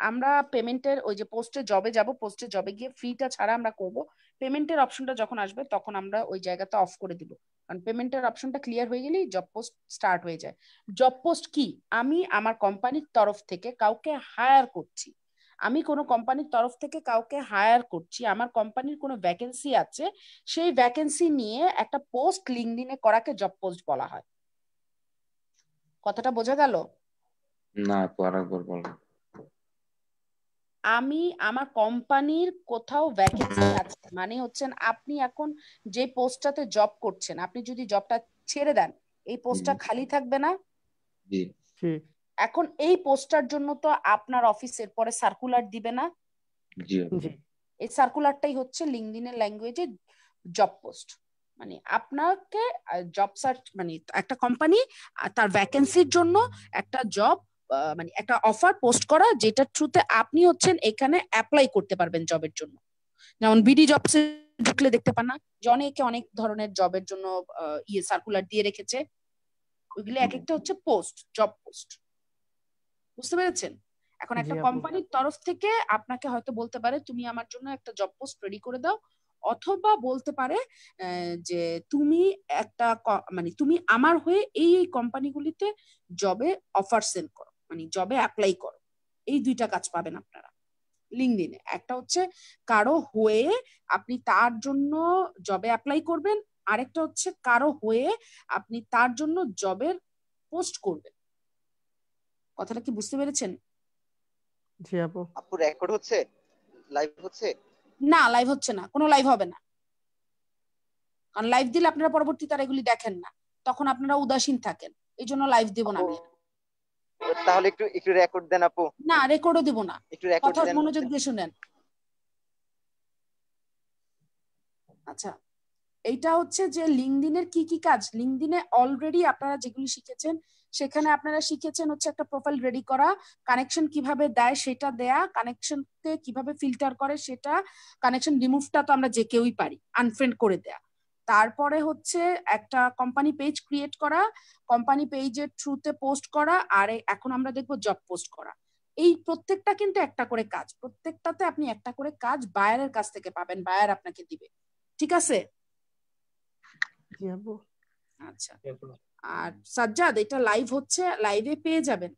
S1: আমরা পেমেন্টের ওই যে পোস্টে জবে যাব পোস্টে জবে গিয়ে ফ্রিটা ছাড়া আমরা করব। পেমেন্টের অপশনটা যখন আসবে, তখন আমরা ওই জায়গাটা অফ করে দিব। কারণ পেমেন্টের অপশনটা ক্লিয়ার হয়ে গেলেই জব পোস্ট স্টার্ট হয়ে যায়। জব পোস্ট কি? আমি আমার কোম্পানির তরফ থেকে কাউকে হায়ার করছি। আমি কোনো কোম্পানির তরফ থেকে কাউকে হায়ার করছি। আমার কোম্পানির কোনো ভ্যাকেন্সি আছে, সেই ভ্যাকেন্সি নিয়ে একটা পোস্ট লিঙ্কডিনে করাকে জব পোস্ট বলা হয়। কথাটা বোঝা গেল?
S11: না আপু আরেকবার
S1: আমি আমার কোম্পানির কোথাও ভ্যাকেন্সি আছে। মানে হচ্ছেন আপনি এখন যে পোস্টটাতে জব করছেন আপনি যদি জবটা ছেড়ে দেন এই পোস্টটা খালি থাকবে না? এখন এই পোস্টটার জন্য তো আপনার অফিসের পরে সার্কুলার দিবে না?
S11: জি। আপু
S4: জি।
S1: এই সার্কুলারটাই হচ্ছে লিঙ্কডিনের ল্যাঙ্গুয়েজে জব পোস্ট মানে আপনাকে জব সার্চ মানে একটা কোম্পানি তার ভ্যাকেন্সির জন্য একটা জব মানে একটা অফার পোস্ট করা যেটার থ্রুতে আপনি হচ্ছেন এখানে অ্যাপ্লাই করতে পারবেন জবের জন্য। যেমন বিডি জবসে ঢুকলে দেখতে পান না যে অনেকে অনেক ধরনের জবের জন্য ইয়ে সার্কুলার দিয়ে রেখেছে। ওইগুলো এক একটা হচ্ছে পোস্ট জব পোস্ট বুঝতে পেরেছেন? এখন একটা কোম্পানির তরফ থেকে আপনাকে হয়তো বলতে পারে তুমি আমার জন্য একটা জব পোস্ট রেডি করে দাও। অথবা বলতে পারে যে তুমি একটা মানে তুমি আমার হয়ে এই এই কোম্পানিগুলিতে জবে অফার সেন্ড করো। মানে জবে অ্যাপ্লাই করো। এই দুইটা কাজ পাবেন আপনারা। লিঙ্কডিনে একটা হচ্ছে কারও হয়ে আপনি তার জন্য জবে অ্যাপ্লাই করবেন আরেকটা হচ্ছে কারও হয়ে আপনি তার জন্য জবের পোস্ট করবেন। কথাটা কি বুঝতে পেরেছেন?
S4: জি আপু।
S13: আপু রেকর্ড হচ্ছে? লাইভ হচ্ছে?
S1: না লাইভ হচ্ছে না। কোনো লাইভ হবে না। কারণ লাইভ দিলে আপনারা পরবর্তীতে আর এগুলি দেখেন না। তখন আপনারা উদাসীন থাকেন। এই জন্য লাইভ দেব না আমি।
S13: তাহলে একটু একটু রেকর্ড দেন আপু।
S1: না রেকর্ডও দিব না।
S13: একটু রেকর্ড দেন।
S1: মনোযোগ দিয়ে শুনেন। আচ্ছা এইটা হচ্ছে যে লিঙ্কডিনের কি কি কাজ? লিঙ্কডিনে অলরেডি আপনারা যেগুলি শিখেছেন সেখানে আপনারা শিখেছেন হচ্ছে একটা প্রোফাইল রেডি করা কানেকশন কীভাবে দেয় সেটা দেয়া কানেকশনকে কীভাবে ফিল্টার করে সেটা কানেকশন রিমুভটা তো আমরা যে কেউই পারি আনফ্রেন্ড করে দেয়া। তারপরে হচ্ছে একটা কোম্পানি পেজ ক্রিয়েট করা কোম্পানি পেজের থ্রুতে পোস্ট করা আর এখন আমরা দেখব জব পোস্ট করা। এই প্রত্যেকটা কিন্তু একটা করে কাজ প্রত্যেকটাতে আপনি একটা করে কাজ বায়ারের কাছ থেকে পাবেন বায়ার আপনাকে দিবে। ঠিক আছে? আচ্ছা। আর সাজ্জাদ এটা লাইভ হচ্ছে লাইভে পেয়ে যাবেন।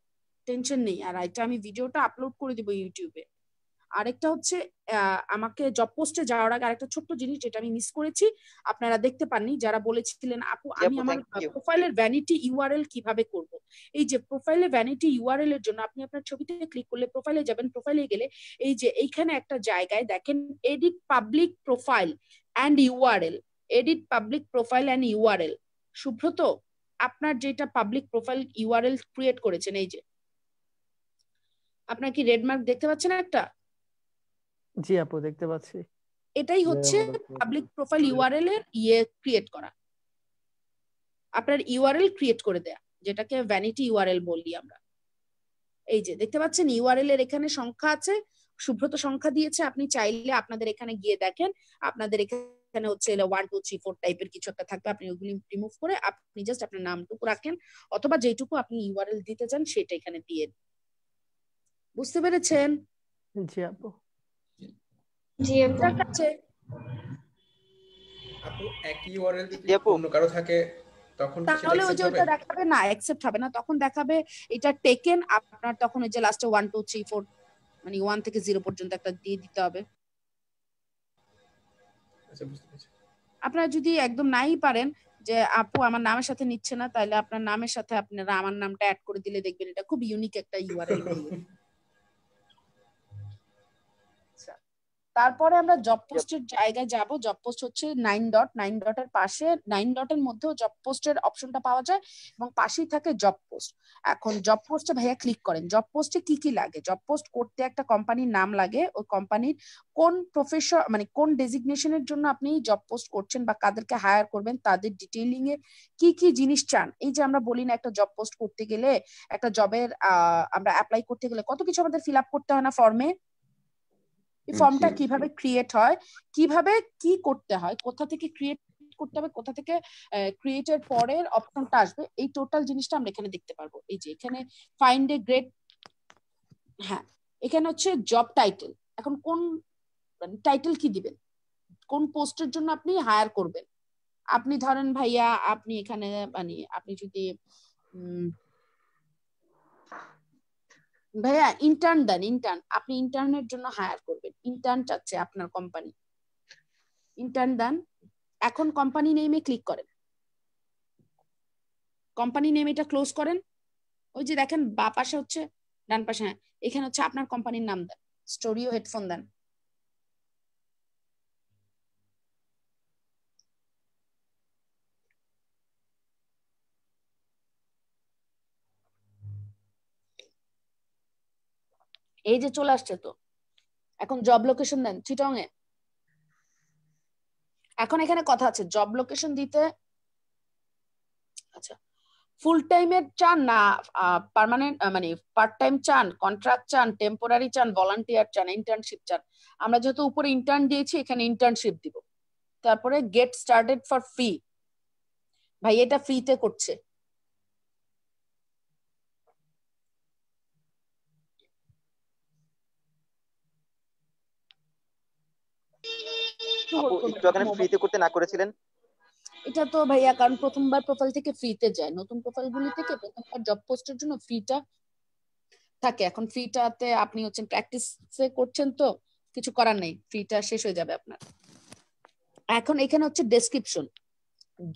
S1: টেনশন নেই। আর এটা আমি ভিডিওটা আপলোড করে দিব ইউটিউবে। আরেকটা হচ্ছে আমাকে জব পোস্টে যাওয়ার আগে আরেকটা ছোট্ট জিনিস যেটা আমি মিস করেছি আপনারা দেখতে পাননি যারা বলেছিলেন আপু আমি আমার প্রোফাইলের ভ্যানিটি ইউআরএল কীভাবে করব? এই যে প্রোফাইলে ভ্যানিটি ইউআরএল এর জন্য আপনি আপনার ছবিতে ক্লিক করলে প্রোফাইলে যাবেন প্রোফাইলে গেলে এই যে এইখানে একটা জায়গায় দেখেন edit public profile and URL edit public profile and URL Subrata আপনার যেটা পাবলিক প্রোফাইল ইউআরএল ক্রিয়েট করেছেন এই যে। আপনার কি রেড মার্ক দেখতে পাচ্ছেন একটা?
S4: জি আপু দেখতে পাচ্ছি।
S1: এটাই হচ্ছে পাবলিক প্রোফাইল ইউআরএল এর ইয়ে ক্রিয়েট করা। আপনার ইউআরএল ক্রিয়েট করে দেয়া যেটাকে ভ্যানিটি ইউআরএল বলি আমরা। এই যে দেখতে পাচ্ছেন ইউআরএল এর এখানে সংখ্যা আছে সুব্রত সংখ্যা দিয়েছে আপনি চাইলে আপনাদের এখানে গিয়ে দেখেন আপনাদের এখানে হচ্ছে ওয়ান টু থ্রি ফোর টাইপের কিছু একটা থাকবে আপনি ওগুলি রিমুভ করে আপনি জাস্ট আপনার নামটুকু রাখেন অথবা যেটুকু আপনি ইউআরএল দিতে চান সেটা এখানে দিয়ে দিন। বুঝতে পেরেছেন?
S4: জি আপু।
S5: জি আপু।
S14: আপু একই ইউআরএল যদি অন্য কারও থাকে তখন
S1: তাহলে ওই যে
S14: accept
S1: দেখাবে না অ্যাকসেপ্ট হবে না। তখন দেখাবে এটা টেকেন আপনার তখন ওই যে লাস্টে মানে ওয়ান থেকে জিরো পর্যন্ত একটা দিয়ে দিতে হবে।
S14: আচ্ছা বুঝতে পেরেছি।
S1: আপনারা যদি একদম নাই পারেন যে আপু আমার নামের সাথে নিচ্ছে না তাহলে আপনার নামের সাথে আপনারা আমার নামটা অ্যাড করে দিলে দেখবেন এটা খুব ইউনিক একটা ইউআরএল তারপরে আমরা জব পোস্টের জায়গায় যাব। জব পোস্ট হচ্ছে নাইন ডট নাইন ডটের পাশে নাইন ডটের মধ্যেও জব পোস্টের অপশনটা পাওয়া যায় এবং পাশেই থাকে জব পোস্ট এখন জব পোস্টে ভাইয়া ক্লিক করেন। জব পোস্টে কি কি লাগে? জব পোস্ট করতে একটা কোম্পানির নাম লাগে। ওই কোম্পানির কোন প্রফেশন মানে কোন ডেজিগনেশনের জন্য আপনি জব পোস্ট করছেন বা কাদেরকে হায়ার করবেন তাদের ডিটেইলিং এ কি কি জিনিস চান? এই যে আমরা বলি না একটা জব পোস্ট করতে গেলে একটা জবের আমরা অ্যাপ্লাই করতে গেলে কত কিছু আমাদের ফিল আপ করতে হয় না ফর্মে এই ফর্মটা কীভাবে ক্রিয়েট হয় কীভাবে কি করতে হয় কোথা থেকে ক্রিয়েট করতে হবে কোথা থেকে ক্রিয়েটের পরের অপশনটা আসবে এই টোটাল জিনিসটা আমরা এখানে দেখতে পারব। এই যে এখানে ফাইন্ড এ গ্রেড হ্যাঁ এখানে হচ্ছে জব টাইটেল এখন কোন টাইটেল কি দিবেন? কোন পোস্টের জন্য আপনি হায়ার করবেন? আপনি ধরেন ভাইয়া আপনি এখানে মানে আপনি যদি উম, ভাইয়া ইন্টার্ন দেন ইন্টার্ন আপনি ইন্টার্নের জন্য হায়ার করবেন। ইন্টার্ন চাচ্ছে আপনার কোম্পানি ইন্টার্ন দেন, এখন কোম্পানি নেমে ক্লিক করেন। কোম্পানি নেম এটা ক্লোজ করেন। ওই যে দেখেন, বা পাশে হচ্ছে, ডান পাশে হ্যাঁ এখানে হচ্ছে আপনার কোম্পানির নাম দেন। স্টোরিও হেডফোন দেন। এই যে চলে আসছে তো। এখন জব লোকেশন দেন চিটং এ এখন এখানে কথা আছে জব লোকেশন দিতে আচ্ছা ফুল টাইমের চান না পার্মানেন্ট মানে পার্ট টাইম চান কন্ট্রাক্ট চান টেম্পোরারি চান ভলান্টিয়ার চান ইন্টার্নশিপ চান। আমরা যেহেতু উপরে ইন্টার্ন দিয়েছি, এখানে ইন্টার্নশিপ দিব। তারপরে গেট স্টার্টেড ফর ফ্রি ভাই, এটা ফ্রিতে করছে।
S13: আপু একটু এখানে ফ্রিতে করতে না করেছিলেন?
S1: এটা তো ভাইয়া কারণ প্রথমবার প্রোফাইল থেকে ফ্রিতে যায়। নতুন প্রোফাইল গুলি থেকে প্রথমবার জব পোস্টের জন্য ফ্রিটা থাকে। এখন ফ্রিটাতে আপনি হচ্ছেন প্র্যাকটিসে করছেন তো কিছু করার নেই। ফ্রিটা শেষ হয়ে যাবে আপনার। এখন এখানে হচ্ছে ডেসক্রিপশন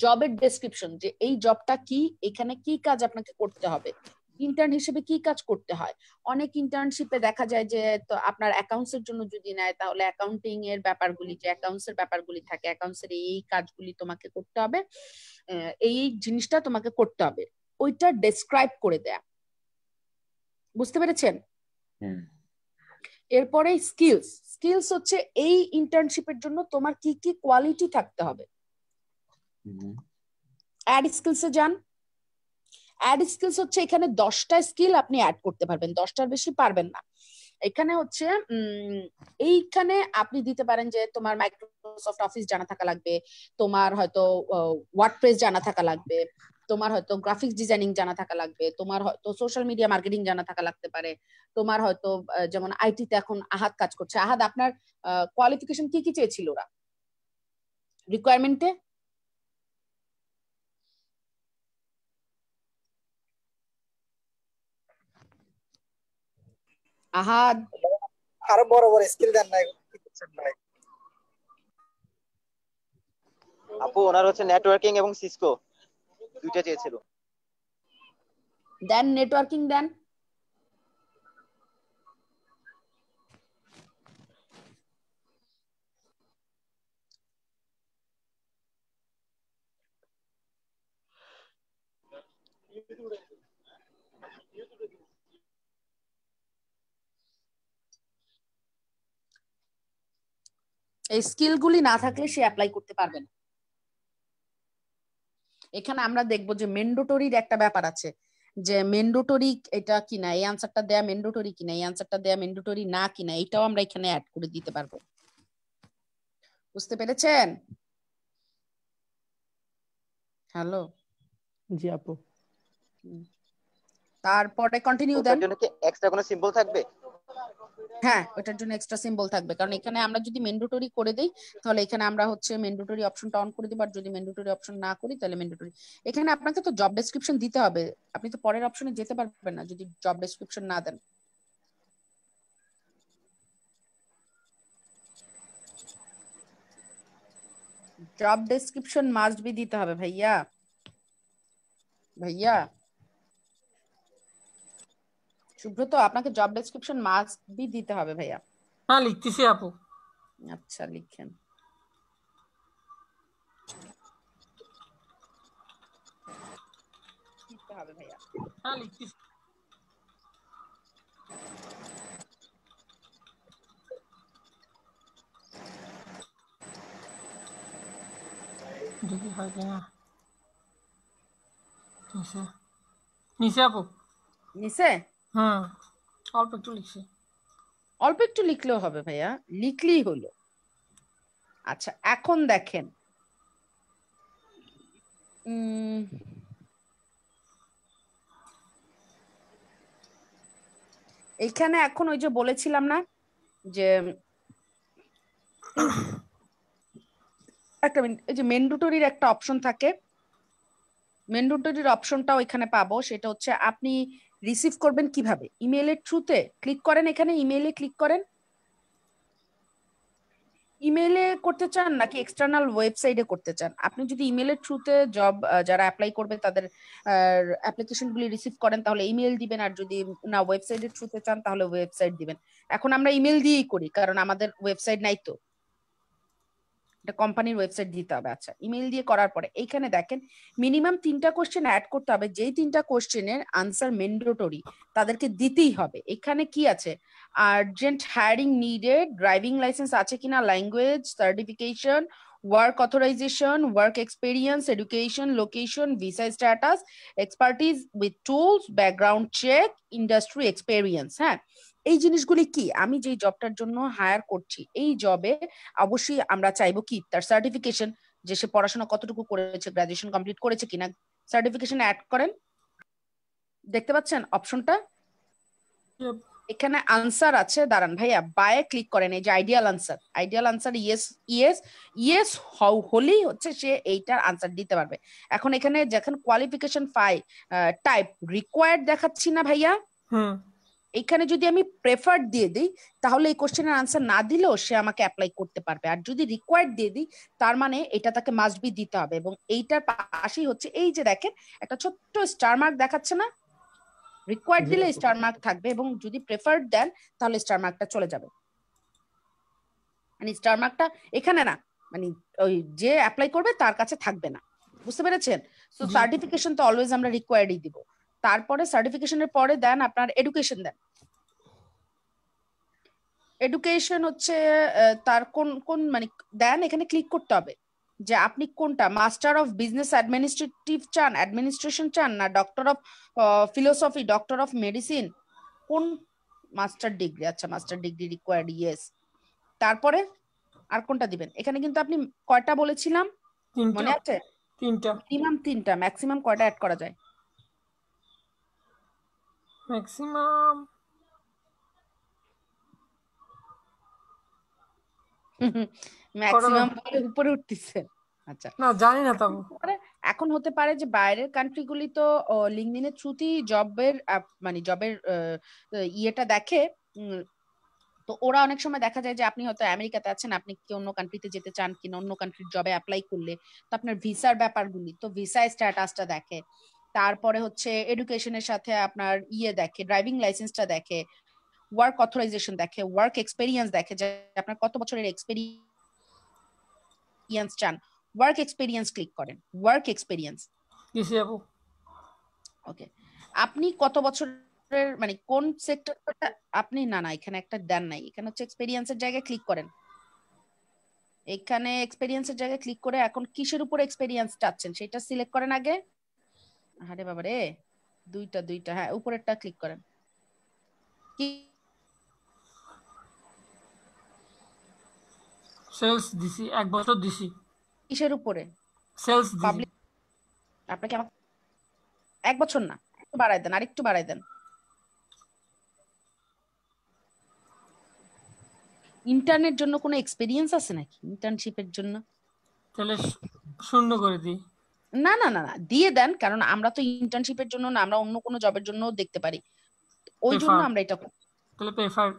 S1: জবের ডেসক্রিপশন যে এই জবটা কি এখানে কি কাজ আপনাকে করতে হবে? ইন্টার্ন হিসেবে কি কাজ করতে হয়? অনেক ইন্টার্নশিপে দেখা যায় যে তো আপনার অ্যাকাউন্টস এর জন্য যদি নেয় তাহলে অ্যাকাউন্টিং এর ব্যাপারগুলি যে অ্যাকাউন্টস এর ব্যাপারগুলি থাকে অ্যাকাউন্টস এর এই কাজগুলি তোমাকে করতে হবে এই জিনিসটা তোমাকে করতে হবে। ওইটা ডেসক্রাইব করে দেয়া। বুঝতে পেরেছেন? এরপরে স্কিলস স্কিলস হচ্ছে এই ইন্টার্নশিপের জন্য তোমার কি কি কোয়ালিটি থাকতে হবে। অ্যাড স্কিলসে যান। অ্যাড স্কিলস হচ্ছে এখানে দশটা স্কিল আপনি অ্যাড করতে পারবেন, দশটার বেশি পারবেন না। এখানে হচ্ছে এইখানে আপনি দিতে পারেন যে তোমার মাইক্রোসফট অফিস জানা থাকা লাগবে, তোমার হয়তো ওয়ার্ডপ্রেস জানা থাকা লাগবে, তোমার হয়তো গ্রাফিক্স ডিজাইনিং জানা থাকা লাগবে, তোমার হয়তো সোশ্যাল মিডিয়া মার্কেটিং জানা থাকা লাগতে পারে, তোমার হয়তো যেমন আইটিতে এখন আহাত কাজ করছে। আহাত আপনার কোয়ালিফিকেশন কি কি চেয়েছিল ওরা? রিকোয়ারমেন্টে আহাদ।
S9: আরও বড় বড় স্কিল দেন না কি করছেন ভাই?
S13: আপু ওনার হচ্ছে নেটওয়ার্কিং এবং সিসকো দুইটা চেয়েছিল।
S1: দেন নেটওয়ার্কিং দেন। এই স্কিলগুলি না থাকলে সে অ্যাপ্লাই করতে পারবে না। এখানে আমরা দেখব যে মেন্ডোটরির একটা ব্যাপার আছে যে মেন্ডোটরি এটা কিনা এই আনসারটা দেয়া মেন্ডোটরি কিনা এই আনসারটা দেয়া মেন্ডোটরি না কিনা এটাও আমরা এখানে অ্যাড করে দিতে পারব। বুঝতে পেরেছেন? হ্যালো?
S4: জি আপু।
S1: তারপরে কন্টিনিউ দেন।
S13: জন্য কি এক্সট্রা কোনো সিম্বল থাকবে?
S1: হ্যাঁ ওটার জন্য এক্সট্রা সিম্বল থাকবে। কারণ এখানে আমরা যদি মেন্ডেটরি করে দেই, তাহলে এখানে আমরা হচ্ছে মেন্ডেটরি অপশনটা অন করে দিব, আর যদি মেন্ডেটরি অপশন না করি, তাহলে মেন্ডেটরি এখানে আপনাকে তো জব ডেসক্রিপশন দিতে হবে। আপনি তো পরের অপশনে যেতে পারবেন না যদি জব ডেসক্রিপশন না দেন। জব ডেসক্রিপশন মাস্ট বি দিতে হবে, ভাইয়া। ভাইয়া। সুব্রত আপনাকে জব ডেসক্রিপশন মাস্ট বি দিতে হবে ভাইয়া।
S3: হ্যাঁ লিখতেছি আপু।
S1: আচ্ছা লিখেন। দিতে হবে ভাইয়া।
S3: হ্যাঁ লিখতেছি। দেখি হয় কিনা। নিচে। নিচে আপু।
S1: নিচে?
S3: হুম অল্প একটু লিখছি
S1: অল্প একটু লিখলেও হবে ভাইয়া লিখলেই হলো। আচ্ছা এখন দেখেন। উম, এইখানে এখন ওই যে বলেছিলাম না যে একটা মিনিট এই যে মেন্ডুটরির একটা অপশন থাকে। মেন্ডুটরির অপশনটাও এখানে পাবো সেটা হচ্ছে আপনি রিসিভ করবেন কীভাবে? ইমেইলের থ্রুতে ক্লিক করেন এখানে, ইমেইলে ক্লিক করেন। ইমেইলে করতে চান নাকি এক্সটার্নাল ওয়েবসাইটে করতে চান? আপনি যদি ইমেইলের থ্রুতে জব যারা অ্যাপ্লাই করবে তাদের অ্যাপ্লিকেশন গুলি রিসিভ করেন তাহলে ইমেল দিবেন, আর যদি না ওয়েবসাইটের থ্রুতে চান তাহলে ওয়েবসাইট দিবেন। এখন আমরা ইমেল দিয়েই করি, কারণ আমাদের ওয়েবসাইট নাই তো। এটা কোম্পানির ওয়েবসাইট দিতে হবে। আচ্ছা ইমেল দিয়ে করার পরে এইখানে দেখেন মিনিমাম তিনটা কোশ্চেন অ্যাড করতে হবে। যেই তিনটা কোশ্চেনের আনসার ম্যান্ডেটরি তাদেরকে দিতেই হবে। এখানে কি আছে? Urgent hiring needed driving licence আছে কিনা language certification work authorisation work experience education location visa status expertise with tools background check industry experience হ্যাঁ? এই জিনিসগুলি কি? আমি যে জবটার জন্য হায়ার করছি এই জবে অবশ্যই আমরা চাইব কি? তার সার্টিফিকেশন যে সে পড়াশোনা কতটুকু করেছে গ্রাজুয়েশন কমপ্লিট করেছে কিনা সার্টিফিকেশন অ্যাড করেন। দেখতে পাচ্ছেন অপশনটা এখানে আনসার আছে দাঁড়ান ভাইয়া বায়ে ক্লিক করেন এই যে ideal answer ideal answer yes yes yes হলেই হচ্ছে সে এইটার আনসার দিতে পারবে। এখন এখানে যখন কোয়ালিফিকেশন ফাই টাইপ রিকোয়ার্ড দেখাচ্ছি না ভাইয়া।
S3: হুম।
S1: এখানে যদি আমি প্রেফার্ড দিয়ে দিই তাহলে এই কোশ্চেনের আনসার না দিলেও সে আমাকে অ্যাপ্লাই করতে পারবে। আর যদি রিকোয়ার্ড দিয়ে দিই তার মানে এটা তাকে মাস্ট বি দিতে হবে। এবং এইটার পাশেই হচ্ছে এই যে দেখেন একটা ছোট্ট স্টার মার্ক দেখাচ্ছে না? রিকোয়ার্ড দিলে স্টার মার্ক থাকবে এবং যদি প্রেফার্ড দেন তাহলে স্টার মার্কটা চলে যাবে। মানে স্টার মার্কটা এখানে না মানে ওই যে অ্যাপ্লাই করবে তার কাছে থাকবে না। বুঝতে পেরেছেন? তো সার্টিফিকেশন তো অলওয়েজ আমরা রিকোয়ার্ডই দিব। তারপরে সার্টিফিকেশনের পরে দেন আপনার এডুকেশন দেন। এডুকেশন হচ্ছে তার কোন কোন মানে দেন এখানে ক্লিক করতে হবে যে আপনি কোনটা? মাস্টার অফ বিজনেস অ্যাডমিনিস্ট্রেটিভ চান অ্যাডমিনিস্ট্রেশন চান না doctor of philosophy doctor of medicine কোন মাস্টার ডিগ্রি আচ্ছা মাস্টার ডিগ্রি রিকোয়ার্ড ইয়েস তারপরে আর কোনটা দিবেন? এখানে কিন্তু আপনি কয়টা বলেছিলাম?
S3: তিনটা।
S1: মনে আছে?
S3: তিনটা।
S1: মিনিমাম তিনটা ম্যাক্সিমাম কয়টা অ্যাড করা যায়?
S3: ম্যাক্সিমাম
S1: ম্যাক্সিমাম উপরে উঠতেছে। আচ্ছা।
S3: না জানি না তাবু
S1: এখন হতে পারে যে বাইরের কান্ট্রিগুলি তো লিঙ্কডিনের থ্রুতেই জবের মানে জবের ইয়েটা দেখে তো ওরা অনেক সময় দেখা যায় যে আপনি হয়তো আমেরিকাতে আছেন আপনি কি অন্য কান্ট্রিতে যেতে চান কিনা অন্য কান্ট্রির জবে অ্যাপ্লাই করলে তো আপনার ভিসার ব্যাপারগুলি তো ভিসা স্ট্যাটাসটা দেখে। তারপরে হচ্ছে এডুকেশনের সাথে আপনার ইয়ে দেখে ড্রাইভিং লাইসেন্সটা দেখে ওয়ার্ক অথরাইজেশন দেখে ওয়ার্ক এক্সপেরিয়েন্স দেখে যে আপনার কত বছরের এক্সপেরিয়েন্স চান ওয়ার্ক এক্সপেরিয়েন্স ক্লিক করেন ওয়ার্ক এক্সপেরিয়েন্স ওকে আপনি কত বছরের মানে কোন সেক্টর আপনি না না এখানে একটা দেন নাই এখানে হচ্ছে এক্সপেরিয়েন্সের জায়গায় ক্লিক করেন। এখানে এক্সপেরিয়েন্সের জায়গায় ক্লিক করে এখন কিসের উপর এক্সপেরিয়েন্স চাচ্ছেন সেটা সিলেক্ট করেন আগে। আরে বাবা রে দুইটা দুইটা হ্যাঁ উপরেরটা ক্লিক করেন। কি
S3: সেলস দিছি এক বছর দিছি
S1: কিসের উপরে?
S3: সেলস
S1: পাবলিক আপনাকে আমার এক বছর না একটু বাড়াই দেন আরেকটু বাড়াই দেন। ইন্টার্নের জন্য কোনো এক্সপেরিয়েন্স আছে নাকি? ইন্টার্নশিপের জন্য?
S3: তাহলে শূন্য করে দিই।
S1: না না না না দিয়ে দেন কারণ আমরা তো ইন্টার্নশিপের জন্য না আমরা অন্য কোনো জবের জন্য দেখতে পারি। ওই জন্য আমরা এটা
S3: তাহলে প্রেফার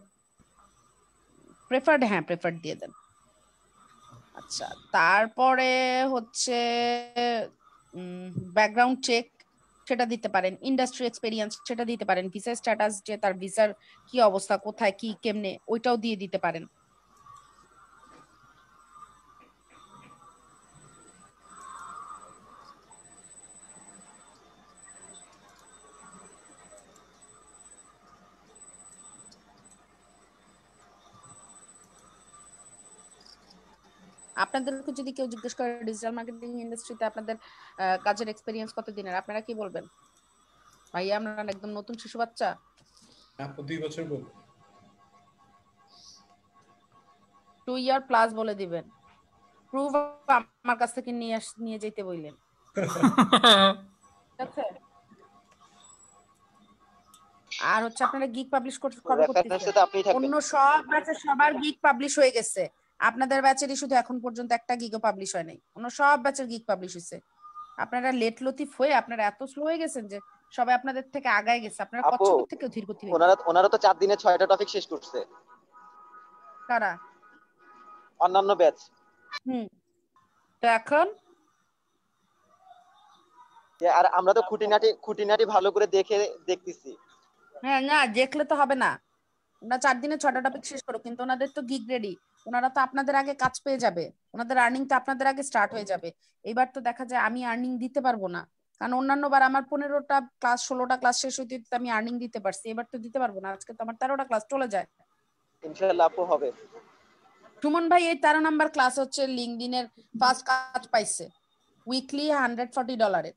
S1: প্রেফার্ড হ্যাঁ প্রেফার্ড দিয়ে দেন। আচ্ছা তারপরে হচ্ছে ব্যাকগ্রাউন্ড চেক সেটা দিতে পারেন ইন্ডাস্ট্রি এক্সপেরিয়েন্স সেটা দিতে পারেন ভিসা স্ট্যাটাস যে তার ভিসার কি অবস্থা, কোথায়, কি, কেমনে, ওইটাও দিয়ে দিতে পারেন। আপনাদেরকে যদি কেউ জিজ্ঞেস করে ডিজিটাল মার্কেটিং ইন্ডাস্ট্রিতে আপনাদের কাজের এক্সপেরিয়েন্স কত দিনের আপনারা কি বলবেন? ভাইয়া আমরা একদম নতুন শিশু বাচ্চা।
S14: আপু দুই বছর বল
S1: টু ইয়ার প্লাস বলে দিবেন। প্রুফ আমার কাছ থেকে নিয়ে আস নিয়ে যেতে বললেন আছে? আর হচ্ছে আপনারা গিগ পাবলিশ
S13: করতে
S1: অন্য সব ব্যাচের সবার গিগ পাবলিশ হয়ে গেছে। আপনাদের ব্যাচেরই শুধু এখন পর্যন্ত একটা গিগও পাবলিশ হয় নাই। অন্য সব ব্যাচের গিগ পাবলিশ হয়েছে আপনারা লেট লতিফ হয়ে আপনারা এত স্লো হয়ে গেছেন যে সবাই আপনাদের থেকে আগায় গেছে। আপনারা
S13: আপু
S1: কচ্ছপের থেকেও ধীর গতি
S13: ওনারা ওনারা তো চার দিনে ছয়টা টপিক শেষ করছে।
S1: কারা?
S13: অন্যান্য ব্যাচ
S1: হুম। তো এখন?
S13: আর আমরা তো খুঁটিনাটি খুঁটিনাটি ভালো করে দেখে দেখতেছি।
S1: হ্যাঁ না দেখলে তো হবে না। ওনারা চার দিনে ছটা টপিক শেষ করো কিন্তু ওনাদের তো গিগ রেডি ওনারা তো আপনাদের আগে কাজ পেয়ে যাবে। ওনাদের আর্নিং তো আপনাদের আগে স্টার্ট হয়ে যাবে। এবার তো দেখা যায় আমি আর্নিং দিতে পারব না। কারণ অন্যান্য বার আমার পনেরোটা ক্লাস ষোলোটা ক্লাস শেষ হইতে আমি আর্নিং দিতে পারছি। এবার তো দিতে পারব না। আজকে তো আমার তেরোটা ক্লাস চলে যায়।
S13: ইনশাআল্লাহ আপু হবে।
S1: সুমন ভাই এই তেরো নাম্বার ক্লাস হচ্ছে লিঙ্কডিনের ফার্স্ট কাজ পাইছে। উইকলি হান্ড্রেড ফর্টি ডলারের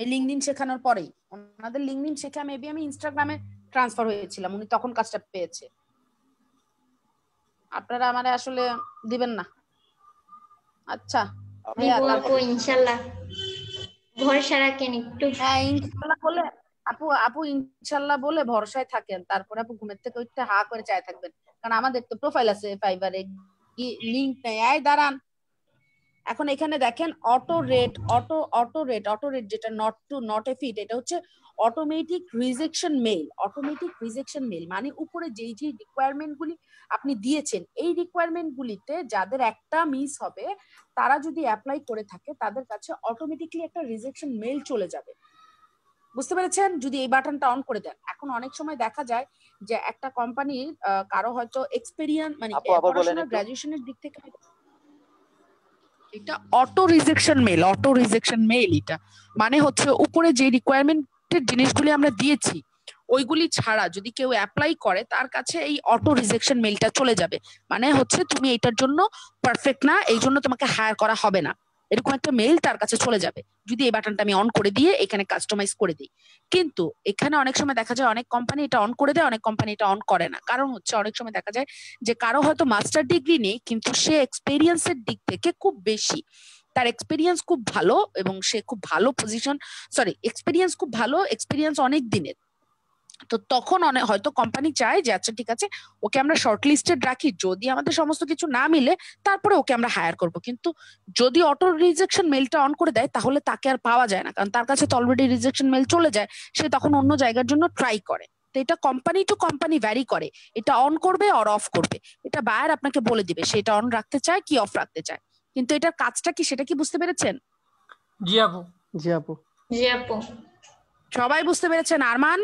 S1: এই লিঙ্কডিন শেখানোর পরেই। ওনাদের লিঙ্কডিন শেখা মেবি আমি ইনস্টাগ্রামে ট্রান্সফার হয়েছিলাম উনি তখন কাজটা পেয়েছে। আপনারা আমারে আসলে দিবেন না। আচ্ছা।
S5: আপু ভরসা রাখেন একটু।
S1: হ্যাঁ বলে আপু বলে ভরসায় থাকেন। তারপরে আপু ঘুমের থেকে উঠতে হা করে চায় থাকবেন। কারণ আমাদের তো প্রোফাইল আছে ফাইবারে লিংক নেই। আয় দাঁড়ান। এখন এখানে দেখেন auto rate auto auto rate auto rate যেটা not to not a fit এটা হচ্ছে automatic rejection mail automatic rejection mail মানে উপরে যেই যেই রিকোয়ারমেন্ট গুলি আপনি দিয়েছেন এই রিকোয়ারমেন্ট গুলিতে যাদের একটা মিস হবে তারা যদি অ্যাপ্লাই করে থাকে তাদের কাছে অটোমেটিকলি একটা রিজেকশন মেল চলে যাবে। বুঝতে পেরেছেন? যদি এই বাটনটা অন করে দেন। এখন অনেক সময় দেখা যায় যে একটা কোম্পানির কারও হয়তো এক্সপেরিয়েন্স মানে
S13: একটু।
S1: গ্রাজুয়েশনের দিক থেকে এটা auto rejection mail auto rejection mail এটা। মানে হচ্ছে উপরে যে রিকোয়ারমেন্টের জিনিসগুলি আমরা দিয়েছি, ওইগুলি ছাড়া যদি কেউ অ্যাপ্লাই করে, তার কাছে এই অটো রিজেকশন মেলটা চলে যাবে। মানে হচ্ছে তুমি এটার জন্য পারফেক্ট না, এই জন্য তোমাকে হায়ার করা হবে না। এরকম একটা মেল তার কাছে চলে যাবে। যদি এই বাটনটা আমি অন করে দিয়ে এখানে কাস্টমাইজ করে দিই। কিন্তু এখানে অনেক সময় দেখা যায় অনেক কোম্পানি এটা অন করে দেয়, অনেক কোম্পানি এটা অন করে না। কারণ হচ্ছে অনেক সময় দেখা যায় যে কারও হয়তো মাস্টার ডিগ্রি নেই, কিন্তু সে এক্সপেরিয়েন্সের দিক থেকে খুব বেশি। তার এক্সপেরিয়েন্স খুব ভালো এবং সে খুব ভালো পজিশন সরি এক্সপেরিয়েন্স খুব ভালো এক্সপেরিয়েন্স অনেক দিনের। তো তখন অনেক হয়তো কোম্পানি চায় যে আচ্ছা ঠিক আছে ওকে আমরা শর্ট লিস্টেড রাখি। যদি আমাদের সমস্ত কিছু না মিলে তারপরে ওকে আমরা হায়ার করব। কিন্তু যদি অটো রিজেকশন মেলটা অন করে দেয় তাহলে তাকে আর পাওয়া যায় না। কারণ তার কাছে তো অলরেডি রিজেকশন মেল চলে যায় সে তখন অন্য জায়গার জন্য ট্রাই করে। তো এটা কোম্পানি টু কোম্পানি ভ্যারি করে। এটা অন করবে আর অফ করবে। এটা বায়ার আপনাকে বলে দিবে সেটা অন রাখতে চায় কি অফ রাখতে চায়। কিন্তু এটার কাজটা কি সেটা কি বুঝতে পেরেছেন?
S3: জি আপু।
S4: জি আপু।
S5: জি আপু।
S1: সবাই বুঝতে পেরেছেন আরমান?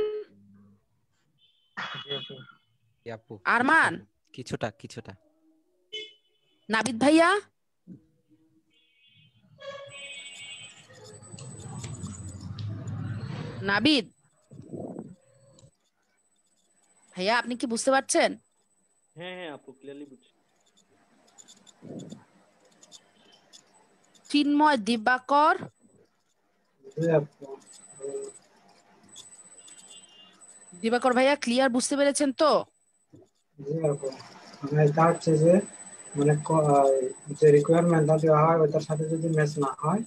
S15: আপু।
S1: আরমান?
S15: কিছুটা কিছুটা।
S1: নাবিদ ভাইয়া? নাবিদ? ভাইয়া আপনি কি বুঝতে পারছেন?
S16: হ্যাঁ হ্যাঁ আপু ক্লিয়ারলি বুঝছি।
S1: চিন্ময় দিবাকর? দিবাকর ভাইয়া ক্লিয়ার বুঝতে পেরেছেন তো?
S17: মানে এটা হচ্ছে যে মানে যে রিকোয়ারমেন্টটা দেওয়া হয় ওটার সাথে যদি ম্যাচ না হয়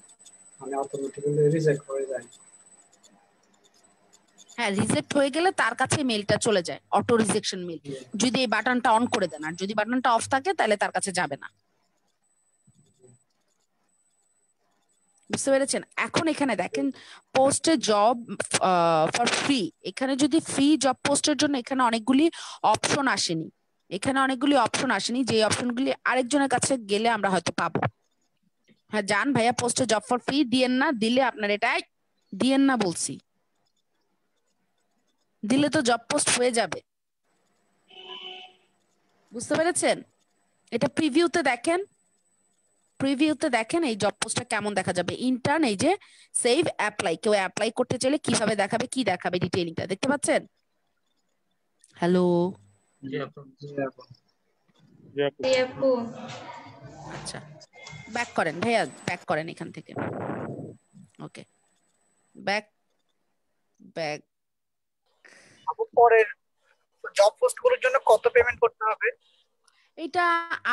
S17: মানে অটোমেটিক্যালি রিজেক্ট হয়ে যায়।
S1: হ্যাঁ রিজেক্ট হয়ে গেলে তার কাছে মেলটা চলে যায় অটো রিজেকশন মেল যদি এই বাটনটা অন করে দেন আর যদি বাটনটা অফ থাকে তাহলে তার কাছে যাবে না। বুঝতে পেরেছেন? এখন এখানে দেখেন পোস্টে জব ফর ফ্রি এখানে যদি ফ্রি জব পোস্টের জন্য এখানে অনেকগুলি অপশন আসেনি। এখানে অনেকগুলি অপশন আসেনি যে অপশনগুলি আরেকজনের কাছে গেলে আমরা হয়তো পাবো। হ্যাঁ যান ভাইয়া পোস্টে জব ফর ফ্রি দিয়েন না, দিলে আপনার এটাই দিয়েন না বলছি। দিলে তো জব পোস্ট হয়ে যাবে। বুঝতে পেরেছেন? এটা প্রিভিউতে দেখেন প্রিভিউতে দেখেন এই জব পোস্টটা কেমন দেখা যাবে। ইন্টার্ন এই যে সেভ অ্যাপ্লাই কেউ অ্যাপ্লাই করতে চাইলে কীভাবে দেখাবে কি দেখাবে ডিটেইলিংটা দেখতে পাচ্ছেন? হ্যালো
S8: জি আপু
S17: জি আপু
S5: জি আপু
S1: আচ্ছা ব্যাক করেন ভাইয়া ব্যাক করেন এখান থেকে। ওকে ব্যাক ব্যাক
S9: পরের জব পোস্টগুলোর জন্য কত পেমেন্ট করতে হবে?
S1: এটা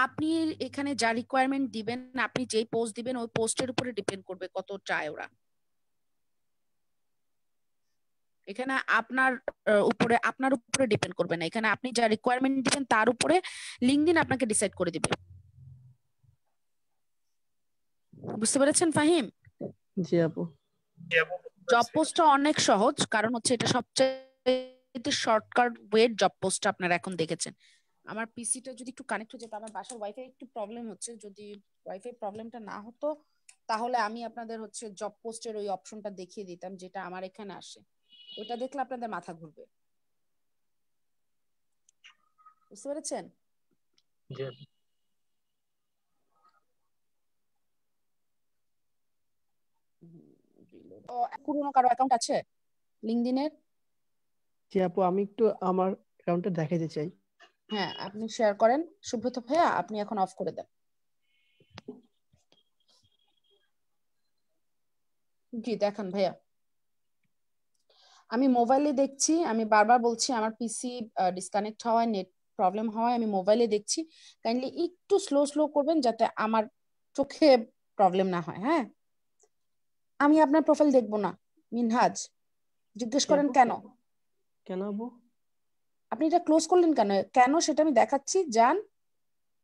S1: আপনি এখানে যা রিকোয়ারমেন্ট দিবেন আপনি যেই পোস্ট দিবেন ওই পোস্টের উপরে ডিপেন্ড করবে কত চায় ওরা। এখানে আপনার আহ, উপরে আপনার উপরে ডিপেন্ড করবে না। এখানে আপনি যা রিকোয়ারমেন্ট দিবেন তার উপরে লিঙ্কডিন আপনাকে ডিসাইড করে দিবে। বুঝতে পেরেছেন ফাহিম?
S4: জি আপু।
S1: জব পোস্টটা অনেক সহজ কারণ হচ্ছে এটা সবচেয়ে শর্টকাট ওয়ে জব পোস্টটা আপনারা এখন দেখেছেন। আমার পিসিটা যদি একটু কানেক্ট হয়ে যেত আমার বাসার ওয়াইফাই একটু প্রবলেম হচ্ছে। যদি ওয়াইফাই প্রবলেমটা না হতো তাহলে আমি আপনাদের হচ্ছে জব পোস্টের ওই অপশনটা দেখিয়ে দিতাম যেটা আমার এখানে আসে। ওটা দেখলে আপনাদের মাথা ঘুরবে। বুঝতে পেরেছেন?
S8: জি।
S1: পুরোনো কারও অ্যাকাউন্ট আছে? লিঙ্কডিনের
S4: জি আপু আমি একটু আমার অ্যাকাউন্টটা দেখাতে চাই।
S1: হ্যাঁ আপনি শেয়ার করেন। সুব্রত ভাইয়া আপনি এখন অফ করে দেন। জি দেখান ভাইয়া। আমি মোবাইলে দেখছি আমি বারবার বলছি আমার পিসি ডিসকানেক্ট হওয়ায় নেট প্রবলেম হওয়ায় আমি মোবাইলে দেখছি। কাইন্ডলি একটু স্লো স্লো করবেন যাতে আমার চোখে প্রবলেম না হয় হ্যাঁ? আমি আপনার প্রোফাইল দেখব না। মিনহাজ জিজ্ঞেস করেন কেন?
S4: কেন? আপু
S1: আপনি এটা ক্লোজ করলেন কেন? কেন সেটা আমি দেখাচ্ছি? যান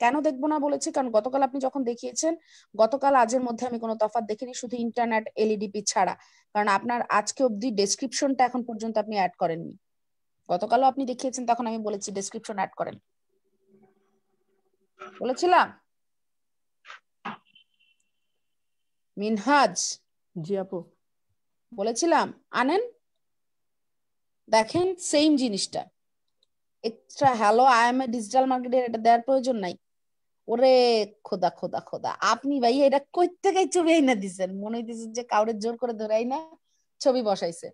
S1: কেন দেখব না বলেছি? কারণ গতকাল আপনি যখন দেখিয়েছেন গতকাল আজের মধ্যে আমি কোনো তফাৎ দেখিনি শুধু ইন্টারনেট এলইডিপি ছাড়া। কারণ আপনার আজকে অবধি ডেসক্রিপশনটা এখন পর্যন্ত আপনি অ্যাড করেননি। গতকালও আপনি দেখিয়েছেন তখন আমি বলেছি ডেসক্রিপশন অ্যাড করেন। বলেছিলাম? মিনহাজ।
S4: জি আপু।
S1: বলেছিলাম? আনেন? দেখেন সেম জিনিসটা। Extra hello I am a digital মার্কেটের এটা দেওয়ার প্রয়োজন নাই। ওরে, খোদা খোদা খোদা। আপনি ভাই এটা কই থেকে ছবি আইনা দিছেন। মনে হইতেছে যে কাউরে জোর করে ধরাই না ছবি বসাইছে।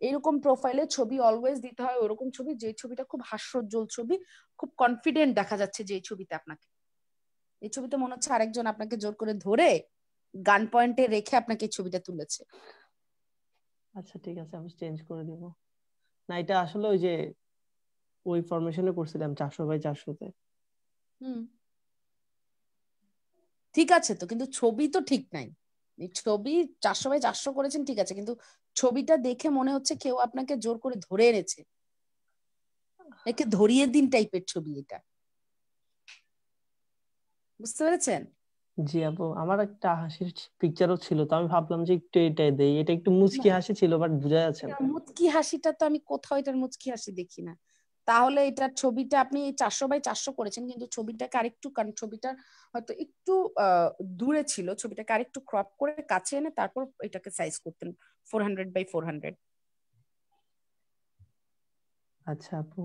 S1: এরকম প্রোফাইলে ছবি অলওয়েজ দিতে হয়, ওরকম ছবি, যে ছবিটা খুব হাস্যোজ্জ্বল ছবি, খুব কনফিডেন্ট দেখা যাচ্ছে যে ছবিতে আপনাকে। এই ছবিতে মনে হচ্ছে আরেকজন আপনাকে জোর করে ধরে গান পয়েন্টে রেখে আপনাকে ছবিটা তুলেছে।
S4: আচ্ছা ঠিক আছে, আমি চেঞ্জ করে দিব। না, এটা আসলে ওই যে ওই ফরমেশনে করছিলাম চারশো বাই চারশোতে
S1: হুম। ঠিক আছে তো কিন্তু ছবি তো ঠিক নাই। ছবি চারশো বাই চারশো করেছেন ঠিক আছে কিন্তু ছবিটা দেখে মনে হচ্ছে কেউ আপনাকে জোর করে ধরে এনেছে। একে ধরিয়ে দিন টাইপের ছবি এটা। বুঝতে পেরেছেন?
S4: জি আপু আমার একটা হাসির পিকচারও ছিল তো আমি ভাবলাম যে একটু এটাই দেই। এটা একটু মুচকি হাসি ছিল বাট বোঝা যাচ্ছে না
S1: মুচকি হাসিটা তো আমি কোথাও এটার মুচকি হাসি দেখি না। তাহলে এটার ছবিটা আপনি চারশো বাই চারশো করেছেন কিন্তু ছবিটাকে আরেকটু কারণ ছবিটার হয়তো একটু দূরে ছিল ছবিটাকে আরেকটু ক্রপ করে কাছে এনে তারপর এটাকে সাইজ করতেন four hundred by four hundred
S4: আচ্ছা আপু।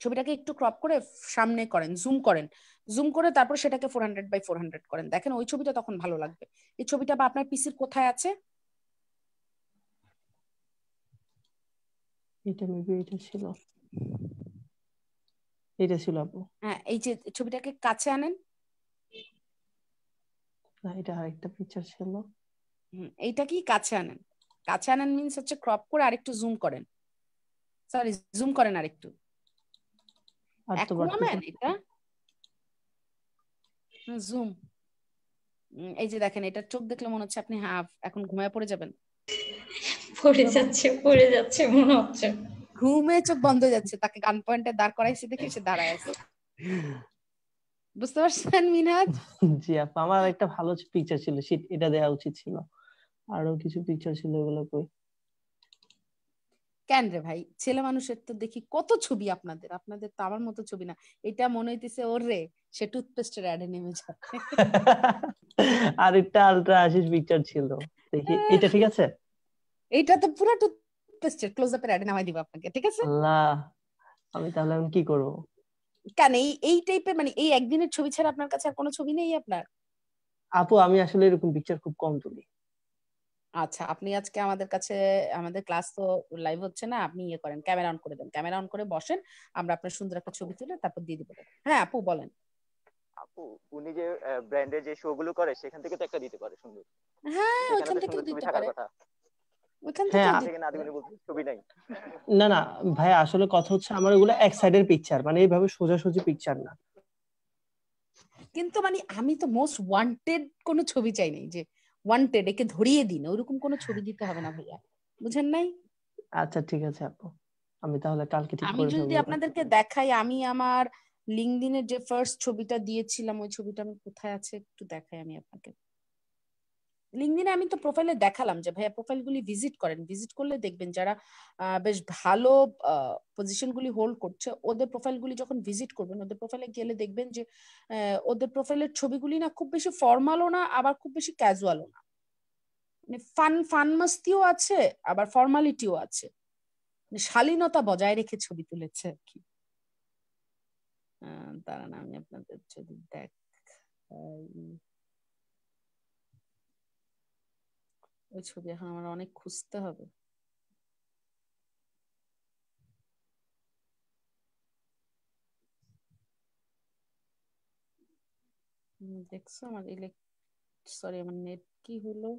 S1: ছবিটাকে একটু ক্রপ করে সামনে করেন জুম করেন জুম করে তারপর সেটাকে four hundred by four hundred করেন। দেখেন ওই ছবিটা তখন ভালো লাগবে। এই ছবিটা বা আপনার পিসির কোথায় আছে?
S4: এটা মেবি এটা ছিল। এটা ছিল আপু।
S1: হ্যাঁ এই যে ছবিটাকে কাছে আনেন।
S4: না এটা আরেকটা পিকচার ছিল।
S1: হুম এইটা কি কাছে আনেন। কাছে আনেন মিন্স হচ্ছে ক্রপ করে আরেকটু জুম করেন। সরি জুম করেন আরেকটু। অ্যাকুয়াম্যান এটা? জুম এই যে দেখেন এটা চোখ দেখলে মনে হচ্ছে আপনি হাফ এখন ঘুমায় পড়ে যাবেন।
S5: পড়ে যাচ্ছে পড়ে যাচ্ছে মনে হচ্ছে।
S1: ঘুমে চোখ বন্ধ হয়ে যাচ্ছে তাকে গান পয়েন্টে দাঁড় করাইছে দেখে সে দাঁড়ায় আছে। বুঝতে পারছেন মিনাজ
S4: জি আপু আমার একটা ভালো পিকচার ছিল শীত এটা দেওয়া উচিত ছিল। আরও কিছু পিকচার ছিল ওগুলো কই?
S1: কেন রে ভাই? ছেলে মানুষের তো দেখি কত ছবি আপনাদের আপনাদের তো আমার মতো ছবি না। এটা মনে হইতেছে ওর রে সে টুথপেস্টের অ্যাডে নেমে যাবে।
S4: আর একটা আলট্রা আশিস পিকচার ছিল দেখি এটা ঠিক আছে?
S1: এটা তো পুরো টুথপেস্টের ক্লোজ আপের অ্যাডে নামাই দিব আপনাকে ঠিক আছে?
S4: আল্লাহ আমি তাহলে আমি কি করব?
S1: কেন এই এই টাইপের মানে এই একদিনের ছবি ছাড়া আপনার কাছে আর কোনো ছবি নেই আপনার?
S4: আপু আমি আসলে এরকম পিকচার খুব কম তুলি।
S1: আচ্ছা আপনি আজকে আমাদের কাছে আমাদের ক্লাস তো লাইভ হচ্ছে না আপনি ইয়ে করেন ক্যামেরা অন করে দেন। ক্যামেরা অন করে বসেন আমরা আপনার সুন্দর একটা ছবি তুলে তারপর দিয়ে দিব। হ্যাঁ আপু বলেন।
S13: আপু উনি যে ব্র্যান্ডের যে শো গুলো করে সেখান থেকে তো একটা দিতে পারে সুন্দর।
S1: হ্যাঁ ওইখান থেকে দিতে পারে। থেকে
S13: না নাই।
S4: না না ভাই আসলে কথা হচ্ছে আমার ওগুলো এক সাইডের পিকচার মানে এইভাবে সোজাসুজি পিকচার না।
S1: কিন্তু মানে আমি তো মোস্ট ওয়ান্টেড কোনো ছবি চাই নাই যে ওয়ান্টেড একে ধরিয়ে দিন ওরকম কোনো ছবি দিতে হবে না ভাইয়া। বুঝেন নাই?
S4: আচ্ছা ঠিক আছে আপু। আমি তাহলে কালকে ঠিক
S1: আমি যদি আপনাদেরকে দেখাই আমি আমার লিঙ্কডিনের যে ফার্স্ট ছবিটা দিয়েছিলাম ওই ছবিটা আমি কোথায় আছে একটু দেখাই আমি আপনাকে। লিঙ্কডিনে আমি তো প্রোফাইলে দেখালাম যে ভাইয়া প্রোফাইল গুলি ভিজিট করেন। ভিজিট করলে দেখবেন যারা বেশ ভালো পজিশন গুলি হোল্ড করছে, ওদের প্রোফাইল গুলি যখন ভিজিট করবেন, ওদের প্রোফাইলে গেলে দেখবেন যে ওদের প্রোফাইলের ছবিগুলি না খুব বেশি ফর্মালও না, আবার খুব বেশি ক্যাজুয়ালও না। মানে ফান ফান মাস্তিও আছে, আবার ফর্মালিটিও আছে। মানে শালীনতা বজায় রেখে ছবি তুলেছে আর কি। দাঁড়ান আমি আপনাদের যদি দেখ ওই ছবি এখন আমার অনেক খুঁজতে হবে। দেখছ আমার ইলেক সরি আমার নেট কি হলো?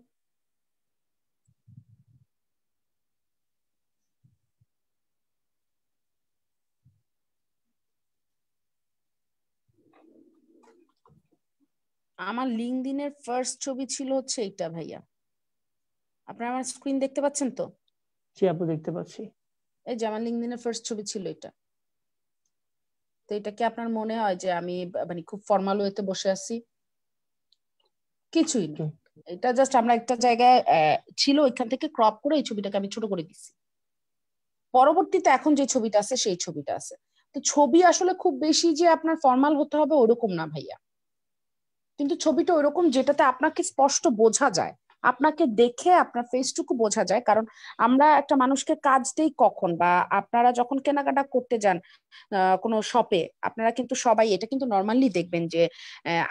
S1: আমার লিঙ্কডিনের ফার্স্ট ছবি ছিল হচ্ছে এইটা ভাইয়া। আপনারা আমার স্ক্রিন দেখতে পাচ্ছেন তো?
S4: জি আপু দেখতে পাচ্ছি।
S1: এই যে আমার লিঙ্কডিনের ফার্স্ট ছবি ছিল এটা। তো এটা কি আপনার মনে হয় যে আমি মানে খুব ফর্মাল ওয়েতে বসে আছি? কিছুই না। এটা জাস্ট আমরা একটা জায়গায় ছিল ওইখান থেকে ক্রপ করে এই ছবিটাকে আমি ছোট করে দিছি। পরবর্তীতে এখন যে ছবিটা আছে সেই ছবিটা আছে। তো ছবি আসলে খুব বেশি যে আপনার ফর্মাল হতে হবে ওরকম না ভাইয়া। কিন্তু ছবিটা ওইরকম যেটাতে আপনাকে স্পষ্ট বোঝা যায়। আপনাকে দেখে আপনার ফেসটুকু বোঝা যায়। কারণ আমরা একটা মানুষকে কাজ দেই কখন বা আপনারা যখন কেনাকাটা করতে যান কোনো শপে আপনারা কিন্তু সবাই, এটা কিন্তু নর্মালি দেখবেন যে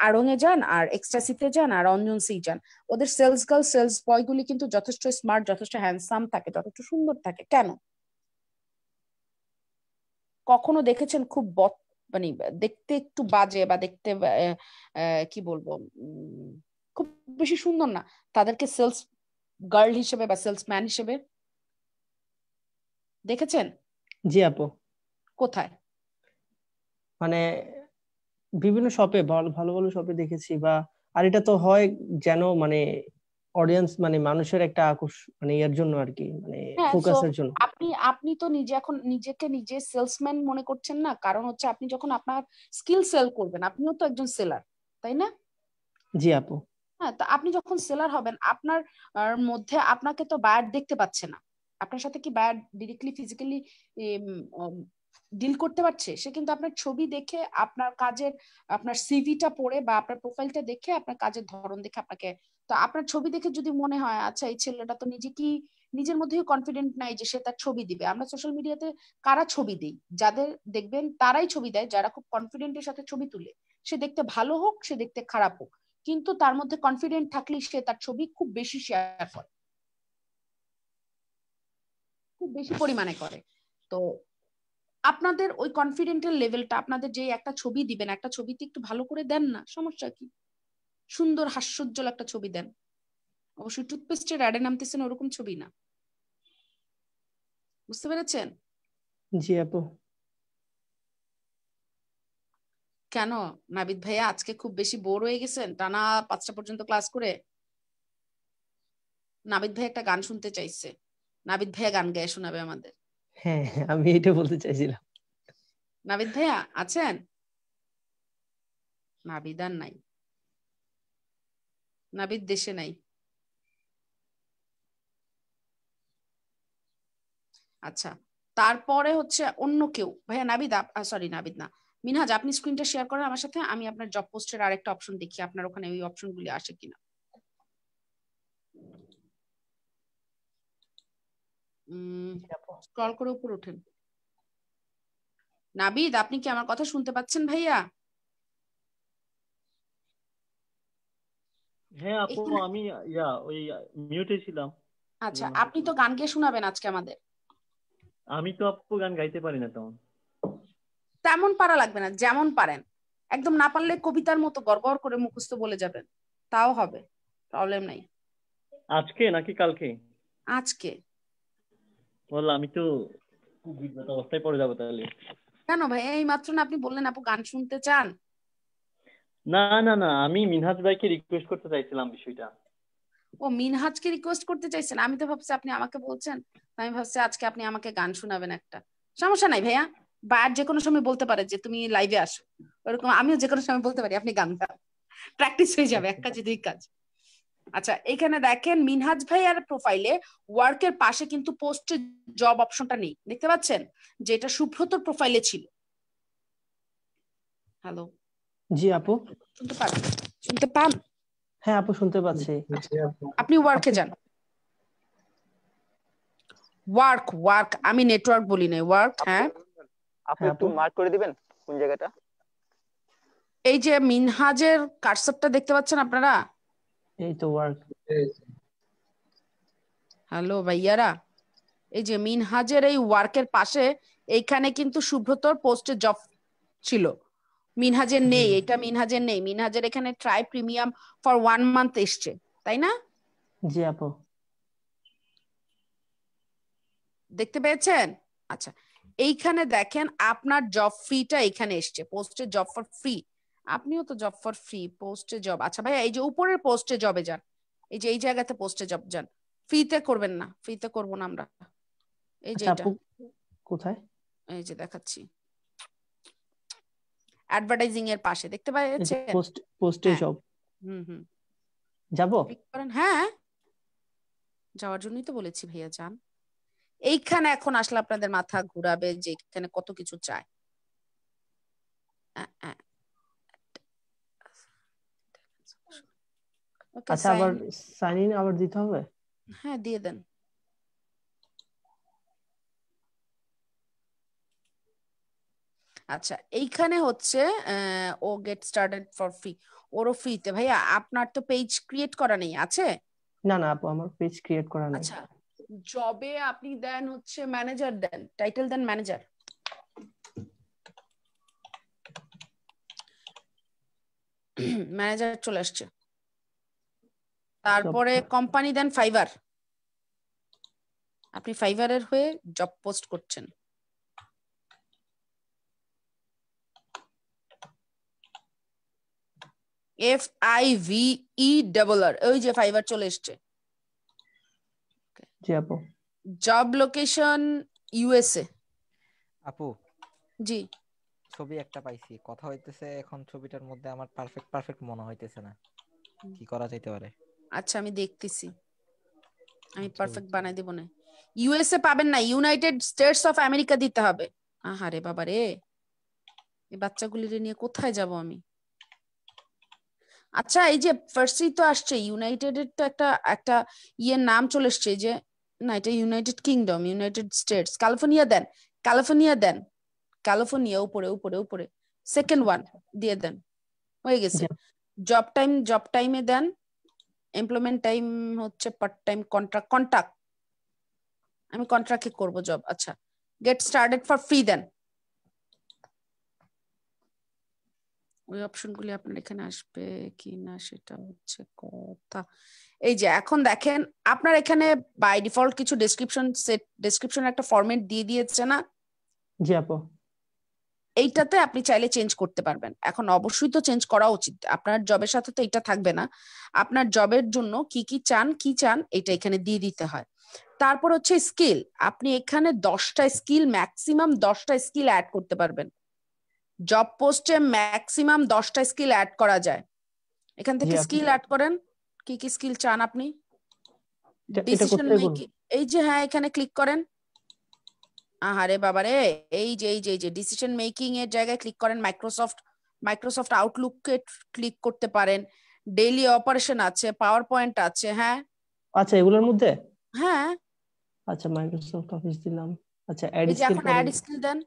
S1: আড়ং এ যান আর এক্সট্রাসিতে যান আর অঞ্জন সি যান। ওদের সেলস গার্ল সেলস বয় গুলি কিন্তু যথেষ্ট স্মার্ট যথেষ্ট হ্যান্ডসাম থাকে, যথেষ্ট সুন্দর থাকে। কেন? কখনো দেখেছেন খুব মানে দেখতে একটু বাজে বা দেখতে কি বলব বেশি সুন্দর না। তাদেরকে সেলস গার্ল হিসেবে বা সেলসম্যান হিসেবে। দেখেছেন?
S4: জি আপু।
S1: কোথায়?
S4: মানে বিভিন্ন শপে ভালো ভালো ভালো শপে দেখেছি বা আর এটা তো হয় যেন মানে অডিয়েন্স মানে মানুষের একটা আকর্ষণ মানে এর জন্য আর কি মানে
S1: হ্যাঁ
S4: ফোকাসের জন্য।
S1: আপনি আপনি তো নিজে এখন নিজেকে নিজে সেলসম্যান মনে করছেন না। কারণ হচ্ছে আপনি যখন আপনার স্কিল সেল করবেন আপনিও তো একজন সেলার তাই না?
S4: জি আপু।
S1: হ্যাঁ তো আপনি যখন সেলার হবেন, আপনার মধ্যে আপনাকে তো বায়ার দেখতে পাচ্ছে না। আপনার সাথে কি বায়ার ডিরেক্টলি ফিজিক্যালি ডিল করতে পারছে? সে কিন্তু আপনার ছবি দেখে, আপনার কাজের, আপনার সিভিটা পড়ে বা আপনার প্রোফাইলটা দেখে, আপনার কাজের ধরন দেখে আপনাকে, তো আপনার ছবি দেখে যদি মনে হয় আচ্ছা এই ছেলেটা তো নিজে কি, নিজের মধ্যেও কনফিডেন্ট নাই যে সে তার ছবি দিবে? আমরা সোশ্যাল মিডিয়াতে কারা ছবি দিই? যাদের দেখবেন, তারাই ছবি দেয়, যারা খুব কনফিডেন্টের সাথে ছবি তুলে। সে দেখতে ভালো হোক, সে দেখতে খারাপ হোক। কিন্তু তার মধ্যে কনফিডেন্ট থাকলে সে তার ছবি খুব বেশি শেয়ার করে। খুব বেশি পরিমাণে করে। তো আপনাদের ওই কনফিডেন্টের লেভেলটা আপনাদের যে একটা ছবি দিবেন, একটা ছবিতে একটু ভালো করে দেন না, সমস্যা কি? সুন্দর, হাস্যোজ্জ্বল একটা ছবি দেন। অবশ্যই টুথপেস্টের অ্যাডে নামতেছেন ওরকম ছবি না। বুঝতে পেরেছেন?
S4: জি আপু।
S1: কেন? নাবিদ ভাইয়া আজকে খুব বেশি বোর হয়ে গেছেন? টানা পাঁচটা পর্যন্ত ক্লাস করে নাবিদ ভাই একটা গান শুনতে চাইছে। নাবিদ ভাইয়া গান গায়ে শোনাবে আমাদের।
S4: হ্যাঁ আমি এটা বলতে চাইছিলাম।
S1: নাবিদ ভাইয়া আছেন? নাবিদ আর নাই। নাবিদ দেশে নাই। আচ্ছা তারপরে হচ্ছে অন্য কেউ। ভাইয়া নাবিদ সরি নাবিদ না। মিনহাজ আপনি স্ক্রিনটা শেয়ার করেন আমার সাথে আমি আপনার জব পোস্টের আরেকটা অপশন দেখি আপনার ওখানে ওই অপশনগুলি আসে কিনা। স্ক্রল করে উপর ওঠেন নাবিদ আপনি কি আমার কথা শুনতে পাচ্ছেন ভাইয়া?
S16: হ্যাঁ আপু আমি ইয়া ওই মিউটে ছিলাম।
S1: আচ্ছা আপনি তো গান গেয়ে শোনাবেন আজকে আমাদের।
S16: আমি তো আপু গান গাইতে পারি না তেমন
S1: তেমন পারা লাগবে না যেমন পারেন। একদম না পারলে কবিতার মতো গড়গড় করে মুখস্থ বলে যাবেন। তাও হবে প্রবলেম নাই।
S16: আজকে নাকি কালকে?
S1: আজকে।
S16: বল আমি তো খুব বিব্রত অবস্থায় পড়ে যাব তাহলে।
S1: কেন ভাই? এই মাত্র না আপনি বললেন আপু গান শুনতে চান।
S16: না না না আমি মিনহাজ ভাইকে রিকোয়েস্ট করতে চাইছিলাম বিষয়টা।
S1: ও মিনহাজকে রিকোয়েস্ট করতে চাইছেন? আমি তো ভাবছি আপনি আমাকে বলছেন। আমি ভাবছি আজকে আপনি আমাকে গান শোনাবেন একটা। সমস্যা নাই ভাইয়া? বা আর যে কোনো সময় বলতে পারে যে তুমি লাইভে আসো। ওরকম আমিও যে কোনো সময় বলতে পারি আপনি গান গান প্র্যাকটিস হয়ে যাবে এক কাজে দুই কাজ। আচ্ছা এখানে দেখেন মিনহাজ ভাইয়ার প্রোফাইলে ওয়ার্কের পাশে কিন্তু পোস্টে জব অপশনটা নেই। দেখতে পাচ্ছেন? যেটা সুব্রতর প্রোফাইলে ছিল। হ্যালো
S4: জি আপু।
S1: শুনতে পান? শুনতে পান?
S4: হ্যাঁ আপু শুনতে পাচ্ছি।
S1: আপনি ওয়ার্কে যান। ওয়ার্ক ওয়ার্ক আমি নেটওয়ার্ক বলি না ওয়ার্ক হ্যাঁ?
S13: আপনি একটু মার্ক করে দিবেন কোন জায়গাটা?
S1: এই যে মিনহাজের কারসরটা দেখতে পাচ্ছেন আপনারা?
S4: এই তো ওয়ার্ক
S1: হ্যালো ভাইয়ারা এই যে মিনহাজের এই ওয়ার্কের পাশে এইখানে কিন্তু সুব্রতর পোস্টে জব ছিল। মিনহাজের নেই এটা মিনহাজের নেই। মিনহাজের এখানে try premium for one month এসছে তাই না?
S4: জি আপু।
S1: দেখতে পেয়েছেন? আচ্ছা এইখানে দেখেন আপনার জব ফ্রিটা এখানে এসছে পোস্টে জব ফর ফ্রি আপনিও তো জব ফর ফ্রি পোস্টে জব আচ্ছা ভাই এই যে উপরের পোস্টে জবে যান এই যে এই জায়গাতে পোস্টে জব যান ফ্রিতে করবেন না ফ্রিতে করব না আমরা। এই যে
S4: আচ্ছা
S1: এটা।
S4: কোথায়?
S1: এই যে দেখাচ্ছি। অ্যাডভার্টাইজিং এর পাশে দেখতে পাচ্ছেন
S4: পোস্ট পোস্টে। জব
S1: হুম হুম।
S4: যাব?
S1: হ্যাঁ। যাওয়ার জন্যই তো বলেছি ভাইয়া যান। এইখানে এখন আসলে আপনাদের মাথা ঘুরাবে যে এখানে কত কিছু চায়।
S4: আচ্ছা আবার সাইন ইন আবার দিতে হবে?
S1: হ্যাঁ দিয়ে দেন। আচ্ছা এইখানে হচ্ছে ও গেট স্টার্টেড ফর ফ্রি। ওরও ফ্রিতে। ভাইয়া আপনার তো পেজ ক্রিয়েট করা নেই আছে?
S4: না না আপু আমার পেজ ক্রিয়েট করা নাই।
S1: আচ্ছা। জবে আপনি দেন হচ্ছে ম্যানেজার দেন টাইটেল দেন ম্যানেজার ম্যানেজার চলে আসছে। তারপরে কোম্পানি দেন ফাইবার আপনি ফাইবারের হয়ে জব পোস্ট করছেন। F I V E double R ওই যে ফাইবার চলে এসছে।
S4: জি আপু।
S1: জব লোকেশন ইউএসএ
S15: আপু।
S1: জি।
S15: ছবি একটা পাইছি। কথা হইতেছে এখন ছবিটার মধ্যে আমার পারফেক্ট পারফেক্ট মনে হইতেছে না। কি করা যাইতে পারে?
S1: আচ্ছা আমি দেখতেছি। আমি
S15: আচ্ছা,
S1: পারফেক্ট
S15: বুঝছি।
S1: বানাই দিব না। ইউএসএ পাবেন না। ইউনাইটেড স্টেটস অফ আমেরিকা দিতে হবে। আহারে বাবা রে। এই বাচ্চাগুলিরে নিয়ে কোথায় যাব আমি? আচ্ছা এই যে ফার্স্টই তো আসছে। ইউনাইটেড এর তো একটা একটা ইয়ের নাম চলে এসছে যে না এটা United Kingdom United States California দেন ক্যালিফোর্নিয়া দেন ক্যালিফোর্নিয়া উপরে উপরে উপরে সেকেন্ড ওয়ান দিয়ে দেন হয়ে গেছে জব টাইম জব টাইমে দেন এমপ্লয়মেন্ট টাইম হচ্ছে পার্ট টাইম কন্ট্রাক্ট কন্ট্রাক্ট আমি কন্ট্রাক্টে করব জব আচ্ছা গেট স্টার্টেড ফর ফ্রি দেন ওই অপশনগুলি আপনার এখানে আসবে কি না সেটা হচ্ছে কথা এই যে এখন দেখেন আপনার এখানে বাই ডিফল্ট কিছু ডেসক্রিপশন সেট ডেসক্রিপশন একটা ফরম্যাট দিয়ে দিয়েছে না?
S4: জি আপু।
S1: এইটাতে আপনি চাইলে চেঞ্জ করতে পারবেন। এখন অবশ্যই তো চেঞ্জ করা উচিত। আপনার জবের সাথে তো এটা থাকবে না। আপনার জবের জন্য কি কি চান কি চান এটা এখানে দিয়ে দিতে হয়। তারপর হচ্ছে স্কিল আপনি এখানে দশটা স্কিল ম্যাক্সিমাম দশটা স্কিল অ্যাড করতে পারবেন। জব পোস্টে ম্যাক্সিমাম দশটা স্কিল অ্যাড করা যায়। এখান থেকে স্কিল অ্যাড করেন। কি কি স্কিল চান আপনি? ডিসিশন মেকিং এই যে হ্যাঁ এখানে ক্লিক করেন। আহারে বাবারে এই যে এই যে এই যে ডিসিশন মেকিং এর জায়গায় ক্লিক করেন। মাইক্রোসফট মাইক্রোসফট আউটলুককে ক্লিক করতে পারেন। ডেইলি অপারেশন আছে পাওয়ার পয়েন্ট আছে হ্যাঁ।
S4: আচ্ছা এগুলোর মধ্যে?
S1: হ্যাঁ।
S4: আচ্ছা মাইক্রোসফট অফিস দিলাম। আচ্ছা অ্যাড স্কিল
S1: এখন অ্যাড স্কিল দেন।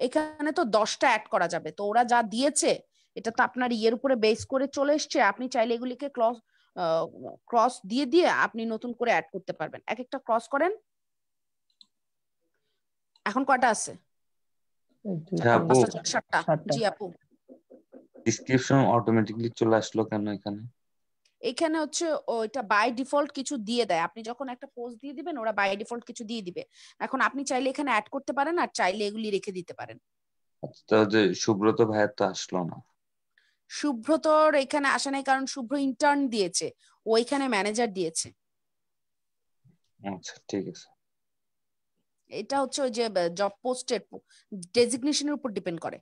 S1: এখানে তো দশটা অ্যাড করা যাবে। তো ওরা যা দিয়েছে এটা তো আপনার ইয়ের উপরে বেস করে চলে এসছে আপনি চাইলে এগুলিকে ক্লস ক্রস দিয়ে দিয়ে আপনি নতুন করে অ্যাড করতে পারবেন। এক একটা ক্রস করেন। এখন কয়টা আছে?
S11: হ্যাঁ।
S1: জি আপু।
S11: ডিসক্রিপশন অটোমেটিকলি চলে আসলো কেন এখানে?
S1: এখানে হচ্ছে ওইটা বাই ডিফল্ট কিছু দিয়ে দেয়। আপনি যখন একটা পোস্ট দিয়ে দিবেন ওরা বাই ডিফল্ট কিছু দিয়ে দিবে। এখন আপনি চাইলে এখানে অ্যাড করতে পারেন আর চাইলে এগুলি রেখে দিতে পারেন।
S11: আচ্ছা, সুব্রত ভাইয়ের তো আসলো না।
S1: শুভ্রতর এখানে আসে নাই কারণ শুভ্র ইন্টার্ন দিয়েছে ওইখানে ম্যানেজার দিয়েছে।
S11: আচ্ছা ঠিক আছে।
S1: এটা হচ্ছে ওই যে জব পোস্টের ডেজিগনেশনের উপর ডিপেন্ড করে।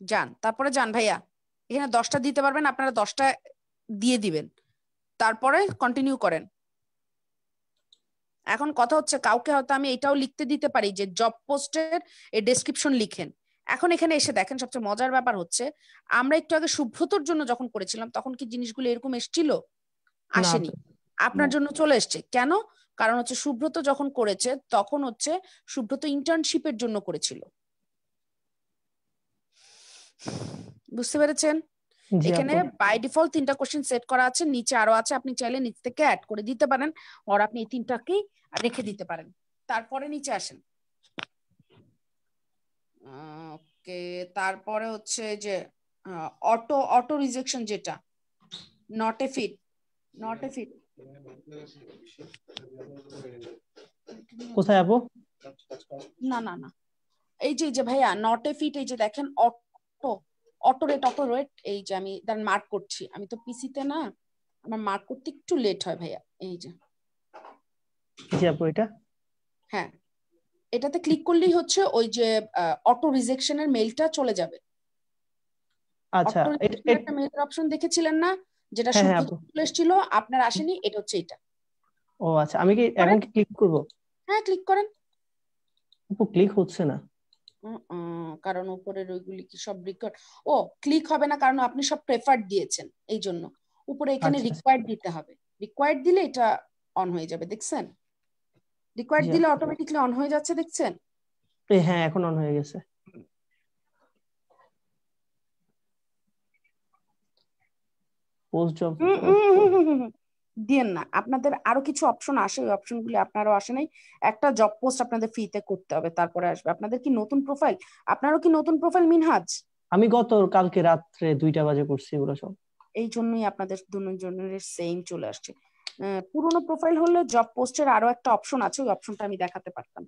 S1: যান তারপরে যান ভাইয়া এখানে দশটা দিতে পারবেন আপনারা দশটা দিয়ে দিবেন। তারপরে কন্টিনিউ করেন। এখন কথা হচ্ছে কাউকে হয়তো আমি এটাও লিখতে দিতে পারি যে জব পোস্টের এই ডেসক্রিপশন লিখেন। এখন এখানে এসে দেখেন সবচেয়ে মজার ব্যাপার হচ্ছে আমরা একটু আগে সুব্রতর জন্য যখন করেছিলাম তখন কি জিনিসগুলো এরকম এসছিল? আসেনি। আপনার জন্য চলে এসছে। কেন? কারণ হচ্ছে সুব্রত যখন করেছে তখন হচ্ছে সুব্রত ইন্টার্নশিপের জন্য করেছিল। বুঝতে পেরেছেন? এখানে বাই ডিফল্ট তিনটা কোশ্চেন সেট করা আছে নিচে আরও আছে আপনি চাইলে নিচ থেকে অ্যাড করে দিতে পারেন আর আপনি এই তিনটাকেই রেখে দিতে পারেন। তারপরে নিচে আসেন। ওকে তারপরে হচ্ছে যে অটো অটো রিজেকশন যেটা not a fit not a fit
S4: কোথায় আপু
S1: না না না। এই যে যে ভাইয়া নট এ ফিট এই যে দেখেন auto auto rate auto rate এই যে আমি তার মার্ক করছি। আমি তো পিসিতে না আমার মার্ক করতে একটু লেট হয় ভাইয়া এই যে।
S4: জি আপু এটা?
S1: হ্যাঁ। এটাতে ক্লিক করলেই হচ্ছে ওই যে অটো রিজেকশনের মেইলটা চলে যাবে।
S4: আচ্ছা
S1: একটা মেইলের অপশন দেখেছিলেন না? যেটা
S4: হ্যাঁ, হ্যাঁ,
S1: চলে এসেছিল আপনার আসেনি এটা হচ্ছে এটা।
S4: ও আচ্ছা আমি কি এখন ক্লিক করব?
S1: হ্যাঁ ক্লিক করেন।
S4: আপু ক্লিক হচ্ছে না।
S1: কারণ উপরের ওইগুলি কি সব রিকোয়ার্ড ও ক্লিক হবে না কারণ আপনি সব প্রেফার্ড দিয়েছেন এই জন্য উপরে এখানে
S4: আচ্ছা।
S1: রিকোয়ার্ড দিতে হবে। রিকোয়ার্ড দিলে এটা অন হয়ে যাবে দেখছেন? রিকোয়ার্ড দিলে। অটোমেটিকলি অন হয়ে যাচ্ছে দেখছেন?
S4: হ্যাঁ এখন অন হয়ে গেছে। পোস্ট জব
S1: দিয়েন না। আপনাদের আরও কিছু অপশন আসে ওই অপশনগুলি আপনারও আসে নাই। একটা জব পোস্ট আপনাদের ফ্রিতে করতে হবে তারপরে আসবে। আপনাদের কি নতুন প্রোফাইল আপনারও কি নতুন প্রোফাইল মিনহাজ?
S4: আমি গত কালকে রাত্রে দুইটা বাজে করছি এগুলো সব।
S1: এই জন্যই আপনাদের দুজনের সেম চলে আসছে। পুরোনো প্রোফাইল হলে জব পোস্টের আরও একটা অপশন আছে, ওই অপশনটা আমি দেখাতে পারতাম।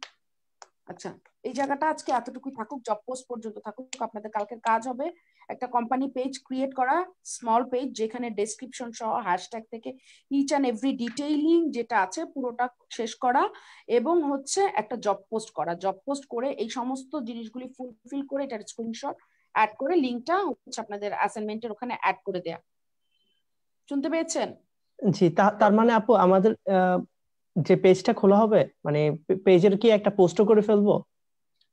S1: আচ্ছা এই জায়গাটা আজকে এতটুকুই থাকুক জব পোস্ট পর্যন্ত থাকুক, আপনাদের কালকের কাজ হবে। একটা কোম্পানি পেজ ক্রিয়েট করা স্মল পেজ যেখানে ডেসক্রিপশন সহ হ্যাশট্যাগ থেকে ইচ অ্যান্ড এভরি ডিটেইলিং যেটা আছে, পুরোটা শেষ করা এবং হচ্ছে একটা জব পোস্ট করা। জব পোস্ট করে এই সমস্ত জিনিসগুলি ফুলফিল করে এটার স্ক্রিনশট অ্যাড করে লিঙ্কটা হচ্ছে আপনাদের অ্যাসাইনমেন্টের ওখানে অ্যাড করে দেয়া। শুনতে পেয়েছেন?
S4: জি তা- তার মানে আপু আমাদের আহ, যে পেজটা খোলা হবে মানে পেজের কি একটা পোস্টও করে ফেলব?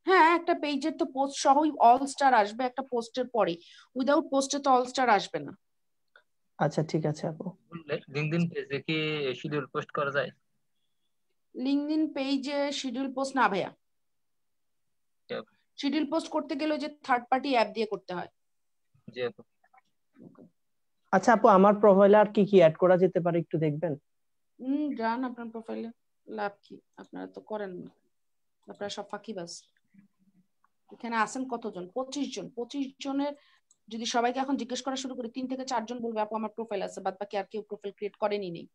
S1: হ্যাঁ একটা পেজের তো পোস্ট সহই অল স্টার আসবে একটা পোস্টের পরে উইদাউট পোস্টে তো অল স্টার আসবে না।
S4: আচ্ছা ঠিক আছে আপু।
S8: লিঙ্কডইন পেজে কি শিডিউল পোস্ট করা যায়?
S1: লিঙ্কডইন পেজে শিডিউল পোস্ট না ভাইয়া। শিডিউল পোস্ট করতে গেলে ওই যে থার্ড পার্টি অ্যাপ দিয়ে করতে হয়।
S8: জি আপু।
S4: আচ্ছা আপু আমার প্রোফাইলে আর কি কি অ্যাড করা যেতে পারে একটু দেখবেন?
S1: হুম যান আপনার প্রোফাইলে লাভ কি? আপনারা তো করেন না। আপনারা সব ফাঁকিবাজ। এখানে আছেন কতজন? পঁচিশ জন। পঁচিশ জনের যদি সবাইকে এখন জিজ্ঞেস করা শুরু করি তিন থেকে চারজন বলবে আপু আমার প্রোফাইল আছে। বাদ বাকি আর কেউ প্রোফাইল ক্রিয়েট করেনি নেই।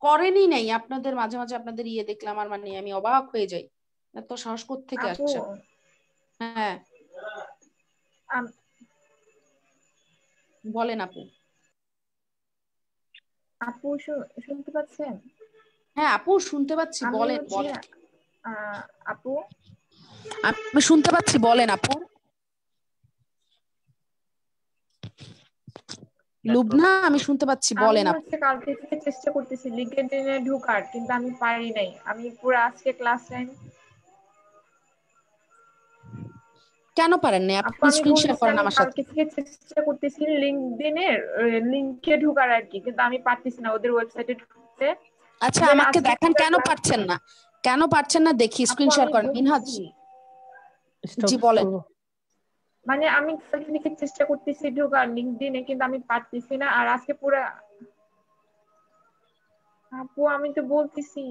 S1: করেনি নেই। আপনাদের মাঝে মাঝে আপনাদের ইয়ে দেখলাম আর মানে আমি অবাক হয়ে যাই। এত সাহস থেকে আসছে? হ্যাঁ।
S18: আম-
S1: বলেন আপু।
S18: আপু শুনতে পাচ্ছেন?
S1: হ্যাঁ আপু শুনতে পাচ্ছি
S18: আমি
S1: বলেন বলেন।
S18: আপু?
S1: আমি শুনতে পাচ্ছি বলেন আপু। লুবনা আমি শুনতে পাচ্ছি বলেন আপু।
S18: কালকে থেকে চেষ্টা করতেছি লিঙ্কডইনে ঢোকার কিন্তু আমি পারি নাই। আমি পুরো আজকে ক্লাস টাইম
S1: কেন পারেন না আপনি
S18: আমি
S1: স্ক্রিন শেয়ার করেন আমার সাথে।
S18: কালকে থেকে চেষ্টা করতেছি লিঙ্কডইনের লিংকে ঢোকার আর কি কিন্তু আমি পারতেছি না ওদের ওয়েবসাইটে ঢুকতে।
S1: আচ্ছা আমাকে দেখান কেন পারছেন না? কেন পারছেন না? দেখি স্ক্রিন শেয়ার করেন। মিনহাজ জি বলেন।
S18: মানে আমি কালকে থেকে চেষ্টা করতেছি ঢোকার লিঙ্কডইনে কিন্তু আমি পারতেছি না আর আজকে পুরো আপু আমি তো বলতেছি।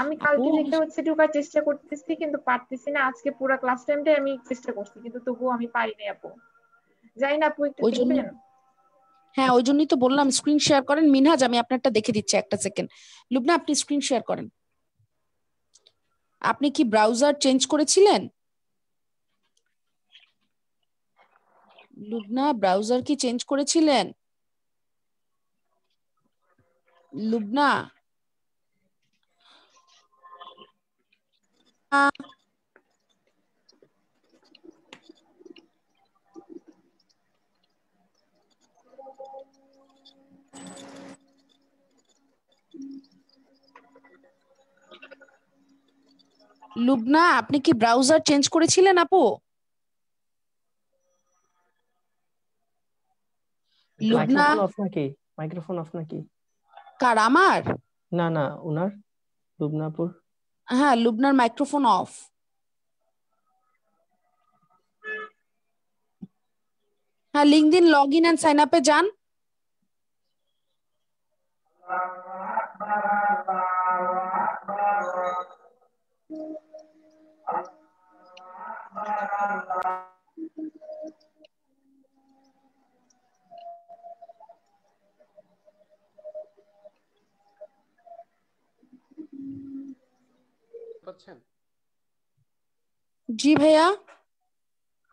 S18: আমি কালকে থেকে হচ্ছে ঢোকার চেষ্টা করতেছি কিন্তু পারতেছি না। আজকে পুরো ক্লাস টাইমটাই আমি চেষ্টা করছি কিন্তু তবুও আমি পারি না আপু। যাই না আপু একটু দেখবেন?
S1: হ্যাঁ ওই জন্যই তো বললাম স্ক্রিন শেয়ার করেন। মিনহাজ আমি আপনারটা দেখে দিচ্ছি একটা সেকেন্ড লুবনা আপনি স্ক্রিন শেয়ার করেন। আপনি কি ব্রাউজার চেঞ্জ করেছিলেন? লুবনা ব্রাউজার কি চেঞ্জ করেছিলেন? লুবনা লুবনা আপনি কি ব্রাউজার চেঞ্জ করেছিলেন আপু? লুবনা?
S4: অফ নাকি? মাইক্রোফোন অফ নাকি?
S1: কার আমার?
S4: না না উনার? লুবনাপুর
S1: হ্যাঁ লুবনার মাইক্রোফোন অফ হ্যাঁ LinkedIn log in and sign আপে যান।
S7: পাচ্ছেন?
S1: জি ভাইয়া।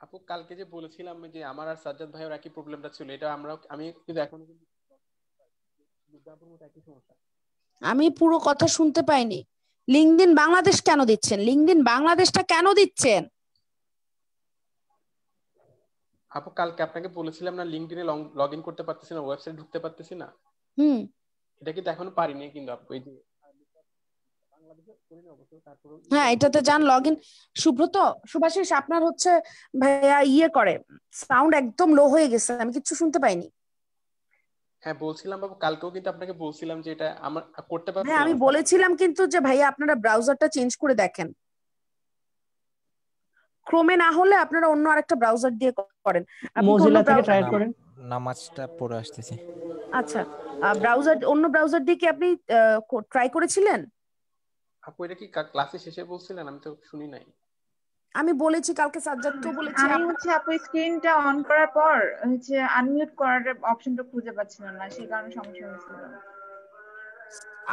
S7: আপু কালকে যে বলেছিলাম যে আমার আর সাজ্জাদ ভাইয়ের একই প্রবলেমটা ছিল এটা আমরা আমি কিন্তু এখন
S1: আমি পুরো কথা শুনতে পাইনি। লিঙ্কডিন বাংলাদেশ কেন দিচ্ছেন? লিঙ্কডিন বাংলাদেশটা কেন দিচ্ছেন?
S7: আপু কালকে আপনাকে বলেছিলাম না লিঙ্কডইনে লগ ইন করতে পারতেছি না ওয়েবসাইট ঢুকতে পারতেছি না?
S1: হুম।
S7: এটা কিন্তু এখনও পারিনি কিন্তু আপু এই যে বাংলাদেশে করিনি অবশ্য তারপরে
S1: হ্যাঁ এটাতে যান লগ ইন সুব্রত সুভাষিস আপনার হচ্ছে ভাইয়া ইয়ে করে সাউন্ড একদম লো হয়ে গেছে আমি কিচ্ছু শুনতে পাইনি।
S7: হ্যাঁ বলছিলাম বাবু কালকেও কিন্তু আপনাকে বলছিলাম যে এটা আমার করতে পারছি
S1: হ্যাঁ আমি বলেছিলাম কিন্তু যে ভাইয়া আপনারা ব্রাউজারটা চেঞ্জ করে দেখেন। ক্রোমে না হলে আপনারা অন্য আরেকটা ব্রাউজার দিয়ে করেন।
S4: মজিলা থেকে ট্রাই করেন।
S15: নামাজটা পড়ে আসতেছি।
S1: আচ্ছা ব্রাউজার অন্য ব্রাউজার দিয়ে কি আপনি ট্রাই করেছিলেন?
S7: আপু এটা কি ক্লাসে শেষে বলছিলেন? আমি তো শুনি নাই।
S1: আমি বলেছি কালকে সাজ্জাদকেও বলেছি
S18: আমি হচ্ছে আপু স্ক্রিনটা অন করার পর হচ্ছে আনমিউট করার অপশনটা খুঁজে পাচ্ছিলাম না সেই কারণে সমস্যা হয়েছিল।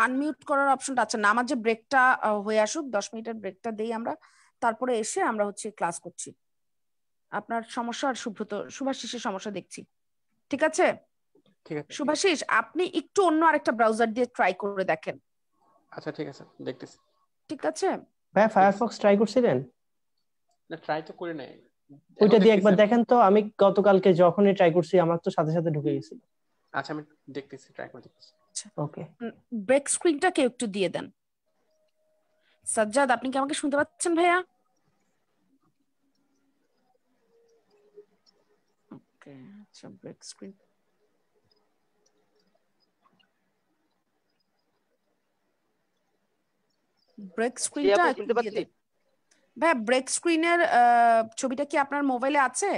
S1: আনমিউট করার অপশনটা আচ্ছা না আমার যে ব্রেকটা হয়ে আসুক দশ মিনিটের ব্রেকটা দেই আমরা তারপরে এসে আমরা হচ্ছে ক্লাস করছি। আপনার সমস্যা আর সুব্রত সুভাষিসের সমস্যা দেখছি। ঠিক আছে?
S7: ঠিক আছে
S1: সুভাষিস আপনি একটু অন্য আরেকটা ব্রাউজার দিয়ে ট্রাই করে দেখেন।
S7: আচ্ছা ঠিক আছে দেখতেছি।
S1: ঠিক আছে?
S4: ভাই ফায়ারফক্স ট্রাই করছিলেন?
S7: না ট্রাই তো করে নাই।
S4: ওইটা দিয়ে একবার দেখেন তো আমি গতকালকে যখনই ট্রাই করছি আমার তো সাথে সাথে ঢুকে গেছিল।
S7: আচ্ছা আমি দেখতেছি ট্রাই করে দেখতেছি।
S4: ওকে।
S1: ব্রেক স্ক্রিনটা কেউ একটু দিয়ে দেন। সাজ্জাদ আপনি কি আমাকে শুনতে পাচ্ছেন ভাইয়া? ওকে আচ্ছা ব্রেক স্ক্রিন ব্রেক স্ক্রিনটা ভাই
S13: শুনতে পাচ্ছি।
S1: দেন ব্রেক স্ক্রিনের ছবিটা কি আপনার মোবাইলে আছে